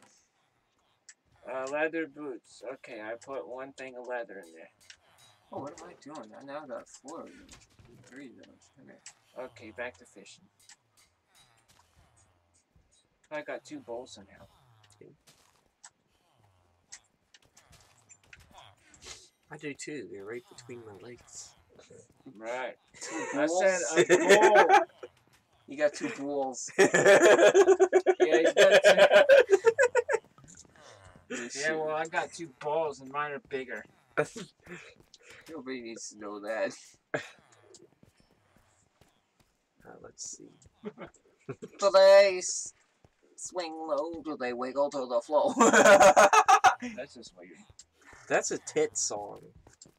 Uh, leather boots. Okay, I put one thing of leather in there. Oh, what am I doing? I now got four of those. Three of those. Okay. Okay, back to fishing. I got two bowls somehow. I do too. They're right between my legs. Right. I said a bull. You got two bulls. Yeah, he's got two. Yeah, well, I got two balls and mine are bigger. Nobody needs to know that. Uh, let's see. Do they swing low? Do they wiggle to the floor? That's just weird. That's a tit song.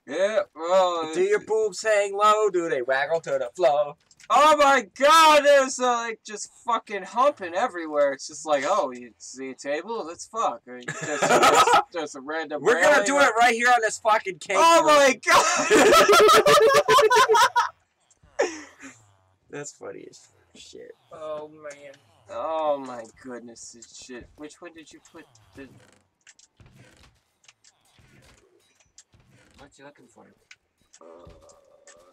yeah, well. Do your boobs hang low? Do they waggle to the floor? Oh my god, there's uh, like just fucking humping everywhere. It's just like, oh, you see a table? Let's fuck. Or just, just, just a random. We're gonna do it right here on this fucking cake. Oh my god! That's funny as shit. Oh man. oh my goodness, this shit. Which one did you put the? What you looking for? Uh,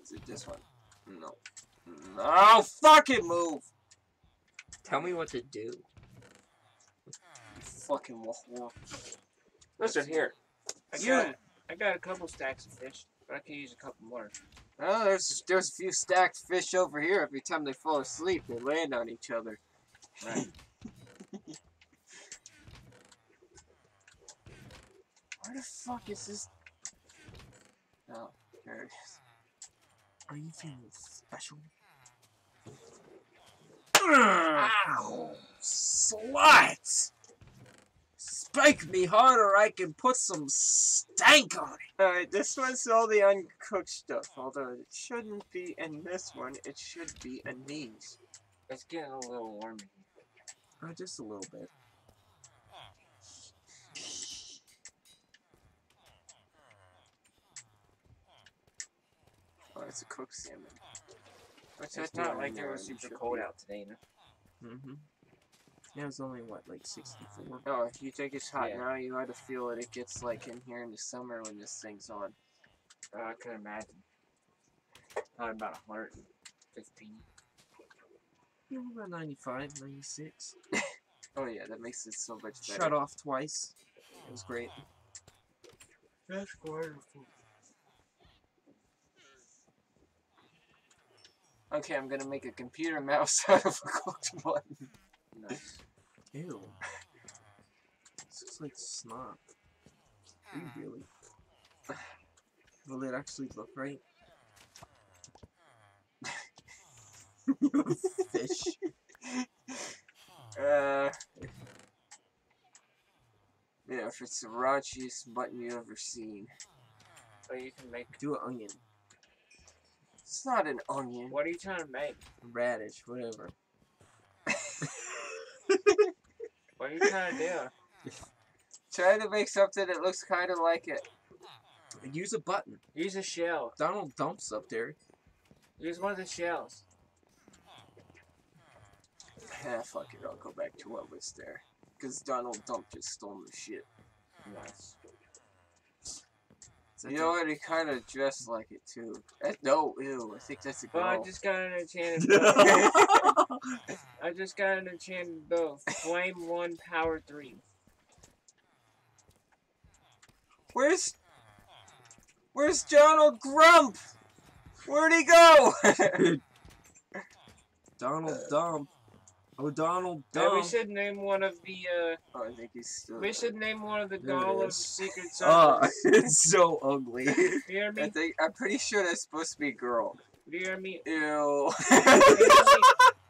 is it this one? No. No, fucking move! Tell me what to do. You fucking whore. Listen here. I You- got, I got a couple stacks of fish, but I could use a couple more. Oh, there's there's a few stacked fish over here. Every time they fall asleep, they land on each other. Right. Where the fuck is this? Oh, there it is. Are you feeling special? Ow! Slut! Spank me harder, I can put some stank on it. Alright, this one's all the uncooked stuff. Although it shouldn't be in this one, it should be in these. It's getting a little warm. Oh, just a little bit. It's a cooked salmon. What's it's that not like it there? was super cold out today, no? Mm-hmm. Yeah, it was only what, like sixty-four. Oh, if you think it's hot Yeah. now, you ought to feel what it gets like in here in the summer when this thing's on. Uh, I could imagine. Probably about 115. You know, about 95, 96. Oh yeah, that makes it so much better. Shut off twice. It was great. That's wonderful. Okay, I'm gonna make a computer mouse out of a cooked button. Nice. Ew. This looks like snot. Ew, really. Will it actually look right? Fish. Uh, yeah, if it's the raunchiest button you've ever seen. So you can make. Do an onion. It's not an onion. What are you trying to make? Radish, whatever. What are you trying to do? Try to make something that looks kind of like it. Use a button. Use a shell. Donald dumps up there. Use one of the shells. Ah, fuck it, I'll go back to what was there. Because Donald Dump just stole the shit. Nice. Is that You the- know what? He kind of dressed like it too. Eh, no, ew. I think that's a Well, I just got an enchanted bow. I just got an enchanted bow. Flame 1, Power 3. Where's Where's Donald Grump? Where'd he go? Donald Dump. Oh, Donald Yeah, we should name one of the, uh, oh, I think he's still. we should name one of the golem. Secret Ah, Service. it's so ugly. You hear I me? think I'm pretty sure that's supposed to be girl. You hear me? Ew.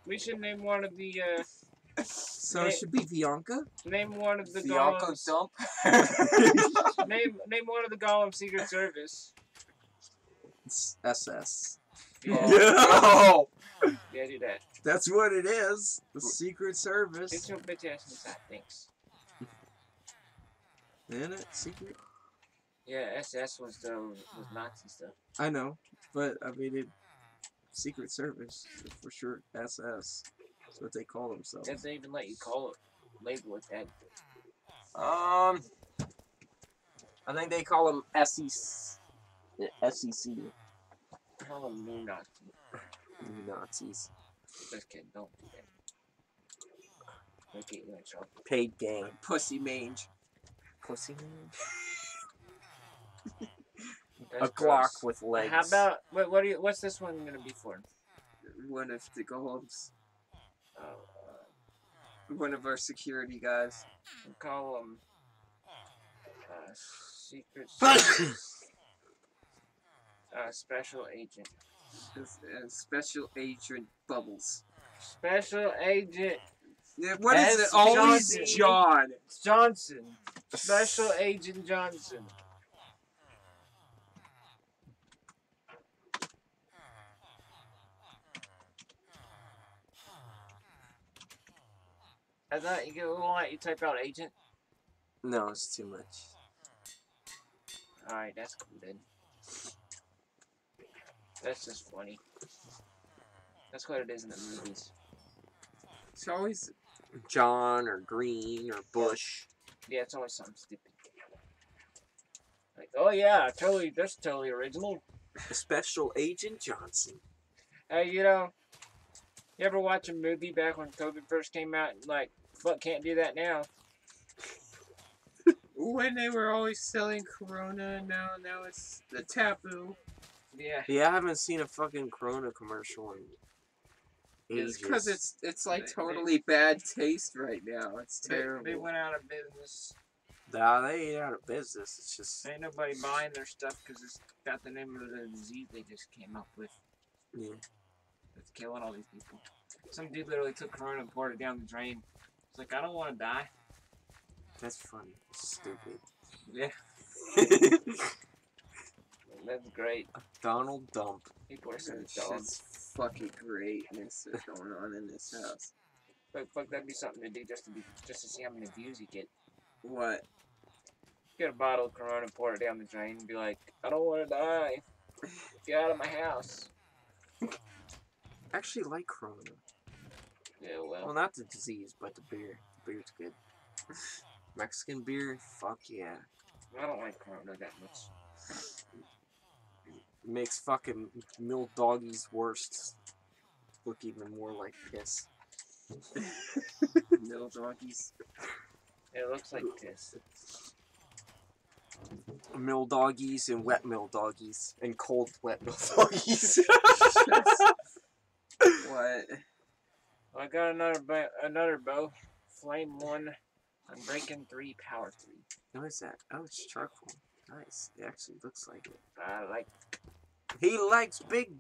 We should name one of the, uh, So it should be Bianca. name one of the Bianca golems. Dump. Name, name one of the golem Secret Service. It's SS. Yeah, Oh. yeah, do that. That's what it is. The Secret Get Service. your bitch ass inside, thanks. Isn't it? Secret? Yeah, SS was the was Nazi stuff. I know. But, I mean, it. Secret Service. For sure. SS. That's what they call themselves. If they even let you call it, label it that. Um. I think they call them SEC. SEC. Call them new Nazi. Nazis. Just kidding, don't do that. They'll get you in trouble. Paid gang. Pussy mange. Pussy. mange? a Glock with legs. How about what? What are you? What's this one gonna be for? One of the goals. Uh, One of our security guys. we call them uh, secret uh, special agent. Is- Special Agent Bubbles. Special agent Yeah, what is S. it? Oh, Always Johnson. John. Johnson. Special agent Johnson. I thought you go want you type out agent. No, it's too much. Alright, that's cool then. That's just funny. That's what it is in the movies. It's always John or Green or Bush. Yeah, it's always something stupid. Like, oh yeah, totally, that's totally original. Special Agent Johnson. Hey, you know, you ever watch a movie back when COVID first came out and like, fuck, can't do that now? when they were always selling Corona. Now, now it's the taboo. Yeah. Yeah, I haven't seen a fucking Corona commercial in It's ages. because it's it's like They- they- totally bad taste right now. It's terrible. they went out of business. Nah, they ain't out of business. It's just Ain't nobody buying their stuff because it's got the name of the disease they just came up with. yeah. That's killing all these people. Some dude literally took Corona and poured it down the drain. It's like, I don't want to die. That's funny. Stupid. Yeah. That's great. Donald Dump. People are so dumb. shit's fucking greatness that's going on in this house. But fuck, that'd be something to do just to be, just to see how many views you get. What? Get a bottle of Corona, and pour it down the drain, and be like, I don't want to die. Get out of my house. I actually like Corona. Yeah, well. Well, not the disease, but the beer. The beer's good. Mexican beer, fuck yeah. I don't like Corona that much. Makes fucking mill doggies worst look even more like piss. Middle donkeys. It looks like piss. Mill doggies and wet mill doggies and cold wet mill doggies. What? I got another ba- another bow. Flame one. Unbreaking three, power three. what is that? Oh, it's charcoal. Nice. It actually looks like it. I like He likes big.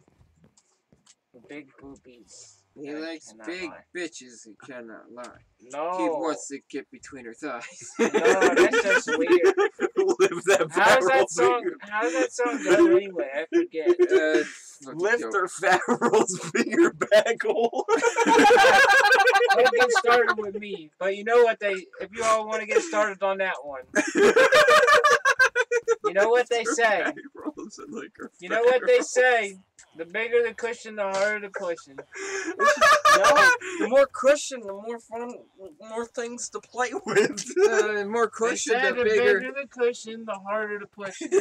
big boobies. He I likes big lie. bitches who cannot lie. No. He wants to get between her thighs. No, that's just weird. Live that How's barrel that song? finger. How's that song go anyway? I forget. uh, Lift dope. her fat rolls finger bagel. Don't get started with me. But you know what they? If you all want to get started on that one, you know what they say. Like You know what they say. The bigger the cushion, the harder the pushing. no, the more cushion, the more fun, more things to play with. Uh, more cushion, said the the bigger. bigger the cushion, the harder the pushing.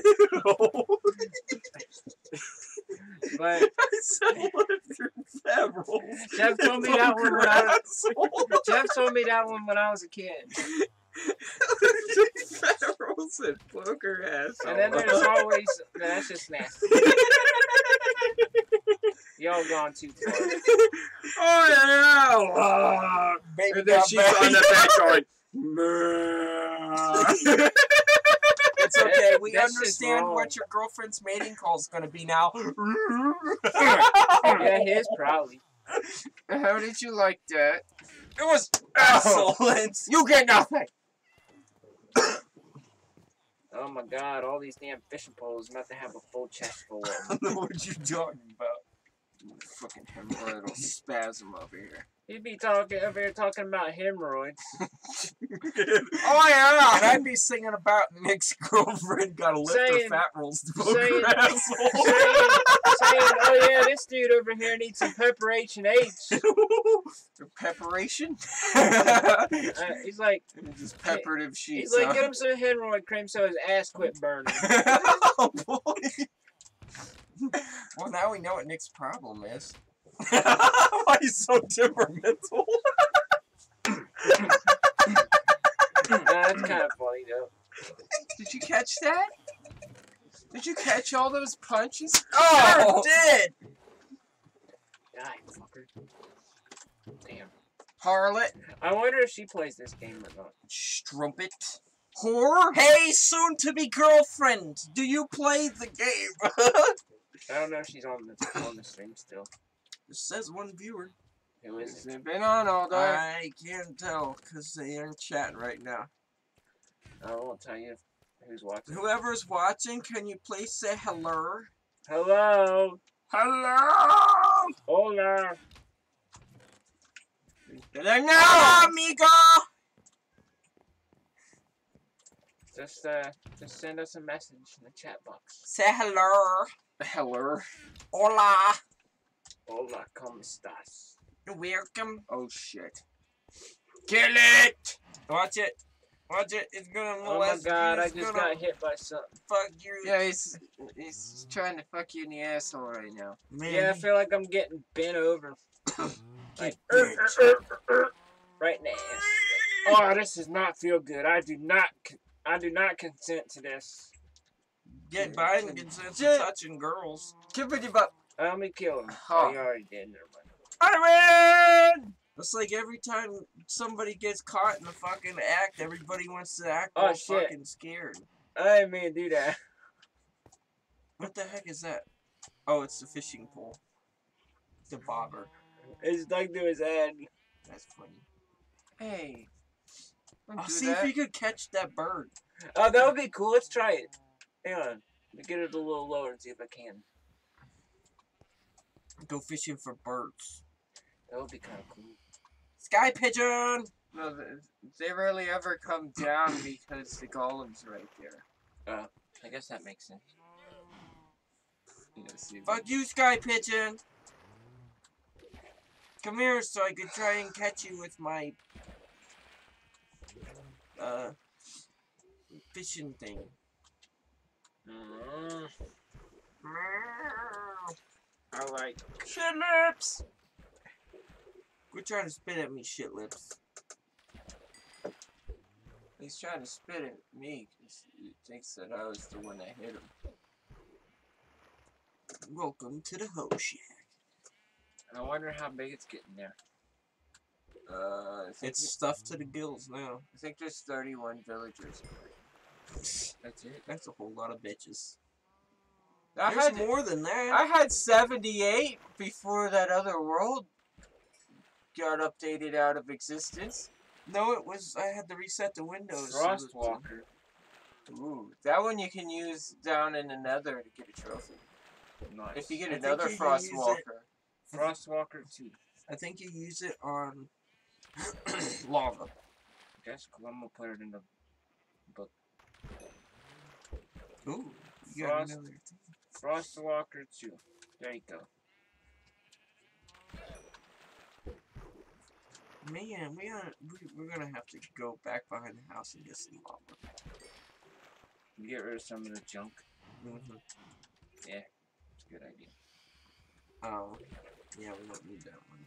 But I said lift your fat rolls. Jeff told me that one when I was- Jeff told me that one when I was a kid. Fat rolls and poker ass. And then there's always that's just nasty. Y'all gone too far. Oh yeah! Baby And then she's back. on the back going. It's okay. We That's understand what your girlfriend's mating call is going to be now. Yeah, his probably. How did you like that? It was oh, excellent. You get nothing. Oh my god, all these damn fishing poles about to have a full chest full of. I don't know what you're talking about. Fucking hemorrhoidal spasm over here. He'd be talking over here talking about hemorrhoids. Oh yeah! And I'd be singing about Nick's girlfriend got a lift Saying- her fat rolls to poke saying- her asshole. saying, saying, oh yeah, this dude over here needs some pepper H and H. Preparation? Uh, he's like, Just peppered him sheets. he's like, huh? get him some hemorrhoid cream so his ass quit burning. oh boy. Well, now we know what Nick's problem is. Why he's so temperamental? Nah, that's kind of funny though. Did you catch that? Did you catch all those punches? Oh, did. Die, fucker. Damn. Harlot. I wonder if she plays this game or not. Strumpet. Whore. Hey, soon to be girlfriend. Do you play the game? I don't know if she's on the on the stream still. it says one viewer. Who is Has it? it been on all day? I can't tell because they are chatting right now. I won't tell you who's watching. Whoever's watching, can you please say hello? Hello. Hello. Hola. Hello, amigo. Just uh, just send us a message in the chat box. Say hello. Hello. Hola. Hola, ¿cómo estás? Welcome. Oh shit. Kill it. Watch it. Watch it. It's gonna molest Oh my molest you. god, I just got hit by something. fuck you. Yeah, he's he's trying to fuck you in the asshole right now. Man. Yeah, I feel like I'm getting bent over. Like, Get er, bitch. er, er, er, right in the ass. Oh, this does not feel good. I do not, I do not consent to this. Get Biden consents to Shit. touching girls. Give it butt. Uh, let me kill him. Oh, huh. Oh, you already did. Never mind. I win! It's like every time somebody gets caught in a fucking act, everybody wants to act Oh, all shit. fucking scared. I didn't mean to do that. What the heck is that? Oh, it's the fishing pole. The bobber. It's stuck to his head. That's funny. Hey. Don't I'll see that. if you could catch that bird. Oh, that would be cool. Let's try it. Hang on. Let me get it a little lower and see if I can. Go fishing for birds. That would be kind of cool. Sky pigeon! No, they rarely ever come down because the golem's right there. I guess that makes sense. Fuck you, sky pigeon! Come here so I could try and catch you with my uh fishing thing. Mm. I like. Shit lips! Quit trying to spit at me, shit lips. He's trying to spit at me because he thinks that I was the one that hit him. Welcome to the Ho Shack. I wonder how big it's getting there. Uh, It's stuffed to the gills now. I think there's 31 villagers. That's it. That's a whole lot of bitches. I There's had more than that. I had 78 before that other world got updated out of existence. no, it was. I had to reset the windows. so that- Ooh, that one you can use down in the nether to get a trophy. Nice. If you get I another you can use it- Frostwalker. Frostwalker 2. I think you use it on lava. That's cool. I'm gonna put it in the Ooh, you got Frost. another. Frostwalker 2. There you go. Man, we are we, we're gonna have to go back behind the house and get some lava. Get rid of some of the junk. Mm-hmm. It's a good idea. Oh, yeah, we don't need that one.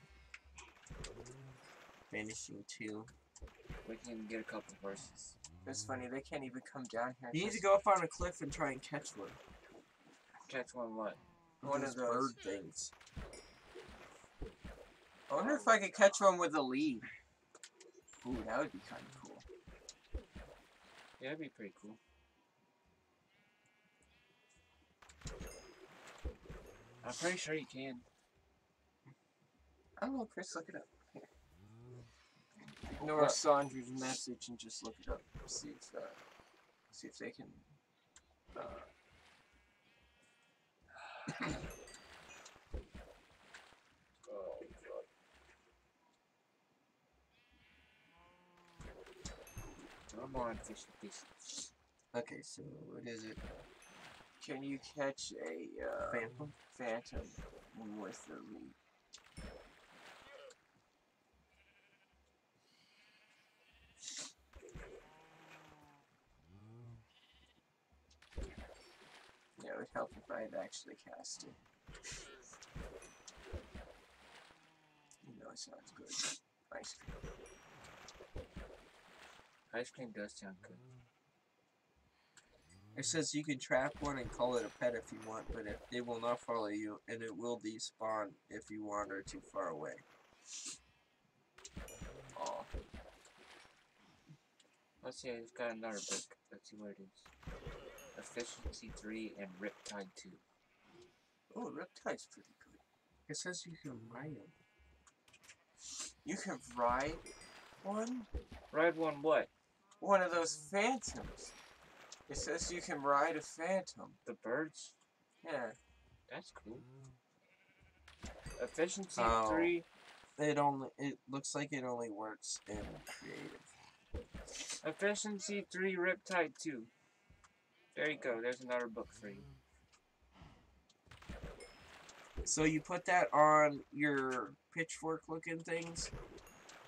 Vanishing two. We can get a couple horses. That's funny, they can't even come down here. You need to go up on a cliff and try and catch one. Catch one what? One of those those. bird things. I wonder if I could catch one with a lead. Ooh, that would be kind of cool. Yeah, that'd be pretty cool. I'm pretty sure you can. I don't know, Chris, look it up. Ignore Sandra's message and just look it up. See if, uh, see if they can. Uh, Oh, God. I'm on fish fish. Okay, so what is it? can you catch a uh, Phantom? phantom with the lead? Help if I had actually cast it. You know, it sounds good. Ice cream. Ice cream does sound good. It says you can trap one and call it a pet if you want, but it, it will not follow you, and it will despawn if you wander too far away. Oh. Let's see, I've got another book. Let's see what it is. Efficiency 3 and Riptide 2. Oh, Riptide's pretty good. It says you can ride them. You can ride one? Ride one what? One of those phantoms. It says you can ride a phantom. The birds? Yeah. That's cool. Efficiency Oh. 3. It only it looks like it only works in creative. Efficiency 3 Riptide 2. There you go, there's another book for you. So you put that on your pitchfork looking things,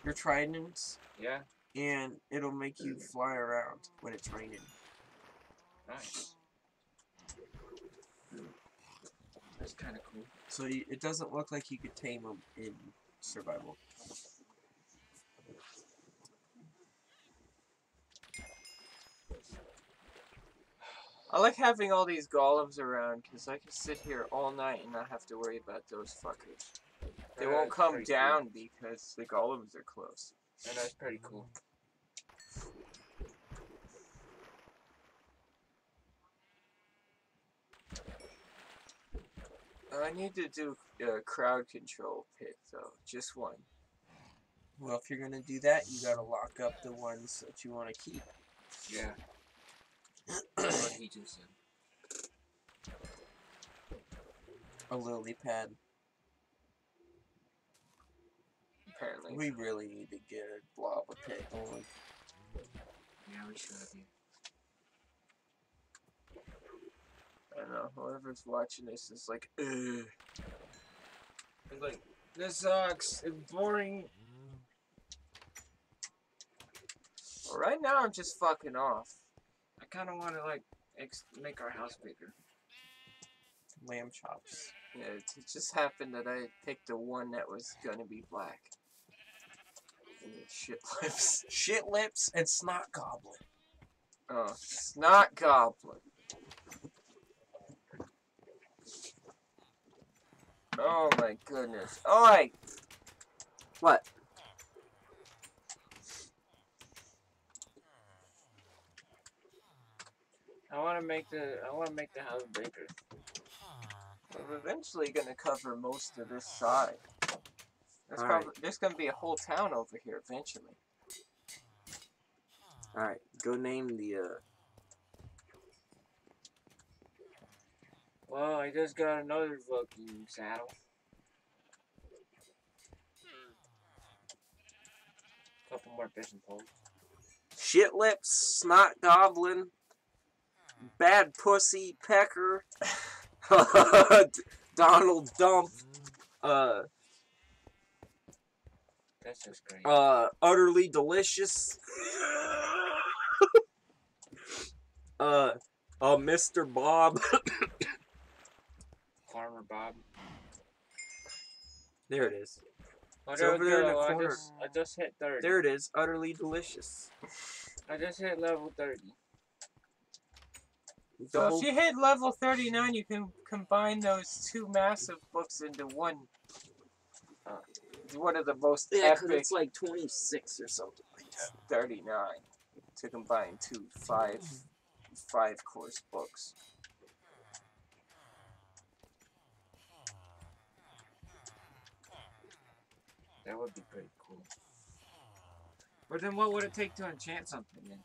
your tridents, Yeah? and it'll make you fly around when it's raining. Nice. That's kind of cool. So you, it doesn't look like you could tame them in survival. I like having all these golems around because I can sit here all night and not have to worry about those fuckers. They won't come pretty down because the golems are close. And that's pretty cool. I need to do a crowd control pit though, just one. Well, if you're gonna do that, you gotta lock up the ones that you want to keep. Yeah. What he just said. A lily pad. Apparently. We really need to get a blob of pit going. Yeah, we should yeah. I don't know. Whoever's watching this is like, Ugh. It's like, this sucks. It's boring. Well, right now I'm just fucking off. I kind of want to, like, ex- make our house bigger. Lamb chops. Yeah, it it just happened that I picked the one that was gonna be black. And it shit lips. Shit lips and snot goblin. Oh, snot goblin. Oh my goodness. Oi! What? I want to make the I want to make the house bigger. We're eventually gonna cover most of this side. There's, probably, there's gonna be a whole town over here eventually. Alright, go name the, uh, Well, I just got another fucking saddle. Couple more fishing poles. Shit lips, snot goblin, bad pussy, pecker, Donald Dump, uh, That's just great. uh, utterly delicious, uh, uh, Mr. Bob. Farmer Bob. there it is. It's over there in the I just, I just hit 30. There it is. Utterly delicious. I just hit level 30. So if you hit level 39, you can combine those two massive books into one. Uh, one of the most yeah, epic it's like 26 or something like that. 39 to combine two five five course books. That would be pretty cool. But then what would it take to enchant something then?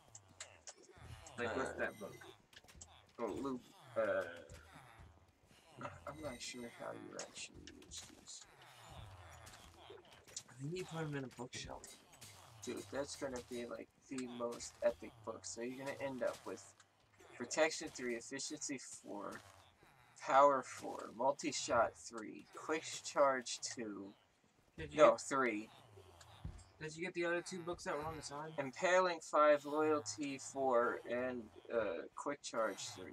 Like what's Uh, that book? Uh, I'm not sure how you actually use these. I think you put them in a bookshelf. Dude, that's gonna be like the most epic book. So you're gonna end up with Protection 3, Efficiency 4, Power 4, Multi Shot 3, Quick Charge 2, no, 3, get, did you get the other two books that were on the side? Impaling 5, Loyalty 4, and uh, Quick Charge 3.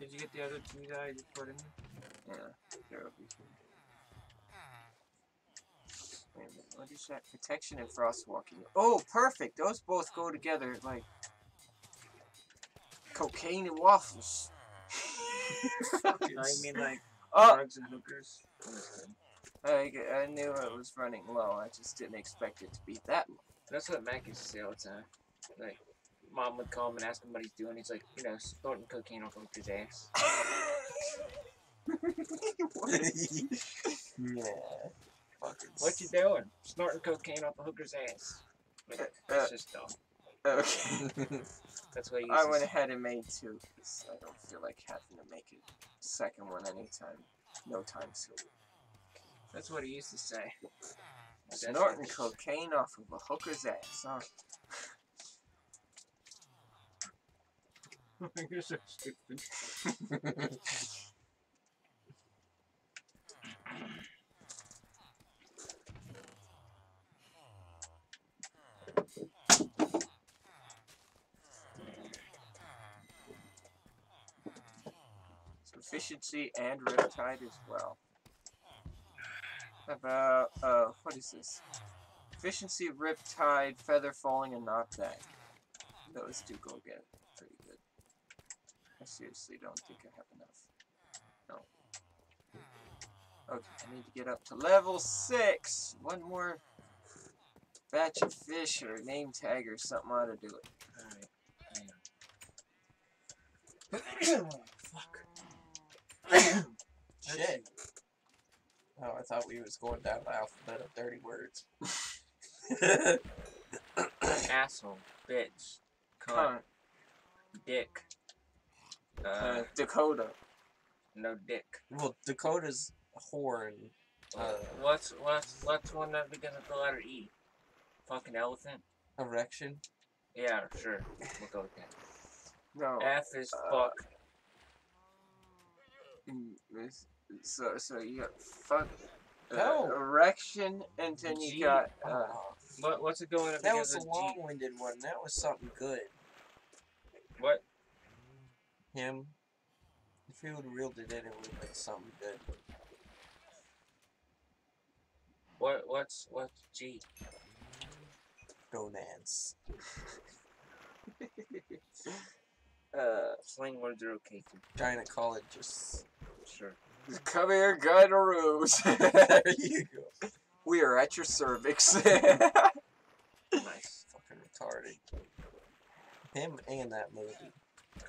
Did you get the other two that I just put in? Yeah, there will be. Wait a minute, what is that? Protection and Frostwalking. Oh, perfect! Those both go together, like, cocaine and waffles. I mean, like oh, drugs and hookers. I, I knew it was running low. I just didn't expect it to be that low. That's what Mac used to say all the time. Like, mom would call him and ask him what he's doing. He's like, you know, snorting cocaine off of his ass. yeah. Fucking What you doing? Snorting cocaine off a hooker's ass. Like, Uh, that's just dumb. Okay. That's what he I went ahead and made two because I don't feel like having to make a second one anytime. No time soon. That's what he used to say. Snorting cocaine off of a hooker's ass. Huh? You're so stupid. Efficiency and riptide as well. About uh, what is this? Efficiency, riptide, feather falling, and Not knockback. Those do go get pretty good. I seriously don't think I have enough. No. Okay, I need to get up to level six. One more batch of fish or name tag or something ought to do it. Alright, Fuck. Shit. Oh, I thought we was going down the alphabet of dirty words. Asshole, bitch, cunt, Cunt, dick. Uh, uh, Dakota. no dick. well, Dakota's horn. Uh, what's what's what's one that begins with the letter E? Fucking elephant. erection. Yeah, sure. We'll go with that. No. F is Uh, fuck. Mm, it's- So, so you got fuck, uh, No. erection, and then G- you got uh, What what's it going? Up that begins was a long-winded one. That was something good. What? Him. If he would have reeled it in, it would have been something good. What what's what's G? Gonads. uh, Slang words are okay too. Gynecologists. Sure. come here, gynaroos. there you go. we are at your cervix. Nice. Fucking retarded. Him and that movie.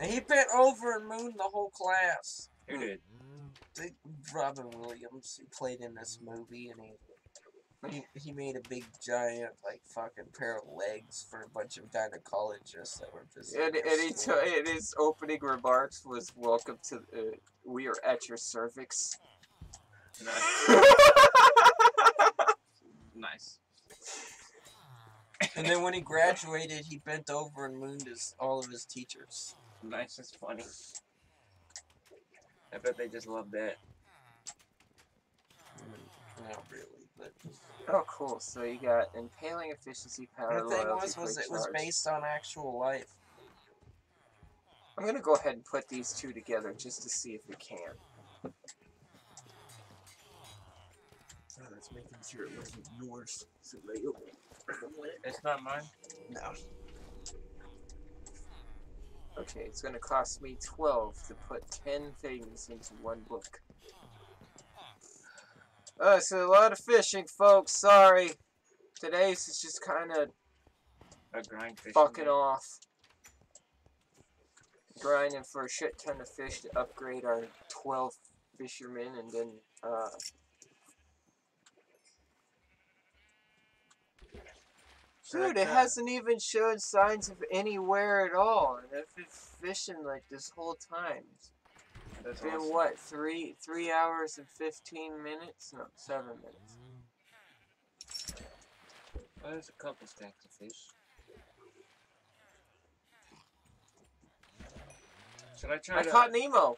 And he bent over and mooned the whole class. Who did? Robin Williams, who played in this movie, and he he, he made a big giant like fucking pair of legs for a bunch of gynecologists that were visiting. and, and, he t- and his opening remarks was, "Welcome to uh, we are at your cervix." Nice. nice. And then when he graduated, he bent over and mooned his all of his teachers. Nice. That's funny. I bet they just love that. Mm, Not really, but oh, cool. So you got impaling efficiency, power, the thing loyalty, was, was it was charge. based on actual life. I'm gonna go ahead and put these two together just to see if we can. Oh, that's making sure it wasn't yours. It's not mine. No. Okay, it's gonna cost me 12 to put 10 things into one book. Uh, so a lot of fishing, folks. Sorry. Today's is just kind of A grind fish. fucking off. Grinding for a shit ton of fish to upgrade our 12 fishermen and then, uh, Dude, it hasn't even shown signs of anywhere at all, and I've been fishing like this whole time. That's It's been awesome. what three three hours and fifteen minutes? No, seven minutes. Well, there's a couple stacks of fish. Should I try I to? caught Nemo.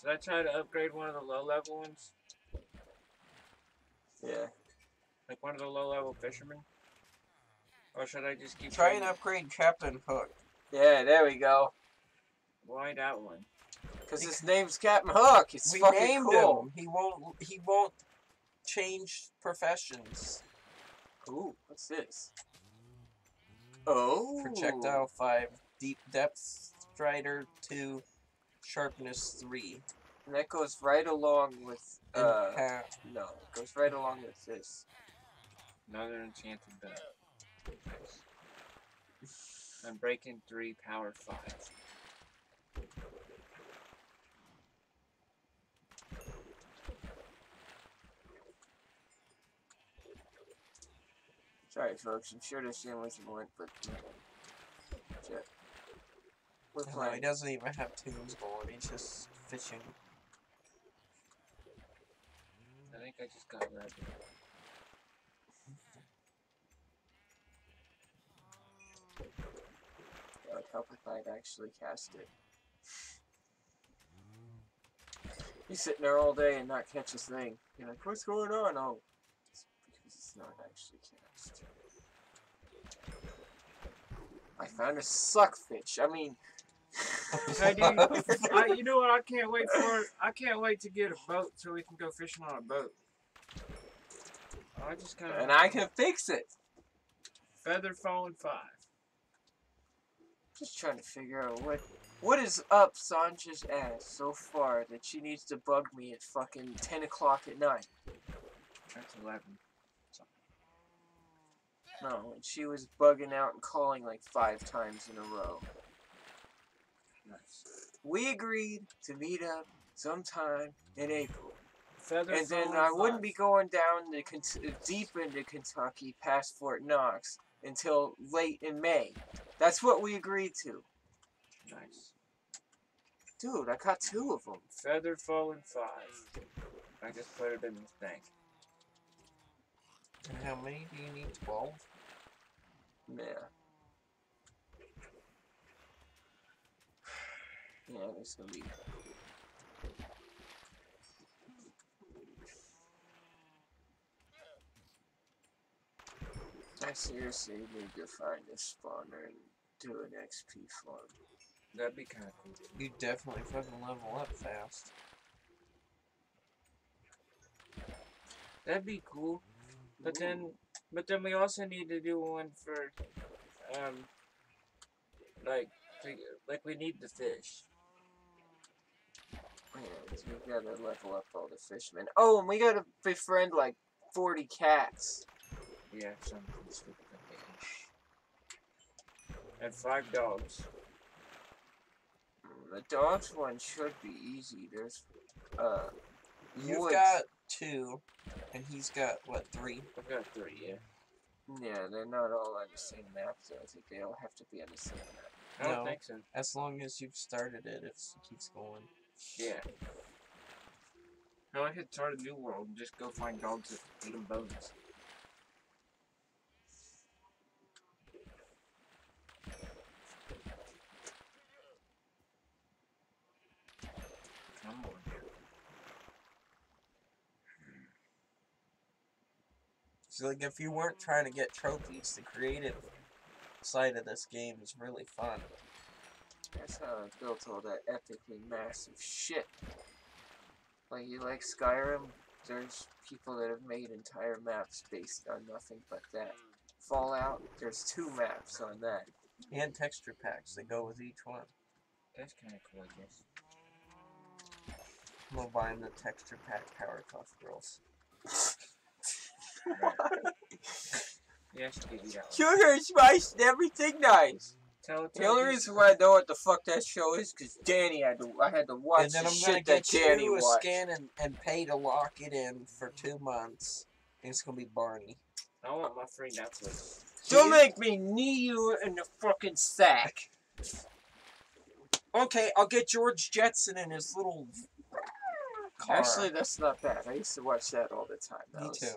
Should I try to upgrade one of the low level ones? Yeah. Like one of the low level fishermen? Or should I just keep Try trying and upgrade Captain Hook. Yeah, there we go. Why that one? Cause his name's Captain Hook. It's we fucking named cool. him. He won't. He won't change professions. Ooh, what's this? Oh. Projectile five, deep depth Strider 2, Sharpness 3. And that goes right along with uh ha- no, it goes right along with this. Another enchanted belt. Unbreaking three, power five. Sorry folks, I'm sure this game wasn't went, but yeah. We're no, he doesn't even have tunes going, he's just fishing. I think I just got red. It would help if I'd actually cast it. He's sitting there all day and not catch a thing. You're like, what's going on? Oh, it's because it's not actually cast. I found a suckfish. I mean, I do. I, you know what? I can't wait for. I can't wait to get a boat so we can go fishing on a boat. I just kind of. and I can fix it. feather phone five. Just trying to figure out what what is up Sanja's ass so far that she needs to bug me at fucking ten o'clock at night. That's eleven. No, and she was bugging out and calling like five times in a row. Nice. We agreed to meet up sometime in April, Feather and then phone I wouldn't five. be going down the deep into Kentucky past Fort Knox until late in May. That's what we agreed to, Nice. dude. I got two of them. Feather phone five. I just put it in this bank. And how many do you need? 12? Yeah. Yeah, there's gonna be. I seriously need to find a spawner and do an XP farm. That'd be kind of cool. You definitely fucking level up fast. That'd be cool. But then, but then we also need to do one for, um, like, like we need the fish. Yeah, we gotta level up all the fishermen. Oh, and we gotta befriend like 40 cats. Yeah, something stupid. And five dogs. The dogs one should be easy. There's, uh, You've woods. got two, and he's got, what, three? I've got three, yeah. Yeah, they're not all on the same map, so I think they all have to be on the same map. I don't No. think so. As long as you've started it, it keeps going. Yeah. No, I could start a new world and just go find dogs that eat them bones. Come on. So, like, if you weren't trying to get trophies, the creative side of this game is really fun. That's how I built all that epically massive shit. Like, you like Skyrim? There's people that have made entire maps based on nothing but that. Fallout, there's two maps on that. And texture packs that go with each one. That's kind of cool, I guess. I'm gonna buy the texture pack Powerpuff Girls. Yes, give you. Sugar, spice, and everything nice. Tell, The only reason why I know what the fuck that show is because Danny had to. I had to watch and then the I'm gonna that get Danny you a watched. skin and, and pay to lock it in for two months. And it's gonna be Barney. I want my free Netflix. Don't make me knee you in the fucking sack. Okay, I'll get George Jetson in his little car. Actually, that's not bad. I used to watch that all the time. That me was- too.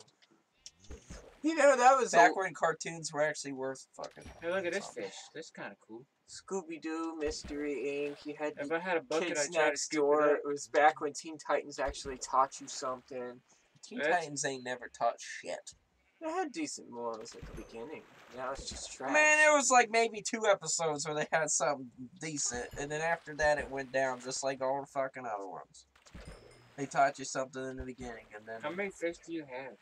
You know, that was Back a when cartoons were actually worth fucking. Hey, look at this something. fish. This kind of cool. Scooby Doo, Mystery Inc. You had If I had a bucket, Kids I'd try to Next Door. it. It was back when Teen Titans actually taught you something. Teen That's- Titans ain't never taught shit. It had decent morals at the beginning. Now it's just trash. Man, there was like maybe two episodes where they had something decent, and then after that it went down just like all the fucking other ones. They taught you something in the beginning, and then How many fish do you have?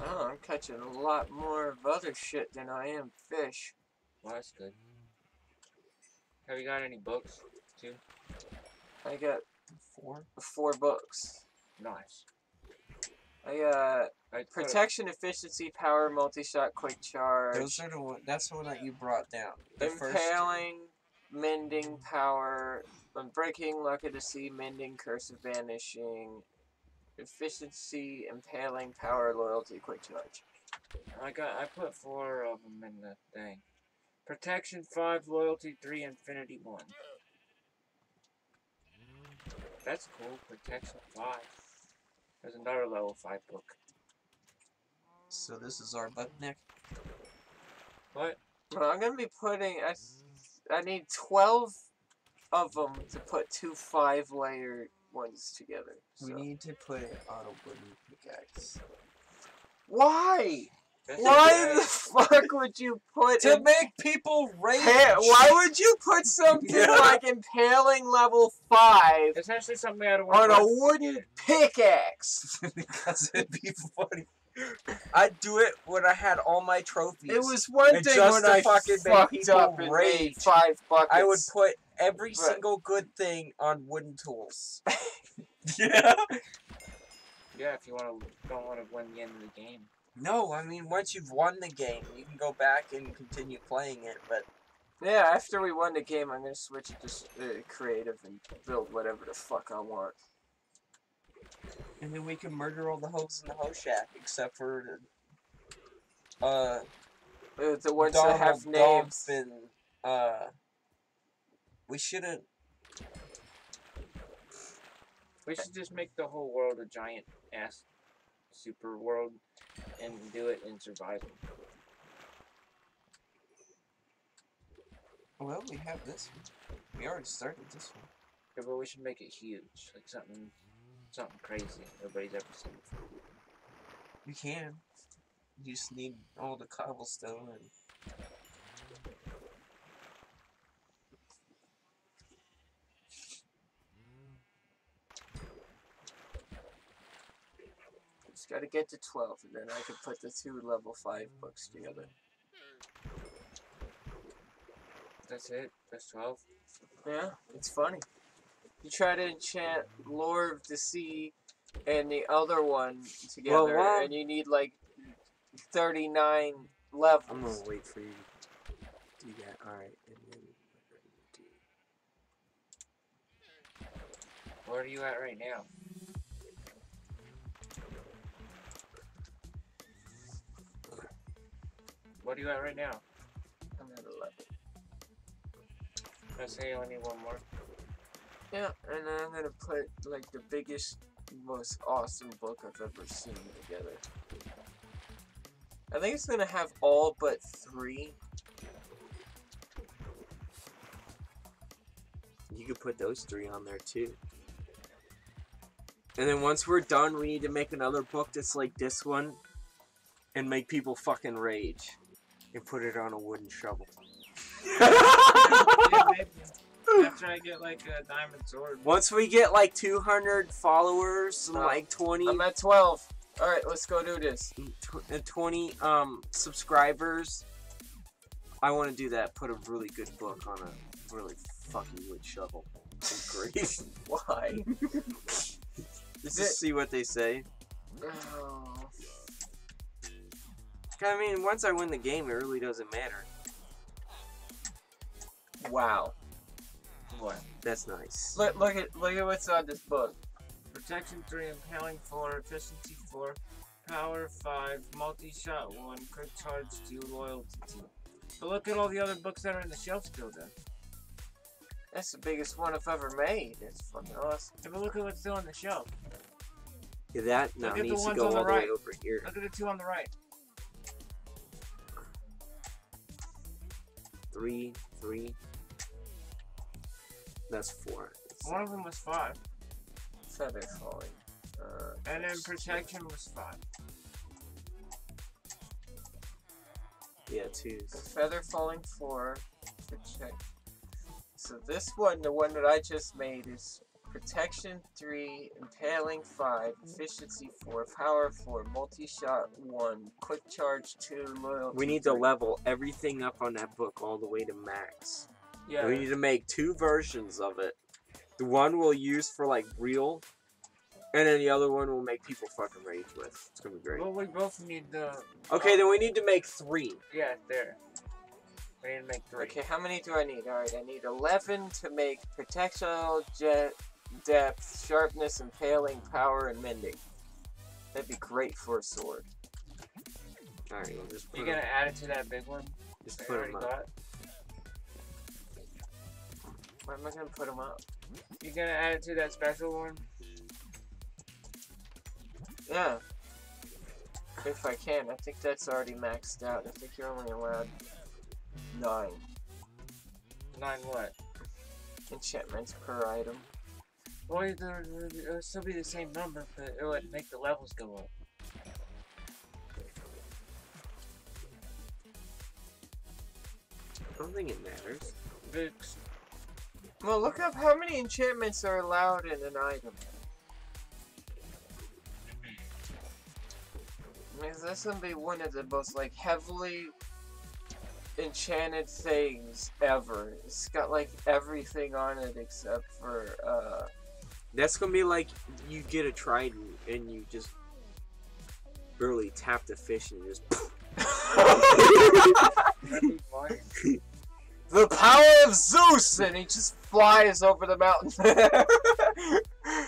Oh, I'm catching a lot more of other shit than I am fish. Well, that's good. Have you got any books? too? I got Four. four books. Nice. I got I put- protection, efficiency, power, multi-shot, quick charge, Those are the one. That's the one that you brought down. The first. impaling, mending, power, unbreaking, Luck of the Sea, mending, curse of vanishing, efficiency, impaling, power, loyalty, quick charge. I got. I put four of them in the thing. Protection five, loyalty three, infinity one. That's cool. Protection five. There's another level five book. So this is our book, Nick. What? Well, I'm gonna be putting. I I need twelve of them to put two five-layer ones together. We need to put it on a wooden pickaxe. Why? Why the fuck would you put To in- make people rage. Pa- why would you put something Yeah. like impaling level five It's actually something I don't on a wooden pickaxe? because it'd be funny. I'd do it when I had all my trophies. It was one And thing just when to I fucking fucked up and made rage. five buckets. I would put every Right. single good thing on wooden tools. yeah. Yeah, if you want to, don't want to win the end of the game. No, I mean once you've won the game, you can go back and continue playing it. But Yeah, after we won the game, I'm gonna switch it to uh, creative and build whatever the fuck I want. and then we can murder all the hoes in the Ho Shack except for the, uh Uh, the ones Donald that have Gump names. and uh we shouldn't We should just make the whole world a giant ass super world and do it in survival. well we have this one. We already started this one. Yeah, but we should make it huge, like something, something crazy nobody's ever seen before. You can. You just need all the cobblestone and Just gotta get to 12, and then I can put the two level 5 books together. That's it. That's twelve. Yeah, it's funny. You try to enchant Lore of the Sea and the other one together, wow. and you need like 39 levels. I'm gonna wait for you to do that. Alright, and then we're gonna do Where are you at right now? What are you at right now? I'm at 11. I say only need one more. Yeah, and then I'm gonna put like the biggest, most awesome book I've ever seen together. I think it's gonna have all but three. You could put those three on there too. And then once we're done, we need to make another book that's like this one and make people fucking rage and put it on a wooden shovel. yeah, maybe. After I get like a diamond sword. Once we get like 200 followers No, like 20 I'm at 12. Alright, let's go do this. 20 um subscribers, I want to do that. Put a really good book on a really fucking wood shovel. Great. Why? Just Is to see what they say. Oh. I mean, once I win the game, it really doesn't matter. Wow. What? That's nice. Look, look at look at what's on this book. Protection 3, Impaling 4, Efficiency 4, Power 5, Multi-Shot 1, Quick Charge 2, Loyalty 2. But look at all the other books that are in the shelf still then. That's the biggest one I've ever made. It's fucking awesome. Yeah, but look at what's still on the shelf. Yeah, that now Look at the needs to go on the all the way over here. Look at the two on the right. Three, three. That's four. One of them was 5. Feather falling. Uh, And then Protection was 5. Yeah, twos. feather falling four. Protect. So this one, the one that I just made, is protection three, impaling five, efficiency four, power four, multi-shot one, quick charge two, loyalty. We need to three. level everything up on that book all the way to max. Yeah. We need to make two versions of it. The one we'll use for like real, and then the other one we'll make people fucking rage with. It's gonna be great. Well, we both need the. Okay, uh, then we need to make three. Yeah, there. We need to make three. Okay, how many do I need? Alright, I need 11 to make projectile jet depth, sharpness, impaling, power, and mending. That'd be great for a sword. Alright, we'll just put You 'em- gonna add it to that big one? just that put you already 'em up. got? Where am I gonna put them up? You gonna add it to that special one? Yeah. If I can. I think that's already maxed out. I think you're only allowed nine Nine what? enchantments per item. Well, it'll, it'll still be the same number, but it would make the levels go up. I don't think it matters. Vix. Well, look up how many enchantments are allowed in an item. I mean, this gonna be one of the most like heavily enchanted things ever. It's got like everything on it except for uh That's gonna be like you get a trident and you just barely tap the fish and just. That'd be fun. the power of Zeus, and he just flies over the mountain.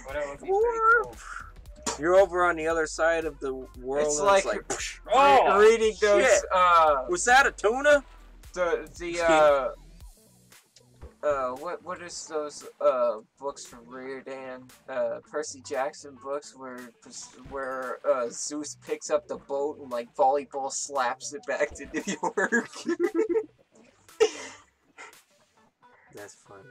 Whatever would be pretty cool. You're over on the other side of the world. It's and like- it's like Oh, reading those uh was that a tuna? the the uh uh what what is those uh books from Riordan uh Percy Jackson books where where uh Zeus picks up the boat and like volleyball slaps it back to New York. That's funny.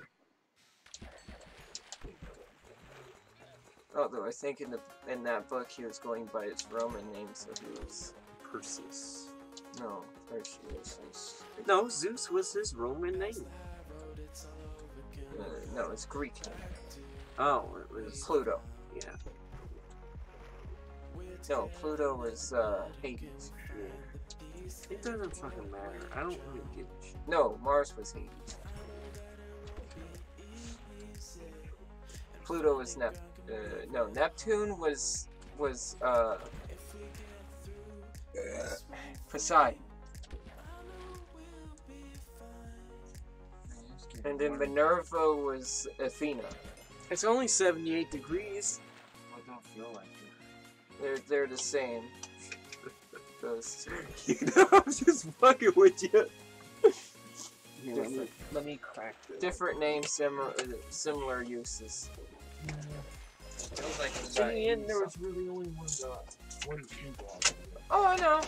Although I think in the in that book he was going by his Roman name, so he was Perseus. no Perseus. No, Zeus was his Roman name. Uh, no, it's Greek. Oh, it was. Pluto. Yeah. No, Pluto was uh, Hades. yeah. It doesn't fucking matter. I don't really give a shit. No, Mars was Hades. Pluto was Nep. Uh, no, Neptune was was uh, Poseidon, and then Minerva was Athena. It's only 78 degrees. I don't feel like it. They're they're the same. Those two. you know, I'm just fucking with you. Here, let me- let me crack this. Different names, similar uh, similar uses. Feels like In the end, there was really only one god. One true god. Oh, I know.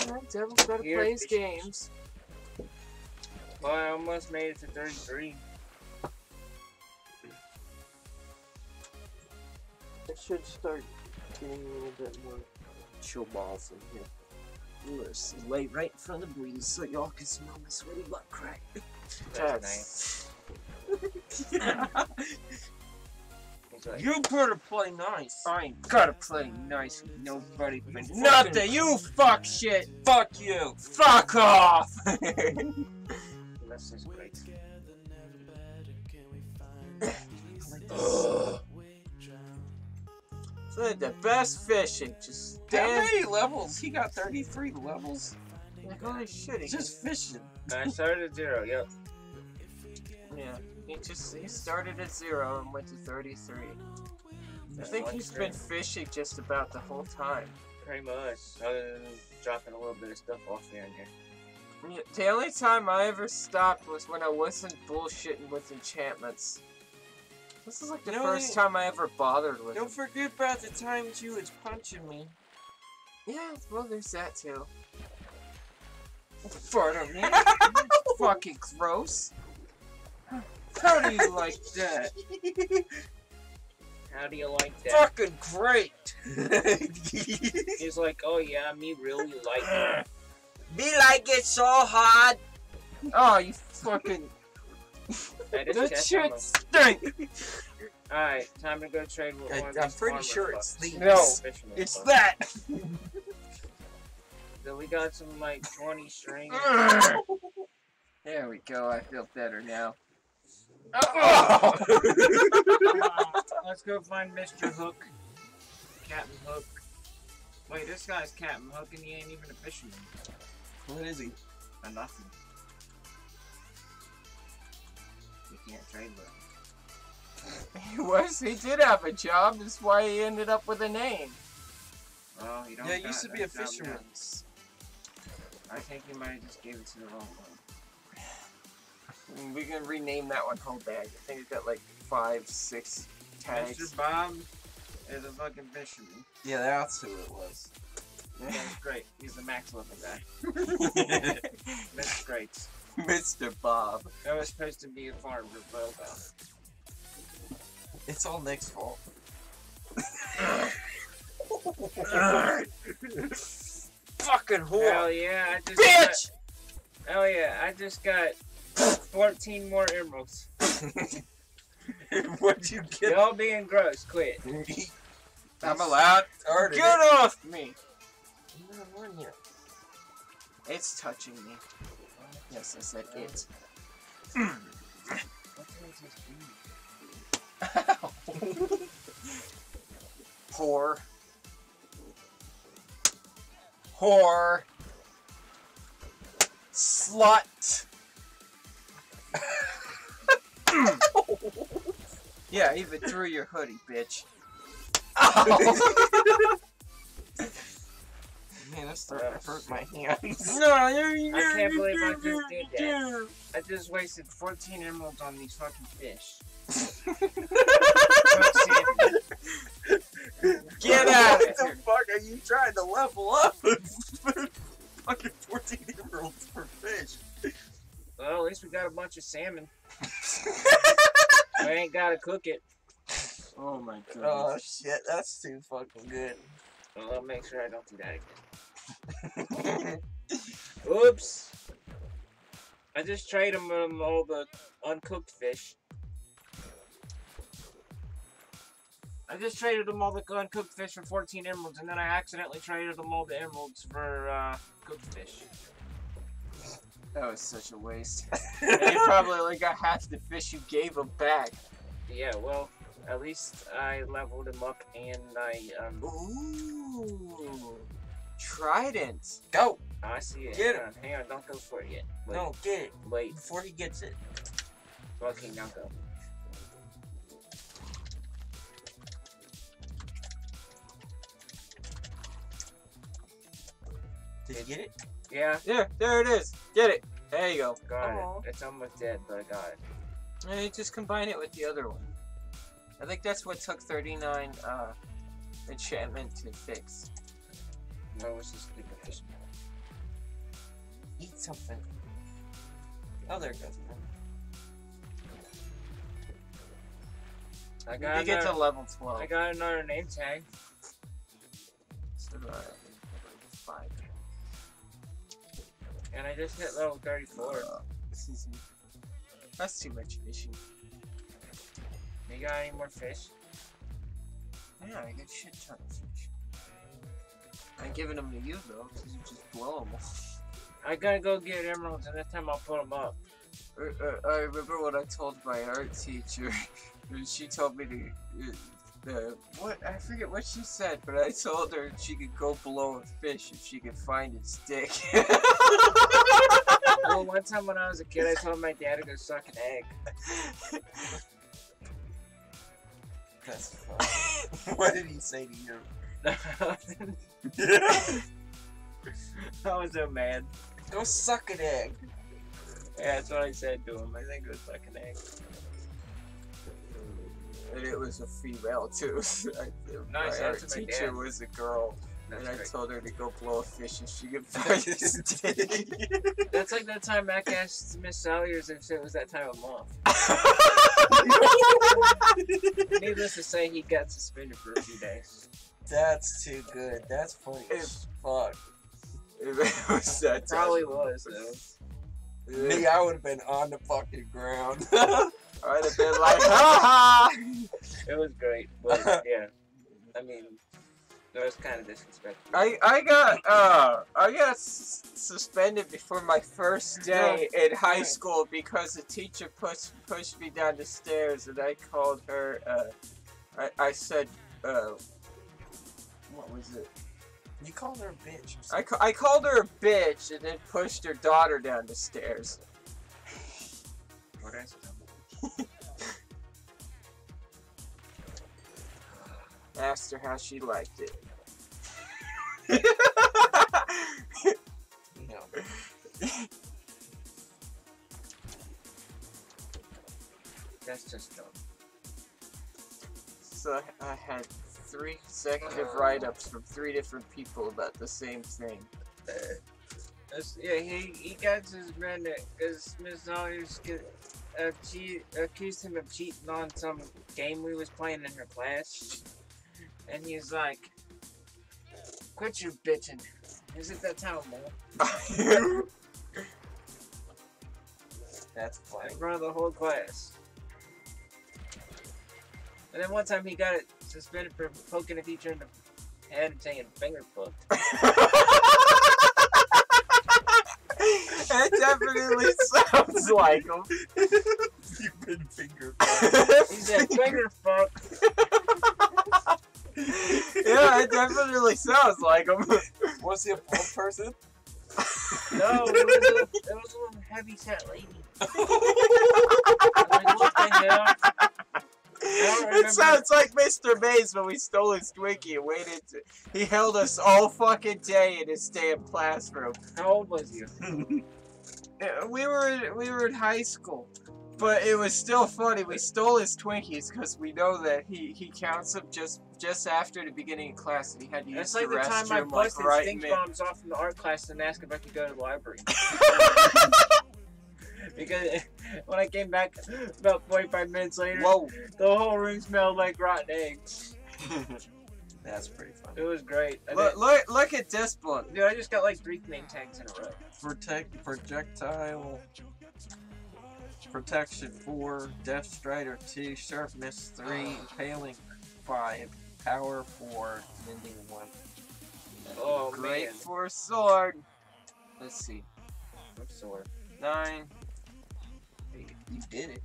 You know, Devil's gotta Here, play his fish. games. Well, I almost made it to 33. It should start getting a little bit more chill balls in here. I'm lay right in front of the breeze so y'all can smell my sweaty butt crack. That's like, You better play nice. I ain't gotta play nice with nobody but nothing. You fuck shit. Fuck you. Fuck off. this is great. so they're the best fishing. Just How stand. many levels? He got 33 levels. Like, holy shit. He Just fishing. I started at zero, yep. yeah. He just he started at zero and went to 33. I think he's been fishing just about the whole time. Pretty much. Other than dropping a little bit of stuff off here and there. Yeah, The only time I ever stopped was when I wasn't bullshitting with enchantments. This is like the No, first time I ever bothered with Don't them. forget about the time you was punching me. Yeah, well, there's that too. Fart on me. Fucking gross. How do you like that? How do you like that? Fucking great. He's like, oh yeah, me really like it. Be like it so hard. Oh, you fucking. Hey, this That shit stink! Alright, time to go trade with I- one of I'm pretty farmer sure it's fucks. these. No, Fisherman It's fucks. that! So we got some like 20 string. There we go. I feel better now. Uh, let's go find Mr. Hook. Captain Hook. Wait, this guy's Captain Hook and he ain't even a fisherman. What is he? Or nothing. You can't trade with him. He was. He did have a job. That's why he ended up with a name. Well, you don't Yeah, it used to be a that job now. fisherman's. I think you might have just gave it to the wrong one. We can rename that one whole bag. I think it's got like five, six tags. Mr. Bob is a fucking fisherman. Yeah, that's who it was. That's great. He's the max level guy. That's great. Mr. Bob. That was supposed to be a farmer, but uh, it's all Nick's fault. Fucking whore. hell yeah, I just Bitch! Got, hell yeah, I just got 14 more emeralds. What'd you get? Y'all being gross, quit. I'm allowed. Started Get off me. I'm not on here. It's touching me. Yes, I said it. Dude? Whore. Slut. yeah, even through your hoodie, bitch. Oh. Man, that's starting to hurt my hands. No, you I can't believe I just did that. I just wasted 14 emeralds on these fucking fish. Get out What the fuck are you trying to level up? Fucking 14 emeralds for fish. Well, at least we got a bunch of salmon. we ain't gotta cook it. Oh my god. Oh shit, that's too fucking good. Well, I'll make sure I don't do that again. Oops. I just traded them um, all the uncooked fish. I just traded them all the uncooked fish for 14 emeralds, and then I accidentally traded them all the emeralds for uh, cooked fish. That was such a waste. you probably only got half the fish you gave him back. Yeah, well, at least I leveled him up and I um. Ooh. Trident. Go! I see it. Get hang on, hang on, don't go for it yet. Wait, No, get it wait. before he gets it. Okay, now go. Did you get it? Yeah, Yeah, there it is. Get it. There you go. got Aw. it. It's almost dead, but I got it. And you just combine it with the other one. I think that's what took 39 uh, enchantment to fix. Where was this stupid fish? Eat something. Oh, there it goes. I You got get to level 12. I got another name tag. So do I. Five. And I just hit level 34. Uh, this is- That's too much fishing. You got any more fish? Yeah, I get shit ton I'm giving them to you though, because you just blow them. I gotta go get emeralds, and this time I'll put them up. Uh, uh, I remember what I told my art teacher. she told me to. Uh, what I forget what she said, but I told her she could go blow a fish if she could find its dick. well, one time when I was a kid, I told my dad to go suck an egg. That's fun. what did he say to you? I was so mad. Go suck an egg. Yeah, that's what I said to him. I think it was suck an egg. and it was a female too. I- Nice, that's teacher was a girl, That's and I great. told her to go blow a fish if she could find its dick. That's like that time Mac asked Miss Salyers if it was that time of month. Needless to say, he got suspended for a few days. That's too good. That's funny as fuck. it was that. Probably was though. Me, I would have been on the fucking ground. I'd have been like, ha ha! It was great, but yeah, I mean, That was kind of disrespectful. I I got uh I got s- suspended before my first day in high school because a teacher pushed pushed me down the stairs and I called her uh I I said uh what was it You called her a bitch. I, ca- I called her a bitch and then pushed her daughter down the stairs. What did Asked her how she liked it. You know. That's just dumb. so I had three consecutive write-ups from three different people about the same thing. Yeah, he, he got suspended because Miss get, uh, accused him of cheating on some game we was playing in her class. And he's like, quit your bitching. Is it that time, man? That's funny. In front of the whole class. And then one time he got it suspended for poking a teacher in the head and saying finger fucked. that definitely sounds like him. You've been finger He said finger fuck. yeah, it definitely sounds like him. Was he a poor person? No, it was a, it was a little heavy set lady. Like, what the hell? It sounds like Mr. Maze when we stole his Twinkie and waited. To, he held us all fucking day in his damn classroom. How old was you? We were in, we were in high school, but it was still funny. We stole his Twinkies because we know that he, he counts them just just after the beginning of class, and he had to use It's like the the time I restroom like busted right stink bombs off from the art class and asked if I could go to the library. because when I came back about 45 minutes later, Whoa! the whole room smelled like rotten eggs. That's pretty funny. It was great. I Look, did- look look at this one. dude, I just got like three name tags in a row. Protect projectile protection four, Depth Strider two, sharpness three, impaling five, power four, mending one. Oh Great man, for a sword. Let's see. I'm. Nine. You did it.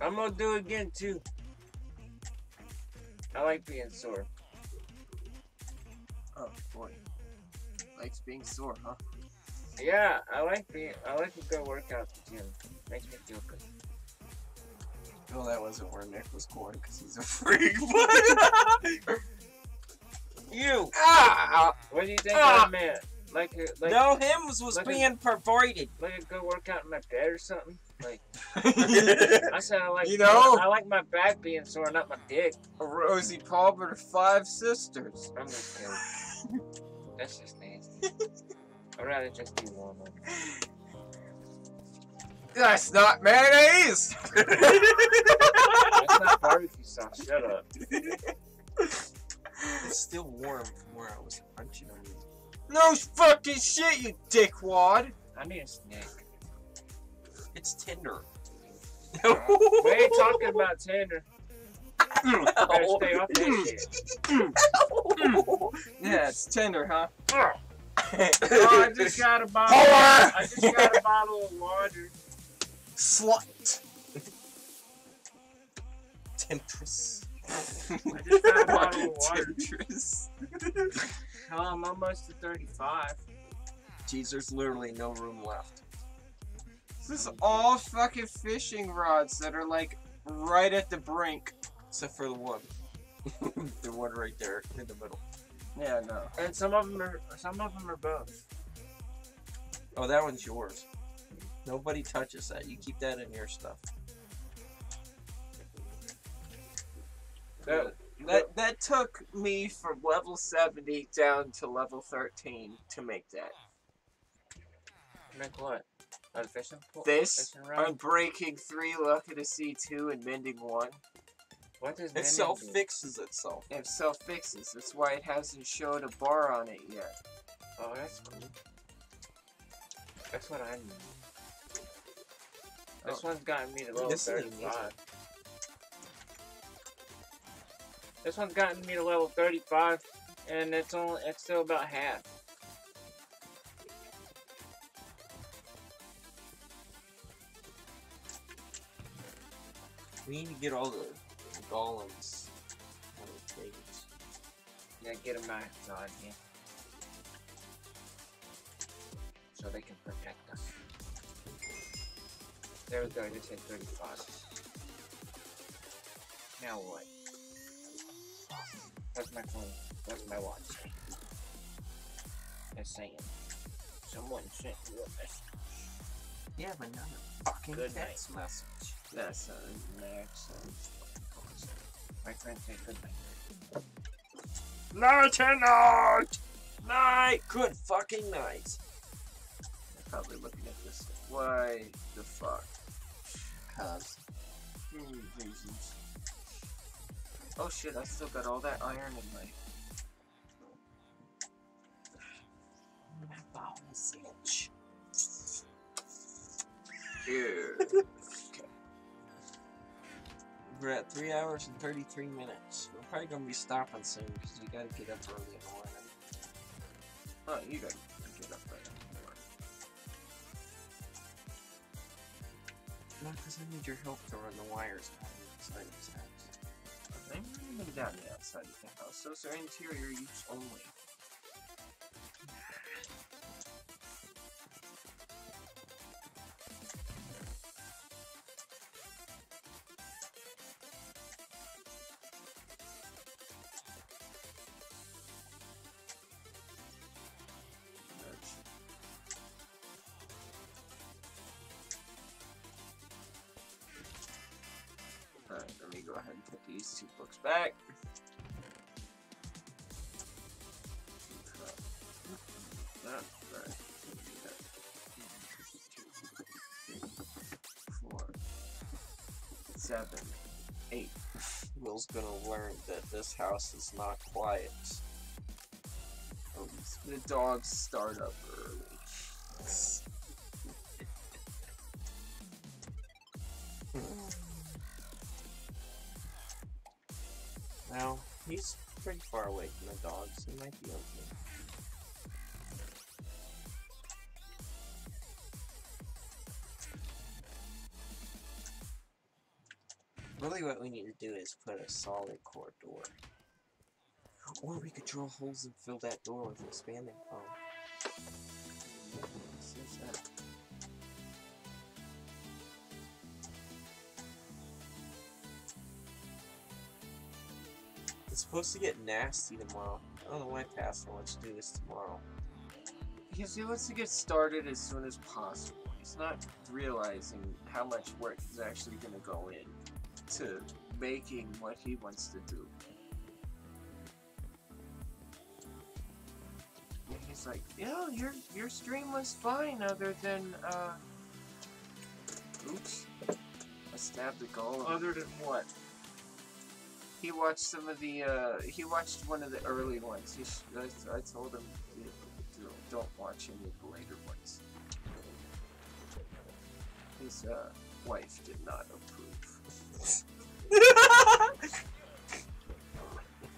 I'm gonna do it again too. I like being sore. Oh boy. Likes being sore, huh? Yeah, I like being. I like to go workout at the gym. Makes me feel good. Well, that wasn't where Nick was going because he's a freak. you. Ah! What do you think Ah! I meant? Like, a, like, no, him was, like a- being perverted. like a good workout in my bed or something. Like, I said I like. You know- I like my back being sore, not my dick. Rosie Palmer, five sisters. I'm just kidding. That's just nasty. I'd rather just do one. of them. That's not mayonnaise. That's not barbecue sauce. Shut up. It's still warm from where I was punching him. no fucking shit, you dickwad. I need a snack. It's tender. We ain't talking about Tinder. Better stay off that shit. Yeah, it's Tinder, huh? Oh, I just got a bottle. Whore! I just got a bottle of water. Slut. Temptress. I just got a bottle of water. Temptress. Hell, I'm almost to 35. Jeez, there's literally no room left. This is all fucking fishing rods that are like right at the brink. Except for the one. the one right there in the middle. Yeah, no. And some of them are some of them are both. Oh, that one's yours. Nobody touches that. You keep that in your stuff. That, That that took me from level 70 down to level 13 to make that. make what? A fishing pole? This, Fishing rod? Unbreaking 3, Luck of the Sea 2, and mending 1. What does It self do? fixes itself. It self fixes. That's why it hasn't showed a bar on it yet. Oh, that's cool. That's what I need. This Oh. one's gotten me to level This 35. This one's gotten me to level 35. and it's only it's still about half. We need to get all the golems out of the caves. Yeah, get them outside here. So they can protect us. There we go, I just hit 35. Now what? That's my phone. That's my watch. It's saying. Someone sent you a message. Yeah, but not a fucking Good text message. That's a next. My friend said good night. Night and night! Night! Good fucking night. I'm probably looking at this. Why the fuck? Cause. Hmm, reasons. Oh shit, I still got all that iron in my. My ball is itch. Here. We're at 3 hours and 33 minutes. We're probably gonna be stopping soon because we gotta get up early in the morning. oh, you gotta get up right now. No, because I need your help to run the wires out of inside this house. I'm even down the outside of the house. Those are interior use only. Seven, eight. Will's gonna learn that this house is not quiet. Oh, the dogs start up early. Now, he's pretty far away from the dogs. He might be okay. Really what we need to do is put a solid core door. Or we could drill holes and fill that door with expanding foam. It's supposed to get nasty tomorrow. I don't know why Pastor wants to do this tomorrow. Because he wants to get started as soon as possible. He's not realizing how much work is actually going to go in to making what he wants to do. And He's like, yeah, your your stream was fine, other than uh, oops, I stabbed the golem. Other than what? He watched some of the, uh, he watched one of the early ones. He sh- I, I told him, don't- don't watch any of the later ones. His, uh, wife did not approve.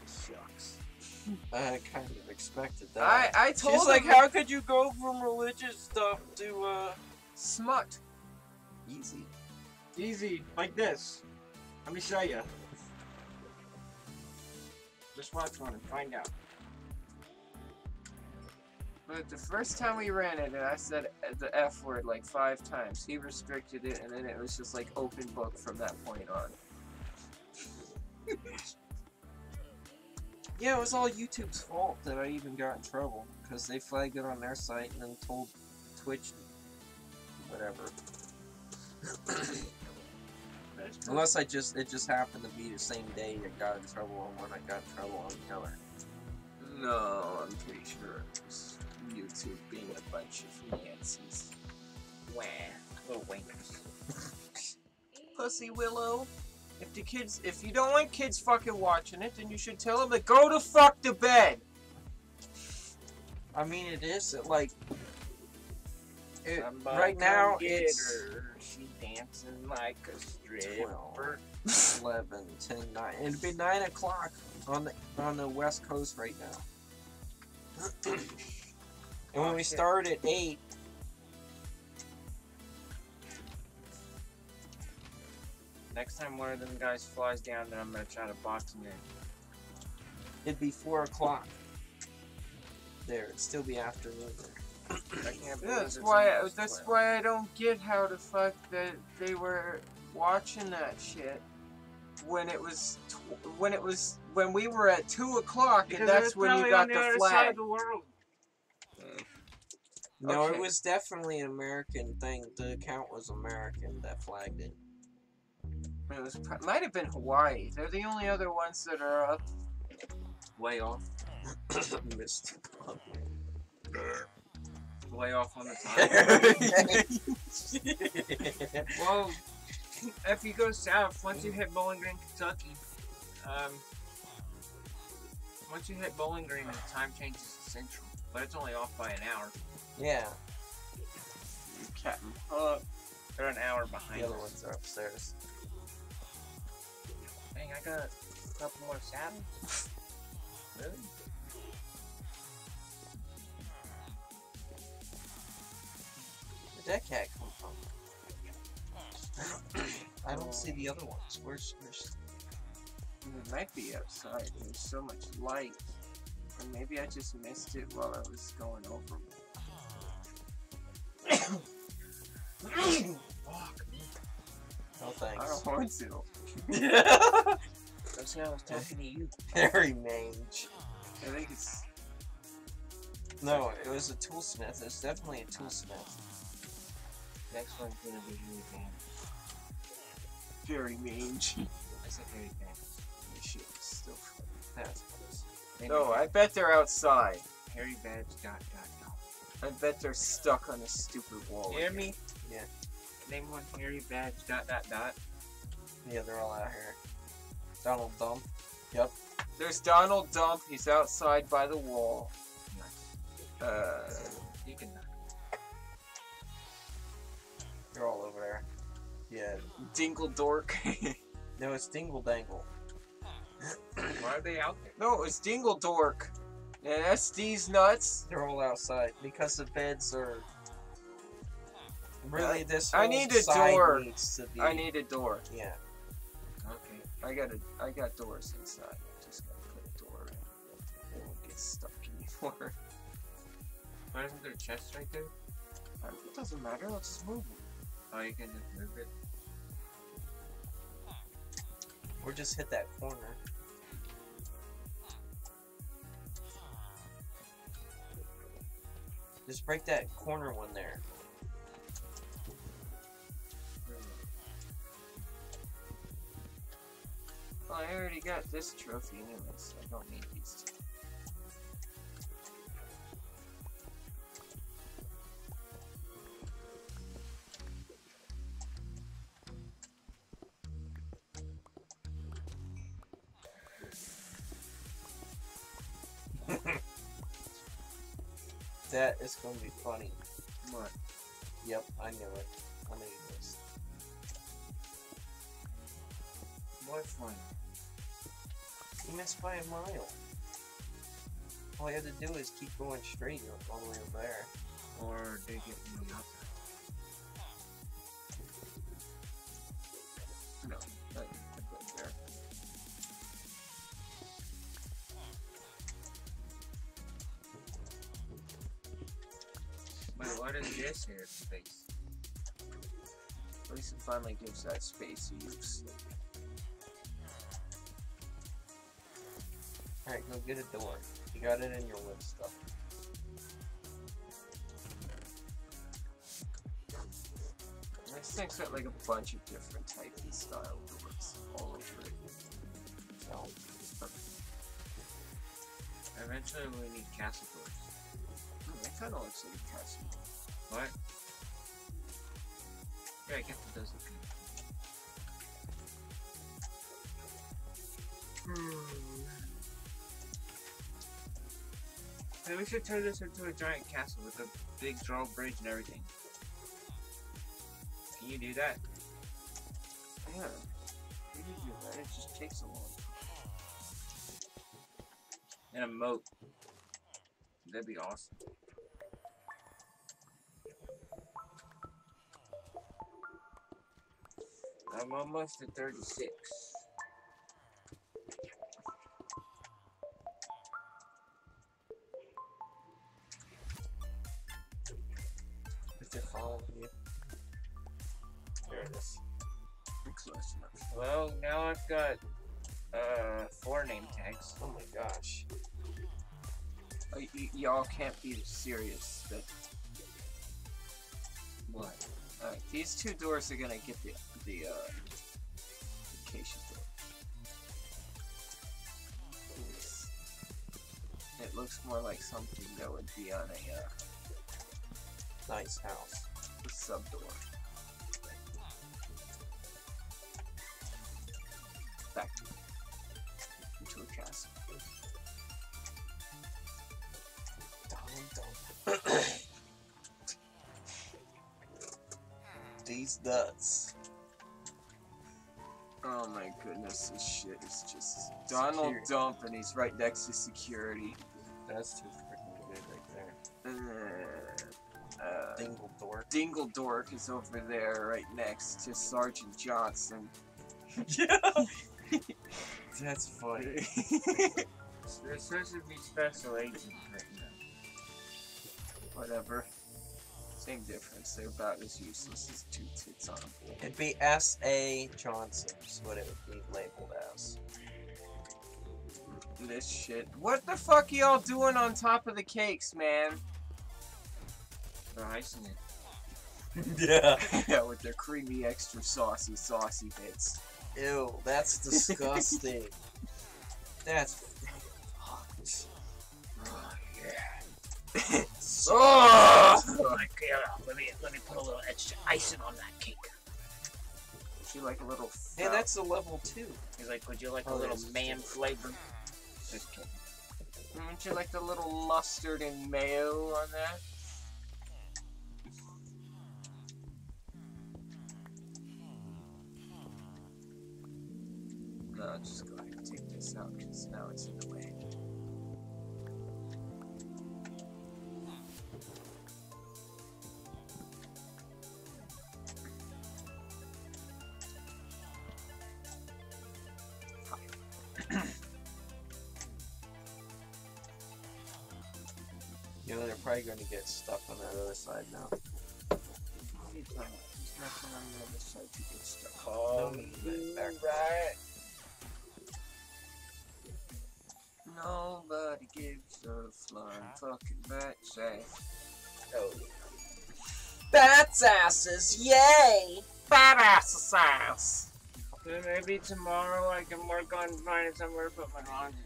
Shucks. I kind of expected that. I, I told She's him, like, how could you go from religious stuff to, uh, smut. easy? Easy, like this. Let me show you. Just watch one and find out. But the first time we ran it, and I said the F word like five times, he restricted it, and then it was just like open book from that point on. Yeah, it was all YouTube's fault that I even got in trouble because they flagged it on their site and then told Twitch, whatever. Unless I just it just happened to be the same day I got in trouble on one, I got in trouble on the other. No, I'm pretty sure it was YouTube being a bunch of Nancy's. Wah. Little winkers. Pussy Willow. If the kids, if you don't want kids fucking watching it, then you should tell them to go to fuck to bed. I mean, it is it, like it, right now it's her. She dancing like a stripper. 11, 10, 9. It'd be 9 o'clock on the on the west coast right now. And when we start at 8, Next time one of them guys flies down, then I'm gonna try to box him in. it'd be 4 o'clock. There, it'd still be afternoon. I can't Yeah, believe that's why. almost That's 12. why I don't get how the fuck that they were watching that shit when it was tw- when it was when we were at two o'clock, and that's when you got on the, the other side flag. Of the world. No, Okay. it was definitely an American thing. The account was American that flagged it. It was might have been Hawaii. They're the only other ones that are up. Way off. Missed. Way off on the time. well, if you go south, once you hit Bowling Green, Kentucky, um, once you hit Bowling Green, the time changes to central, but it's only off by an hour. yeah, Captain Hook. They're an hour behind the other us. ones are upstairs. Dang, I got a couple more saddles. really? Where'd that cat come from? I don't see the other ones. Where's, where's It might be outside. There's so much light. Or maybe I just missed it while I was going over. no thanks. I don't want to. That's why I was talking to you. Very mange. I think it's No, it was a toolsmith. It's definitely a toolsmith. Next one's gonna be really bad. very mange. I said very. This shit is still funny. That's No, I bet they're outside. Harry Badge dot dot dot. I bet they're stuck on a stupid wall. Hear again. me? Yeah. Name one Harry Badge dot dot dot. Yeah, they're all out here. Donald Dump. Yep. There's Donald Dump. He's outside by the wall. Nice. Uh, You can They're all over there. Yeah. Dingle Dork. No, it's Dingle Dangle. Why are they out there? no, it's Dingle Dork. And SD's nuts. They're all outside because the beds are. Really, this I need a door. Be. I need a door. Yeah. Okay. I got a, I got doors inside. I just gotta put a door in. It won't get stuck anymore. Why isn't there a chest right there? Uh, It doesn't matter. I'll just move it. Oh, you can just move it. Or just hit that corner. Just break that corner one there. Well, I already got this trophy anyway, so I don't need these two. That is going to be funny. Yep, I knew it. I knew this. What fun? You missed by a mile. All you have to do is keep going straight all the way over there. Or dig it from Is this here space? At least it finally gives that space use. Alright, go get a door. You got it in your wood stuff. This thing's got like a bunch of different type and style doors all over it. So, Eventually we need castle doors. Hmm, It kind of looks like a castle. What? Yeah, I guess it does look good. Hmm. Maybe we should turn this into a giant castle with a big drawbridge and everything. Can you do that? Yeah. You do that. It just takes a long. And a moat. That'd be awesome. I'm almost at 36. If they're following you. There it is. Well, now I've got uh four name tags. Oh my gosh. Y'all can't be serious. What? Alright, these two doors are gonna get the the uh vacation door. It looks more like something that would be on a uh, Nice house. sub door. Back into a castle. Dum, dum. These nuts. Oh my goodness, this shit is just Donald Security. Dump and he's right next to security. That's too freaking good right there. Uh, uh, Dingle dork. Dingle Dork is over there right next to Sergeant Johnson. Yeah. That's funny. They're supposed to be special agents right now. Whatever. Same difference. They're about as useless as two tits on a pole. It'd be S. A. Johnson is what it would be labeled as. This shit. What the fuck y'all doing on top of the cakes, man? They're icing it. Yeah. yeah, with their creamy, extra saucy, saucy bits. Ew, that's disgusting. that's fucked. Oh! Like, yeah, let me let me put a little extra icing on that cake. Would you like a little. Hey, that's a level two. He's like, would you like Oh, a little there's- man flavor? Just kidding. Wouldn't you like the little mustard and mayo on that? No, I'll just go ahead and take this out because now it's in the way. Probably going to get stuck on that other side now. There's nothing on the other side to get stuck. Oh, back. Nobody gives a flying fucking bat's ass. Oh, Bats asses, yay! Badass ass! Then maybe tomorrow I can work on finding somewhere to put my laundry.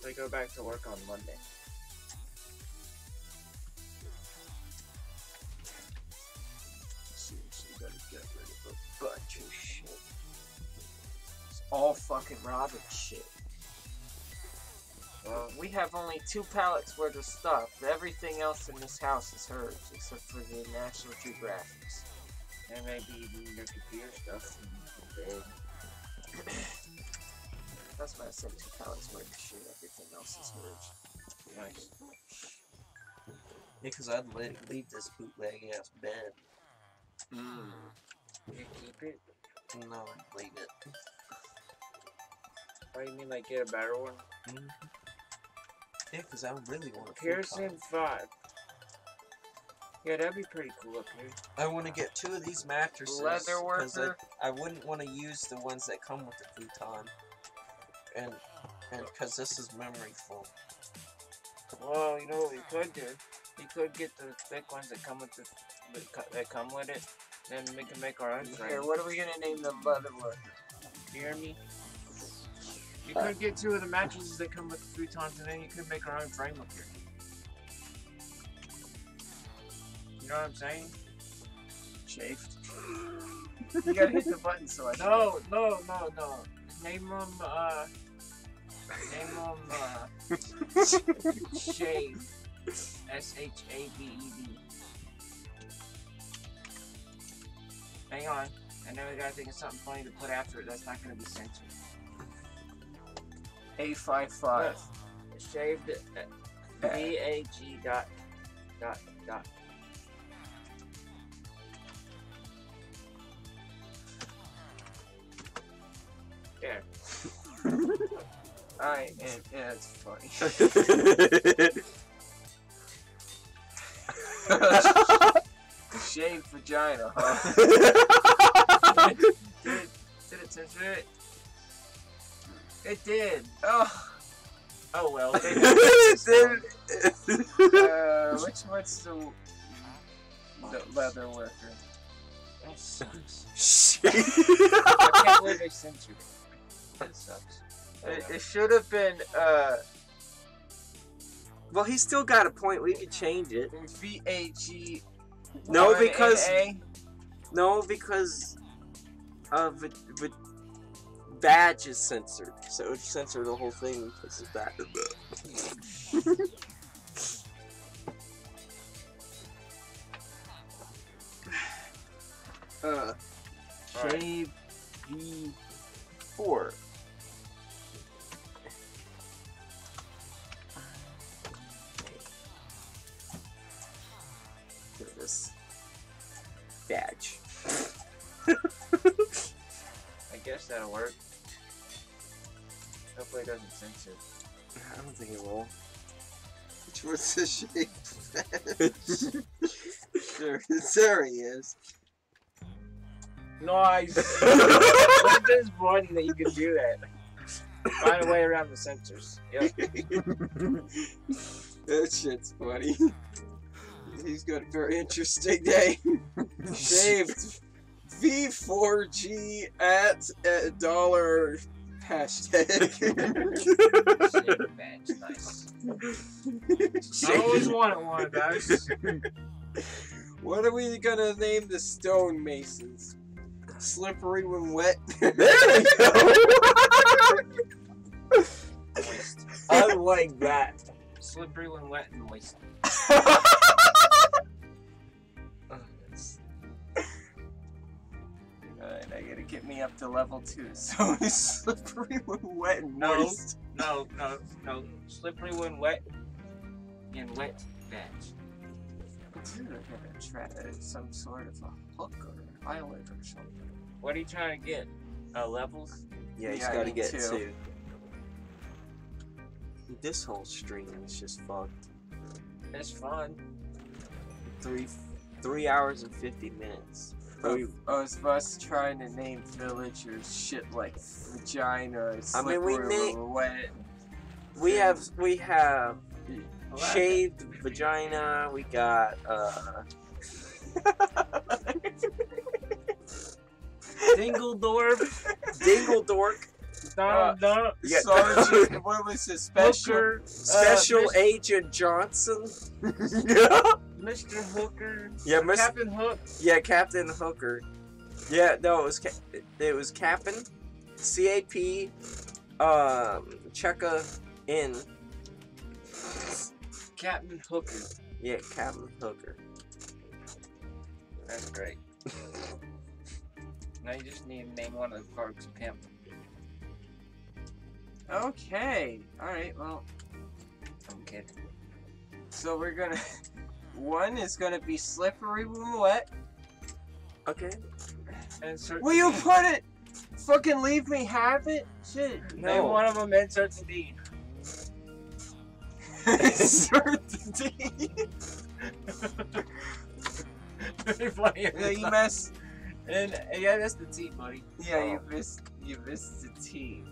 Since I go back to work on Monday. Seriously, gotta get rid of a bunch of shit. It's all fucking Robin shit. Well, we have only two pallets worth of stuff. Everything else in this house is hers, except for the National Geographics. And maybe even your computer stuff. That's why I said two pallets worth of shit. Everything else is hers. Nice. Because I'd leave this bootleg ass bed. Mm. You keep it? No, I'd leave it. Or you mean like get a better one? Yeah, because I really want to Pearson 5. Yeah, that'd be pretty cool up here. I want to get two of these mattresses. Leather worker. I, I wouldn't want to use the ones that come with the futon. And and because this is memory foam. Well, you know what you could do? We could get the thick ones that come with the that come with it. Then we can make our own Here, what are we gonna name the leather worker? You hear me? You could get two of the mattresses that come with the futons, and then you could make our own frame up here. You know what I'm saying? Chafed. you gotta hit the button so I know. No, no, no, no. Name them, uh. Name them, uh. Shave. S H A V E D. Hang on. And then we gotta think of something funny to put after it that's not gonna be censored. A55. Shaved uh, V A G dot dot dot. Alright, and yeah, it's funny. Shaved vagina, huh? did, it, did it censor it? It did. Oh. Oh well. They uh, which one's the, the leather worker? That sucks. Shit. I can't believe they censored it. That sucks. It, it should have been uh, well, he's still got a point. We could change it. V A G. No, because no, because uh, v- v- badge is censored, so it would censor the whole thing because of that. uh, shave V four. Badge. I guess that'll work. Hopefully it doesn't censor. I don't think it will. Which was the shape? there, there he is. Nice. It's just funny that you can do that. Find a way around the censors. Yep. That shit's funny. He's got a very interesting name. Shaved V4G at a dollar hashtag. Badge. Nice. I always wanted one of those. what are we gonna name the stonemasons? Slippery when wet. There we go. Moist. I like that. Slippery when wet and moist. Get me up to level two. So it's slippery when wet and No. moist. No, no, no. Slippery when wet and wet bench. Dude, I gotta try some sort of a hook or island or something. What are you trying to get? Uh, levels? Yeah, he's Yeah, got to get two. two. This whole stream is just fucked. That's fun. Three, three hours and fifty minutes. Of, We- of us trying to name villagers shit like vagina, I mean, we name- wet. We have we have shaved vagina. We got uh. Dingledorf. Dingledork, Donald uh, Duck. Yeah. Sergeant, what was his special? Hooker. Uh, uh, special Miss- Agent Johnson. yeah. Mr. Hooker. yeah, Miss, Captain Hook. yeah, Captain Hooker. Yeah, no, it was Ca- it was Captain, C A P, um, Checka in. Captain Hooker. Yeah, Captain Hooker. That's great. now you just need to name one of the parks pimp. Okay, alright, well, I'm kidding. so we're gonna. One is gonna be slippery when wet. Okay. And certain Will you put it? Fucking leave me have it? Shit. Name No. one of them insert the D. Certainty. Very funny. yeah, you mess. And yeah, that's the T, buddy. Yeah, you oh. missed. You missed the T.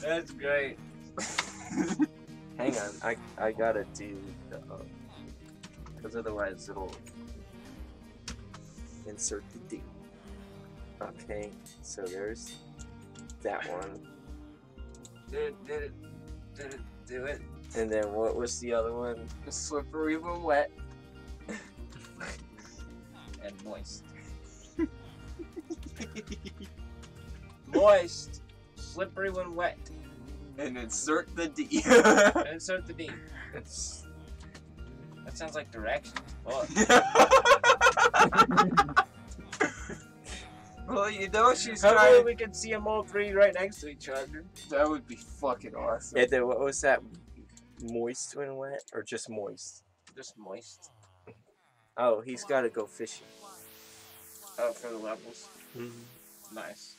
That's great. Hang on, I I gotta do the um, because otherwise it'll insert the D. Okay, so there's that one, Did it, did it, did it, do it. and then what was the other one? The Slippery when wet. And moist. moist. Slippery when wet. And insert the D. Insert the D. It's- That sounds like directions. Well, you know she's Hopefully trying. we can see them all three right next to each other. That would be fucking awesome. Yeah, then what was that? Moist when wet, or just moist? Just moist. Oh, he's got to go fishing. Oh, for the levels. Mm-hmm. Nice.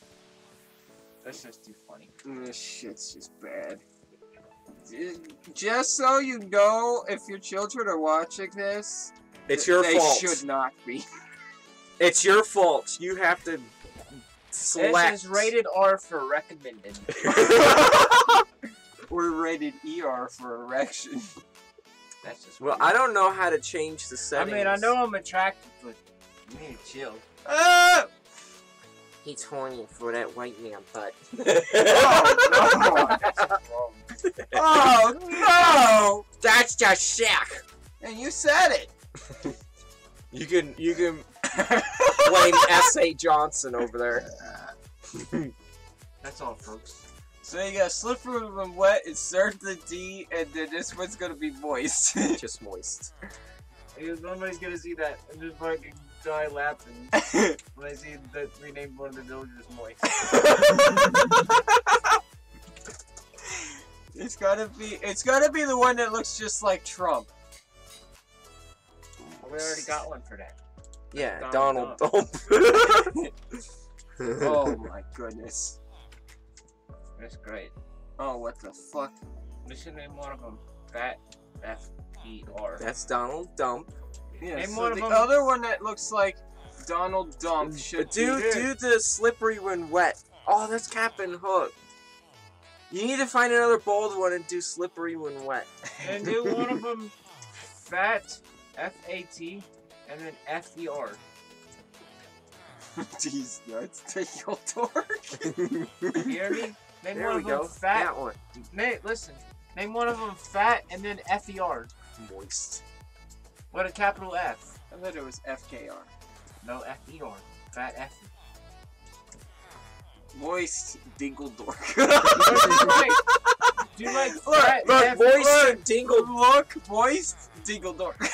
That's just too funny. This shit's just bad. Just so you know, if your children are watching this, It's your they fault. should not be. It's your fault. You have to select. This is rated R for recommended. We're rated ER for erection. That's just well. I don't know how to change the setting. I mean, I know I'm attracted, but you need to chill. Ah! He's horny for that white man butt. Oh, oh no! That's just Shaq. And you said it. you can you can blame S.A. Johnson over there. That's all, folks. So you got slippery when wet, insert the D, and then this one's gonna be moist. Just moist. Nobody's gonna see that and just fucking die laughing when I see that we named one of the villagers moist. it's gotta be. It's gotta be the one that looks just like Trump. we already got one for that. Yeah, Donald Donald Trump. Oh my goodness. That's great. Oh, what the fuck? We should name one of them Fat F E R. That's Donald Dump. Yeah, Name so one of the them. other one that looks like Donald Dump should do be. do the slippery when wet. Oh, that's Captain Hook. You need to find another bold one and do slippery when wet. And do one of them Fat F A T and then F E R. Jeez, nuts. Take your dork. You hear me? Name There one we of them. Fat. That one. Nate, listen. Name one of them Fat and then F E R. Moist. What a capital F. I thought it was FKR. No F E R. Fat F. Moist Dingle Dork. Right. Do you like Look, Fat Look, F- moist look. and dingled. Look, moist Dingle Dork. look,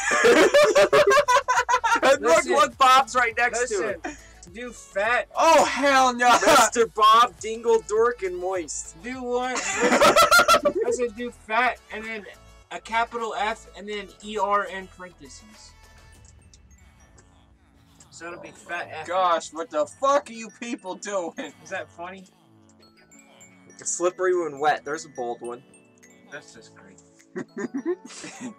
Listen. look, Bob's right next to Listen. him. Do fat. Oh hell no! Mr. Bob Dingle Dork and Moist. Do one. Listen, listen, do fat and then a capital F and then E R in parentheses. So it'll be fat F. Gosh, what the fuck are you people doing? Is that funny? Slippery when wet. There's a bold one. That's just great.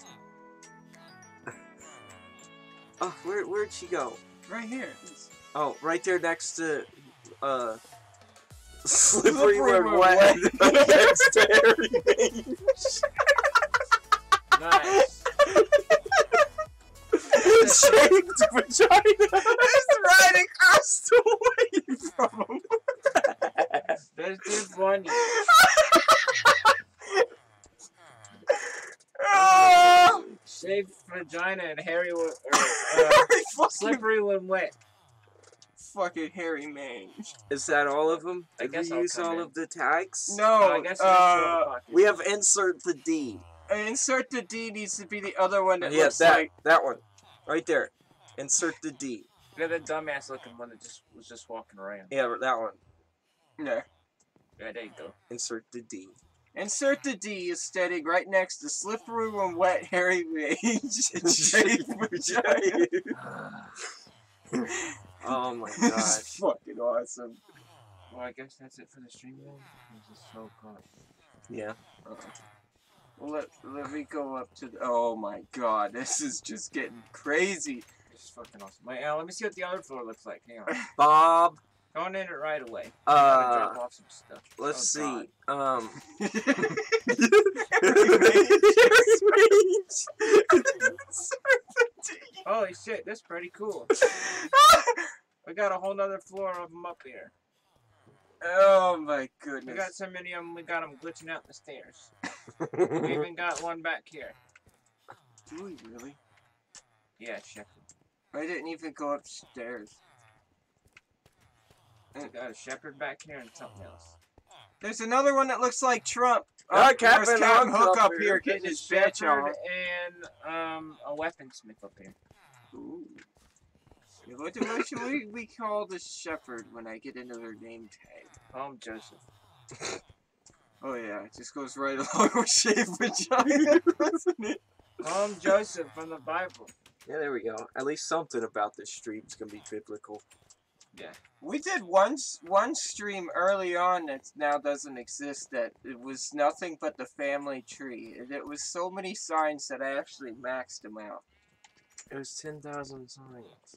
Oh, where where'd she go? right here. Oh, right there next to uh slippery, Slippery when when wet. wet. Nice. Shaved vagina. It's right across the way from him. That's too funny. Oh! Shaved vagina and hairy wa- or, uh, fucking, slippery when wet. fucking hairy man. Is that all of them? I Did guess we I'll use all in. of the tags? No, I guess it's uh, We have insert the D. insert the D needs to be the other one that yeah, looks that like. that one, right there. Insert the D. Yeah, that dumbass looking one that just was just walking around. Yeah, that one. No. Yeah, there you go. Insert the D. Insert the D is standing right next to slippery when wet hairy mange and shaved vagina. oh my This god. is fucking awesome. Well, I guess that's it for the stream then. This is so good. Yeah. Well, let, let me go up to the. Oh my god, this is just getting crazy. This is fucking awesome. Wait, uh, let me see what the other floor looks like. Hang on. Bob. Going in it right away. I gotta drop Uh, off some stuff. let's Oh, see. Um. Holy shit, that's pretty cool. We got a whole nother floor of them up here. oh my goodness. We got so many of them, we got them glitching out the stairs. We even got one back here. Do we really? Yeah, Shepherd. I didn't even go upstairs. We got a Shepherd back here and something else. There's another one that looks like Trump. Oh, Captain there's Captain Hook Hook up up here. here getting his a bitch Shepherd on. and um, a weaponsmith up here. Ooh. What, what should we, we call the shepherd when I get another name tag? Call him Joseph. Oh yeah, it just goes right along with shaved vagina, doesn't it? Call him Joseph from the Bible. Yeah, there we go. At least something about this stream's gonna be biblical. Yeah. We did one one stream early on that now doesn't exist. That it was nothing but the family tree. And it was so many signs that I actually maxed them out. It was 10,000 signs.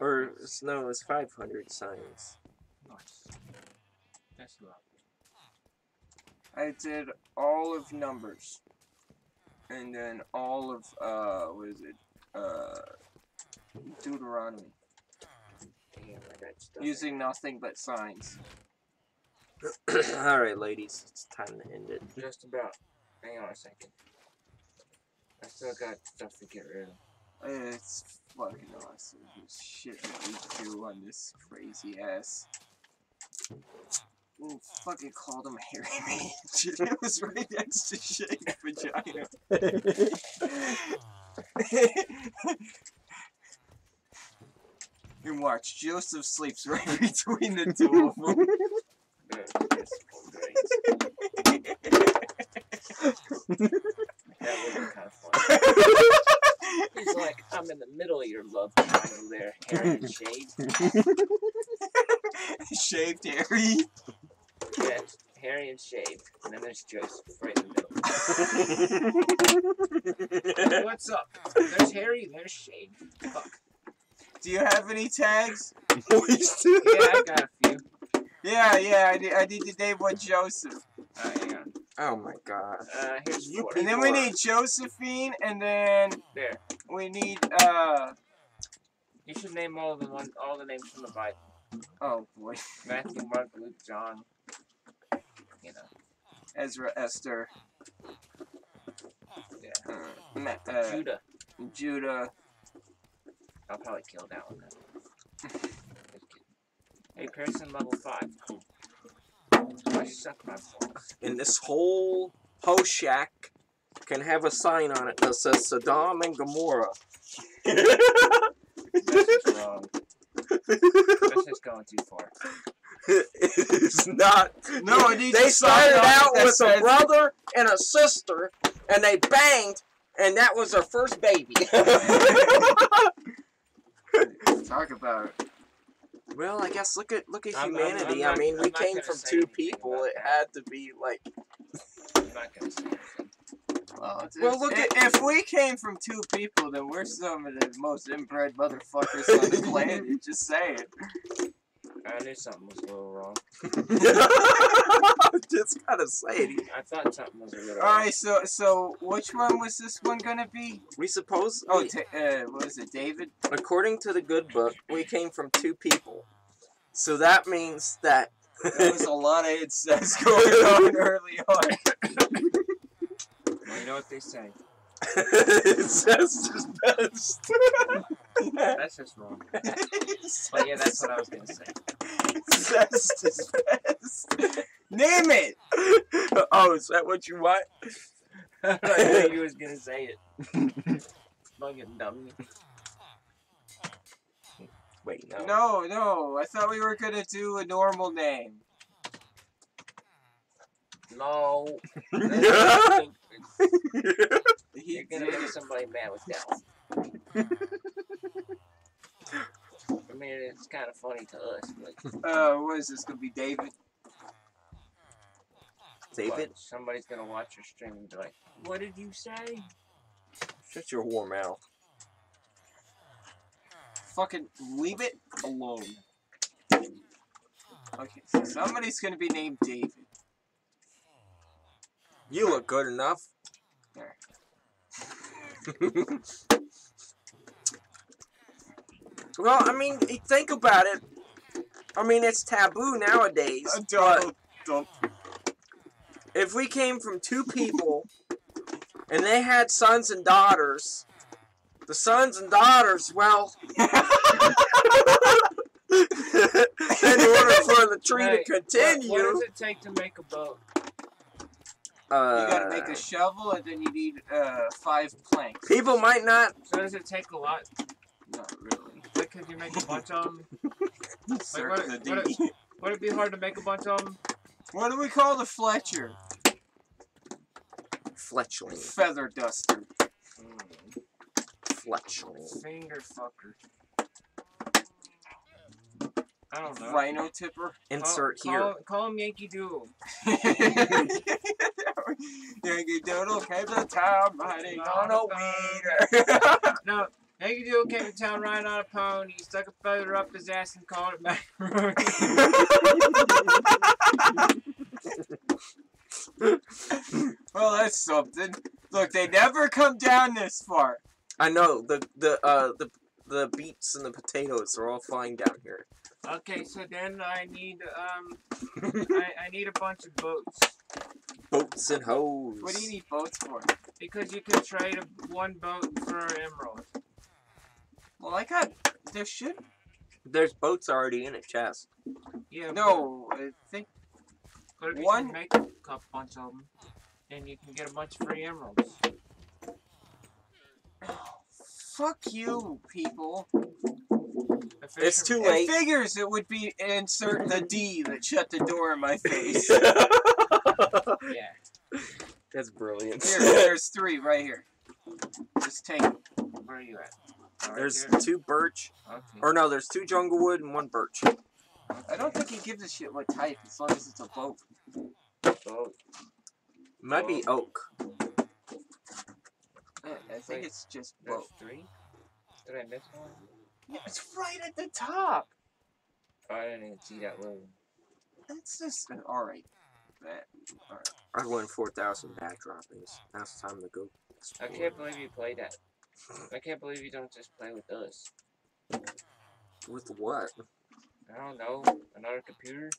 Or, s- no, it was 500 signs. Nice. That's a. I did all of numbers, and then all of uh, what is it? Uh, Deuteronomy, Damn, I got stuff. using nothing but signs. Alright, ladies, it's time to end it. Just about. Hang on a second. I still got stuff to get rid of. It's fucking awesome. The shit that we do on this crazy ass. Ooh, fucking called him Harry Mage. it was right next to Shake Vagina. and watch, Joseph sleeps right between the two of them. Good. Yes, great. That would be kind of fun. He's like, I'm in the middle of your love triangle there, Harry and Shade. Shaved Harry. Yeah, Harry and Shade. And then there's Joseph right in the middle. What's up? There's Harry, there's Shade. Fuck. Do you have any tags? Boys, too. Yeah, I got a few. Yeah, yeah, I need, I need to name one Joseph. Alright, hang on. Oh my god. Uh, here's You four. And then we need Josephine, and then There. we need, uh, You should name all the one, all the names from the Bible. oh boy, Matthew, Mark, Luke, John. You know. Ezra, Esther, Yeah. uh, Ma- uh, Judah. Judah. I'll probably kill that one. Then. Hey, Pearson, level five. Cool. I suck my balls. And this whole ho shack can have a sign on it that says Sodom and Gomorrah. That's just wrong. That's just going too far. it's not. No, it needs They a started out that with a brother and a sister, and they banged, and that was their first baby. Talk about well, I guess look at look at I'm- I'm- humanity. I'm I mean, I'm we came from two people. It had to be like. I'm not gonna say anything. Well, it's- Well, it's- look i- if we came from two people, then we're some of the most inbred motherfuckers on the planet. Just saying. I knew something was a little wrong. Just gotta say it. I thought something was a little All right, so so which one was this one gonna be? We suppose. Oh, we- ta- uh, what was it, David? according to the good book, we came from two people. So that means that. There was a lot of incest going on early on. Wrong. Well, you know what they say. Incest is best. That's just wrong. But yeah, that's what I was gonna say. Incest is best. Name it. oh, is that what you want? I knew you was gonna say it. Fucking dummy. Wait, no. No, no. I thought we were gonna do a normal name. No. Yeah. You're gonna did make somebody mad with that one. I mean, it's kind of funny to us, but Uh, what is this gonna be, David? David, but somebody's gonna watch your stream and be like, "What did you say?" shut your whore mouth. Fucking leave it alone. Okay, so somebody's gonna be named David. You look good enough. There. well, I mean, think about it. I mean, it's taboo nowadays. Uh, don't, don't. if we came from two people and they had sons and daughters, the sons and daughters, well, in order for the tree Hey, to what- continue, What, does it take to make a boat? Uh, You gotta make a shovel, and then you need uh five planks. people might not. So does it take a lot? Not really. Like, could you make a bunch of them? Insert what- the what- D. Would it be hard to make a bunch of them? What do we call the Fletcher? Fletchling. Feather duster. Fletchling. Finger fucker. I don't know. Rhino tipper. Insert call, here. Call, call him Yankee Doodle. Yankee Doodle came to town riding on a wiener. No, Yankee Doodle came to town riding on a pony, stuck a feather up his ass and called it macaroni. well, that's something. Look, they never come down this far. I know the the uh the the beets and the potatoes are all flying down here. Okay, so then I need um I, I need a bunch of boats. Boats and hoes. What do you need boats for? Because you can trade a, one boat for an emerald. Well, I got. There should. There's boats already in a chest. Yeah. No, I think. But if you one- can make a bunch of them, and you can get a bunch of free emeralds. Fuck you, people. The It's too late. It figures it would be insert the D that shut the door in my face. Yeah. That's brilliant. Here, there's three right here. Just take 'em. Where are you at? Right There's there? two birch, Okay. or no, there's two jungle wood and one birch. I don't think he gives a shit what type as long as it's a boat. Oh, Might be oak. I, I think Wait, it's just there's boat. three? Did I miss one? Yeah, it's right at the top. Oh, I didn't even see that low. That's just all right. That, all right. I won 4,000 bad droppings. Now it's time to go. I can't believe you played that. I can't believe you don't just play with us. With what? I don't know. Another computer?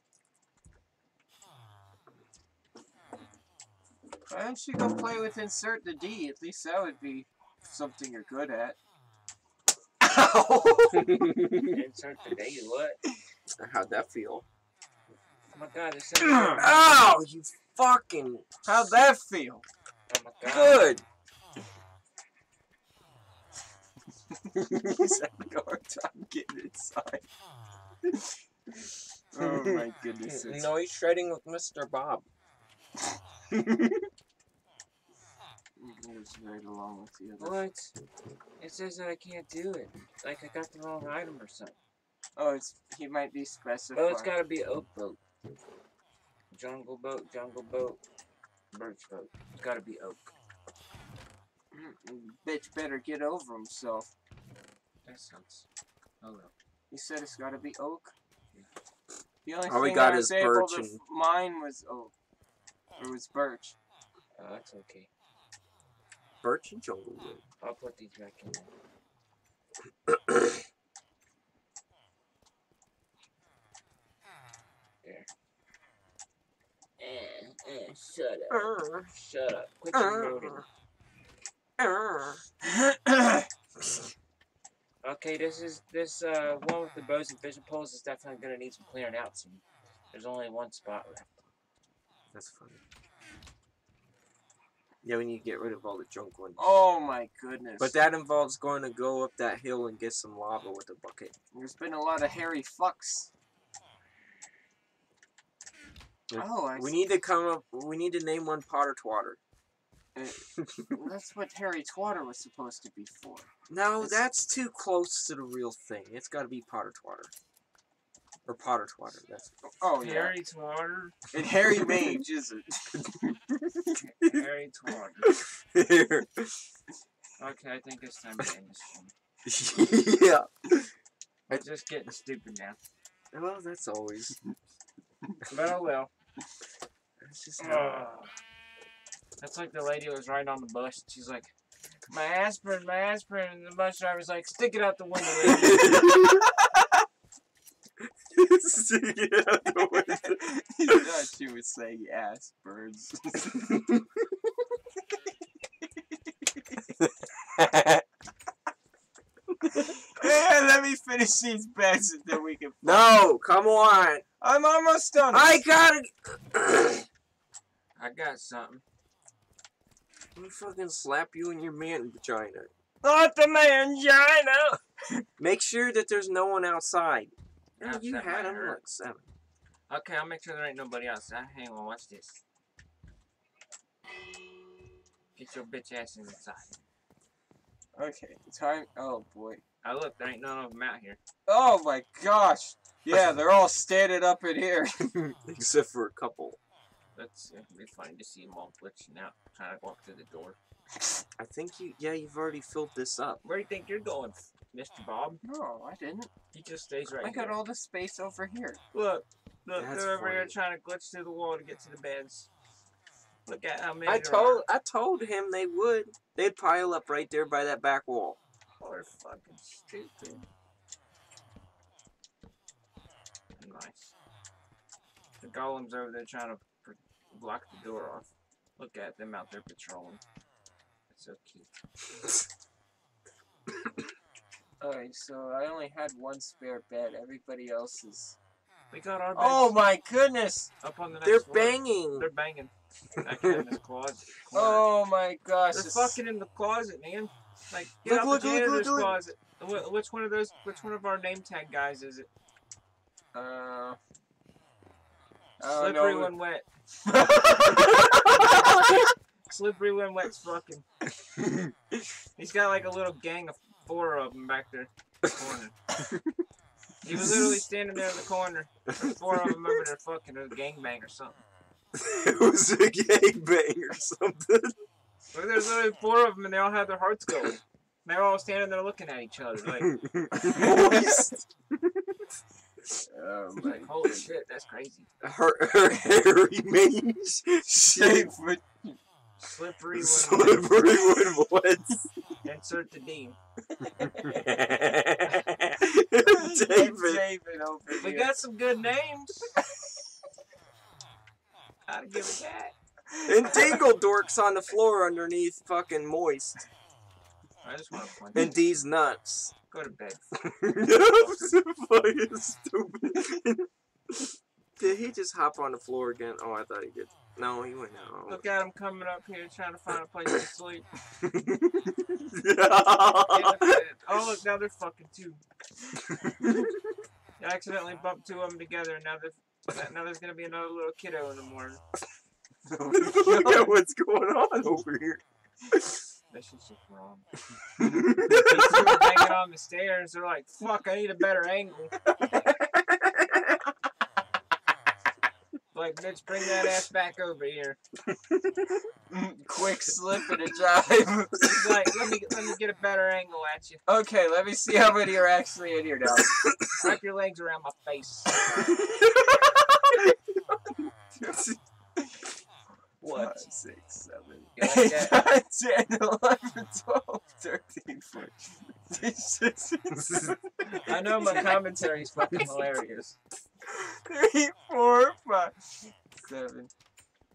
Why don't you go play with insert the D? At least that would be something you're good at. Insert the day, what? How'd that feel? Oh my god, oh Ow! You fucking. How'd that feel? Oh my god. Good! He's having a hard time getting inside. oh my goodness. no, he's shredding with Mr. Bob. It goes right along with the other. What? It says that I can't do it. Like I got the wrong item or something. Oh, it's he might be specified. Oh, it's gotta be oak boat. Jungle boat, jungle boat, birch boat. It's gotta be oak. Mm, Bitch better get over himself. That sounds. Oh well. He said it's gotta be oak. The only All we thing got I is was able birch to and- mine was oak. It was birch. Oh, that's okay. Birch and jungle wood. I'll put these back in there. there. Eh, eh, shut up. Shut up. Quit promoting. Okay, this is this uh one with the bows and fishing poles is definitely gonna need some clearing out soon. There's only one spot left. That's funny. Yeah, we need to get rid of all the junk ones. oh my goodness. But that involves going to go up that hill and get some lava with a bucket. There's been a lot of hairy fucks. Oh, I We s- need to come up. We need to name one Potter Twatter. Uh, that's what Harry twatter was supposed to be for. No, It's- that's too close to the real thing. It's got to be Potter Twatter. Or Potter Twatter. That's Oh yeah. Harry Twatter. And Harry mage, is it? Harry Twatter. Here. Okay, I think it's time to end this one. yeah. I'm just getting stupid now. Well, that's always. But oh well. That's just how. Uh, that's like the lady was riding on the bus. She's like, "My aspirin, my aspirin," and the bus driver's like, "Stick it out the window." lady." It out the window. he thought she was saying ass birds. Man, let me finish these bets and then we can. no, come on. I'm almost done. I gotta. I got something. Let me fucking slap you in your man vagina. Not the man vagina. Make sure that there's no one outside. Yeah, Outside you had them hurt. like seven. Okay, I'll make sure there ain't nobody else. Uh, hang on, watch this. Get your bitch ass inside. Okay, time. Oh boy. Oh look, there ain't none of them out here. Oh my gosh. Yeah, they're all standing up in here. Except for a couple. That's it'd be funny to see them all glitching out, trying to walk through the door. I think you. Yeah, you've already filled this up. Where do you think you're going, Mr. Oh, Bob? No, I didn't. He just stays right I got all the space over here. Look, look, That's they're over here trying to glitch through the wall to get to the beds. Look at how many I there told. I told him they would. They'd pile up right there by that back wall. Oh, they're fucking stupid. Nice. The golem's over there trying to block the door off. Look at them out there patrolling. It's so cute. Alright, so I only had one spare bed. Everybody else is. We got our beds Oh my goodness! up on the next They're floor. banging. They're banging. In this closet. Oh my gosh! They're this- fucking in the closet, man. Like, get Look, out look, the look, janitor's look, look. closet. Wh- Which one of those? Which one of our name tag guys is it? Uh. Slippery when wet. Slippery when wet's fucking. He's got like a little gang of four of them back there. in the Corner. He was literally standing there in the corner. There's four of them over there fucking a gangbang or something. it was a gangbang or something. Look, there's literally four of them and they all have their hearts going. They're all standing there looking at each other like, Moist. Oh my holy shit, that's crazy. Her, her hairy mage. Shape with Slippery when wet. Slippery when wet. Insert the D. David. David over We here. got some good names. Gotta give it that. And Dingle Dork's on the floor underneath fucking moist. I just want to punch And you. D's nuts. Go to bed. fucking stupid. Did he just hop on the floor again? Oh, I thought he did. No, he went out. Look at him coming up here trying to find a place to sleep. yeah. Get to bed. Oh, look, now they're fucking two. I accidentally bumped two of them together, and now there's, now there's gonna be another little kiddo in the morning. Look at what's going on over here. This shit's just wrong. These two are banging on the stairs. They're like, fuck, I need a better angle. Like, bitch, bring that ass back over here. Quick slip and a jive. He's like, let me let me get a better angle at you. okay, let me see how many are actually in here now. Wrap your legs around my face. One, What? six, seven, eight, nine, 10, 11, 12, 13, 14, 15, I know my commentary's fucking hilarious. 3, 4, 5, 7,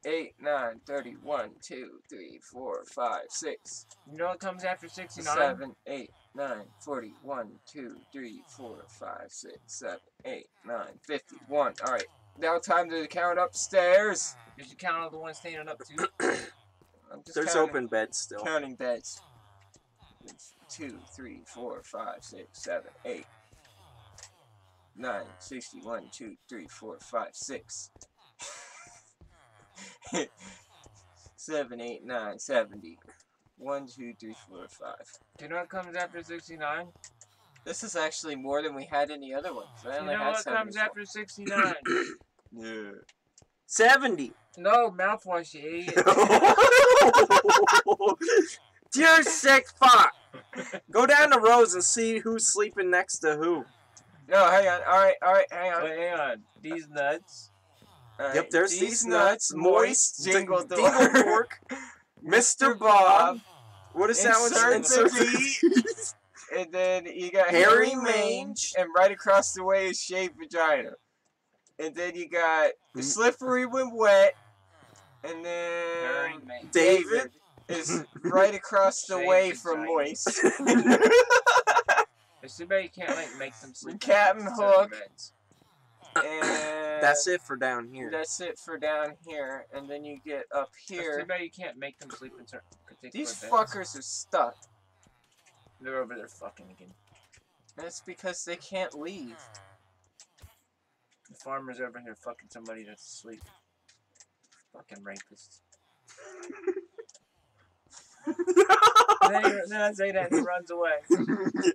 8, 9, 30, 1, 2, 3, 4, 5, 6, You know what comes after 69? 7, 8, 9, 40, 1, 2, 3, 4, 5, 6, 7, 8, 9, 50, 1. Alright, now time to count upstairs. Did you count all the ones standing up too? I'm just There's counting, open beds still. counting beds. Two, three, four, five, six, seven, eight, nine, sixty-one, two, three, four, five, six. Seven, eight, nine, seventy. One, two, three, four, five. Do you know what comes after 69? This is actually more than we had any other ones. I You know what comes 74. after 69? Yeah. 70. no, mouthwash, you idiot. Dear sick fuck. Go down the rows and see who's sleeping next to who. No, hang on. Alright, alright, hang on. Wait, hang on. These nuts. Alright, Yep, there's these nuts, moist, Jingle D- Door. Dingle Dork, Mr. Bob. What is that one? Insert the And then you got Hairy hairy mange. mange, and right across the way is shaved vagina. And then you got Mm. slippery when wet. And then. David. is right across the Shaved way from moist. It's too bad you can't like make them sleep. Captain in Hook. beds. and That's it for down here. That's it for down here. And then you get up It's too here. bad you can't make them sleep in certain particular These beds. fuckers are stuck. They're over there fucking again. That's because they can't leave. The farmer's over here fucking somebody that's asleep. Fucking rapist. then, he, then I say that and he runs away.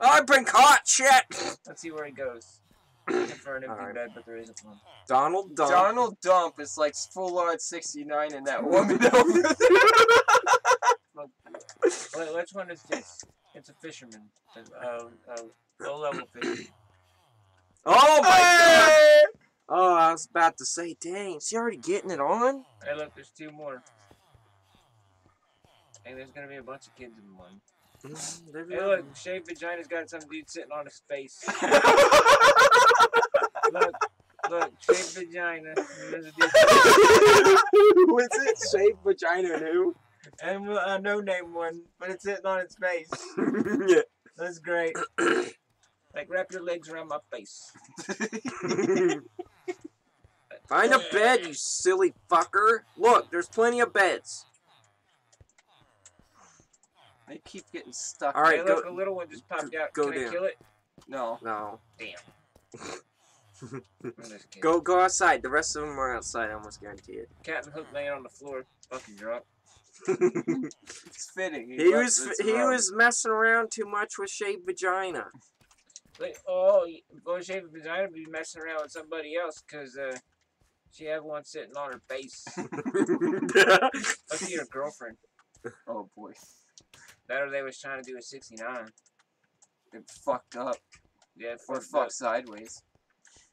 I've been caught, shit! Let's see where he goes. Looking for an empty Alright. bed, but there isn't one. Donald Dump. Donald Dump is like full on 69 and that woman over there. Wait, which one is this? It's a fisherman. Uh, uh, low level fisherman. Oh my god! Oh, I was about to say, dang, is she already getting it on? Hey, look, there's two more. Hey, there's gonna be a bunch of kids in one. Mm, Hey, look, shaved vagina's got some dude sitting on his face. look, look, shaved vagina. and There's a dude Who is it? Shaved vagina and who? and a no name one, but it's sitting on its face. yeah. That's great. like, wrap your legs around my face. Find a bed, you silly fucker. Look, there's plenty of beds. They keep getting stuck. All right, hey, go- look, a little one just popped out. go Can I kill it? No. No. Damn. I'm just kidding. Go go outside. The rest of them are outside, I almost guarantee it. Captain Hook laying on the floor, fucking drunk. It's fitting. he left was he around. was messing around too much with shaved vagina. Like, oh, Boy Shaved Vagina be messing around with somebody else because uh, she had one sitting on her face. Must be her girlfriend. Oh boy. That or they was trying to do a 69. They fucked up. Yeah, Or fucked fuck sideways.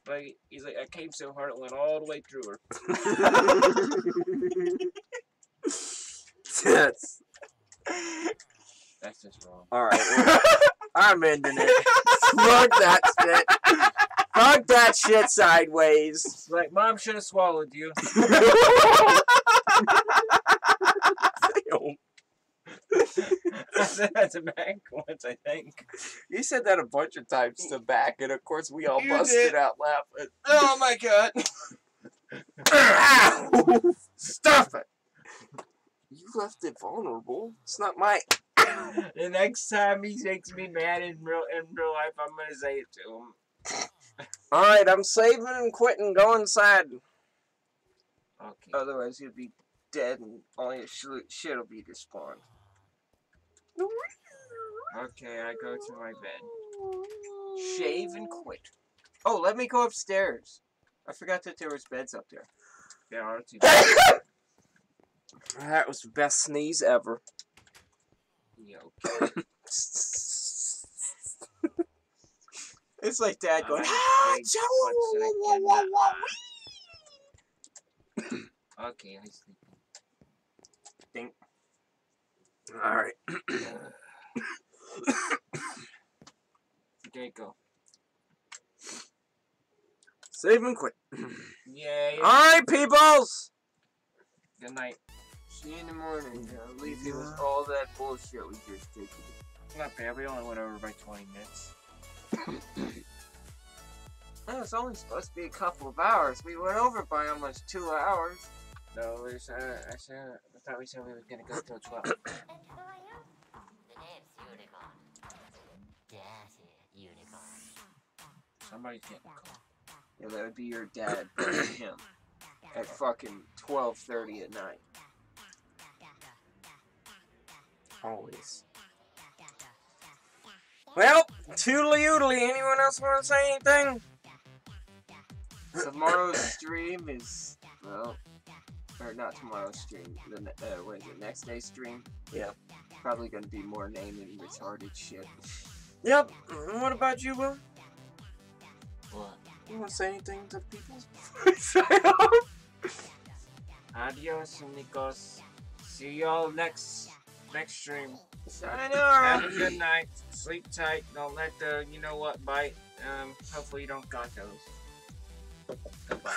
Like, he's like, I came so hard it went all the way through her. That's That's just wrong. all right. well, I'm ending it. Fuck that shit. Fuck that shit sideways. It's like, Mom should have swallowed you. I said that to Mac once, I think. You said that a bunch of times to back, and of course we all You busted did. out laughing. Oh my god. Ow! Stop it. You left it vulnerable. It's not my. The next time he makes me mad in real in real life, I'm gonna say it to him. All right, I'm saving and quitting. Go inside. Okay. Otherwise you'll be dead and all sh- shit will be despawned. Okay, I go to my bed. Shave and quit. Oh, let me go upstairs. I forgot that there was beds up there. There are two. That was the best sneeze ever. Yeah, okay. It's like dad going, ah, Joe, butts wah, and I wah, cannot wah, lie. Okay, I sleep. All right. Okay, go. Save and quit. Yay. All right, peoples. Good night. See you in the morning. I'll leave you with all that bullshit we just did. Not bad. We only went over by 20 minutes. Oh, it's only supposed to be a couple of hours. We went over by almost two hours. No, we said, I said, I thought we said we were gonna go till 12. And who are you? The name's Unicorn. Dirty Unicorn. Somebody's getting called. Yeah, that would be your dad him at fucking 12.30 at night. Always. Well, toodly oodly. Anyone else want to say anything? Tomorrow's stream is, well, or not tomorrow's stream, the, ne- uh, what is it, next day's stream? Yeah. Probably gonna be more naming retarded shit. Yep. And What about you, Will? What? You want to say anything to people? Adios, amigos. See y'all next next stream. Have a good night. Sleep tight. Don't let the you know what bite. Um, hopefully you don't got those. Goodbye.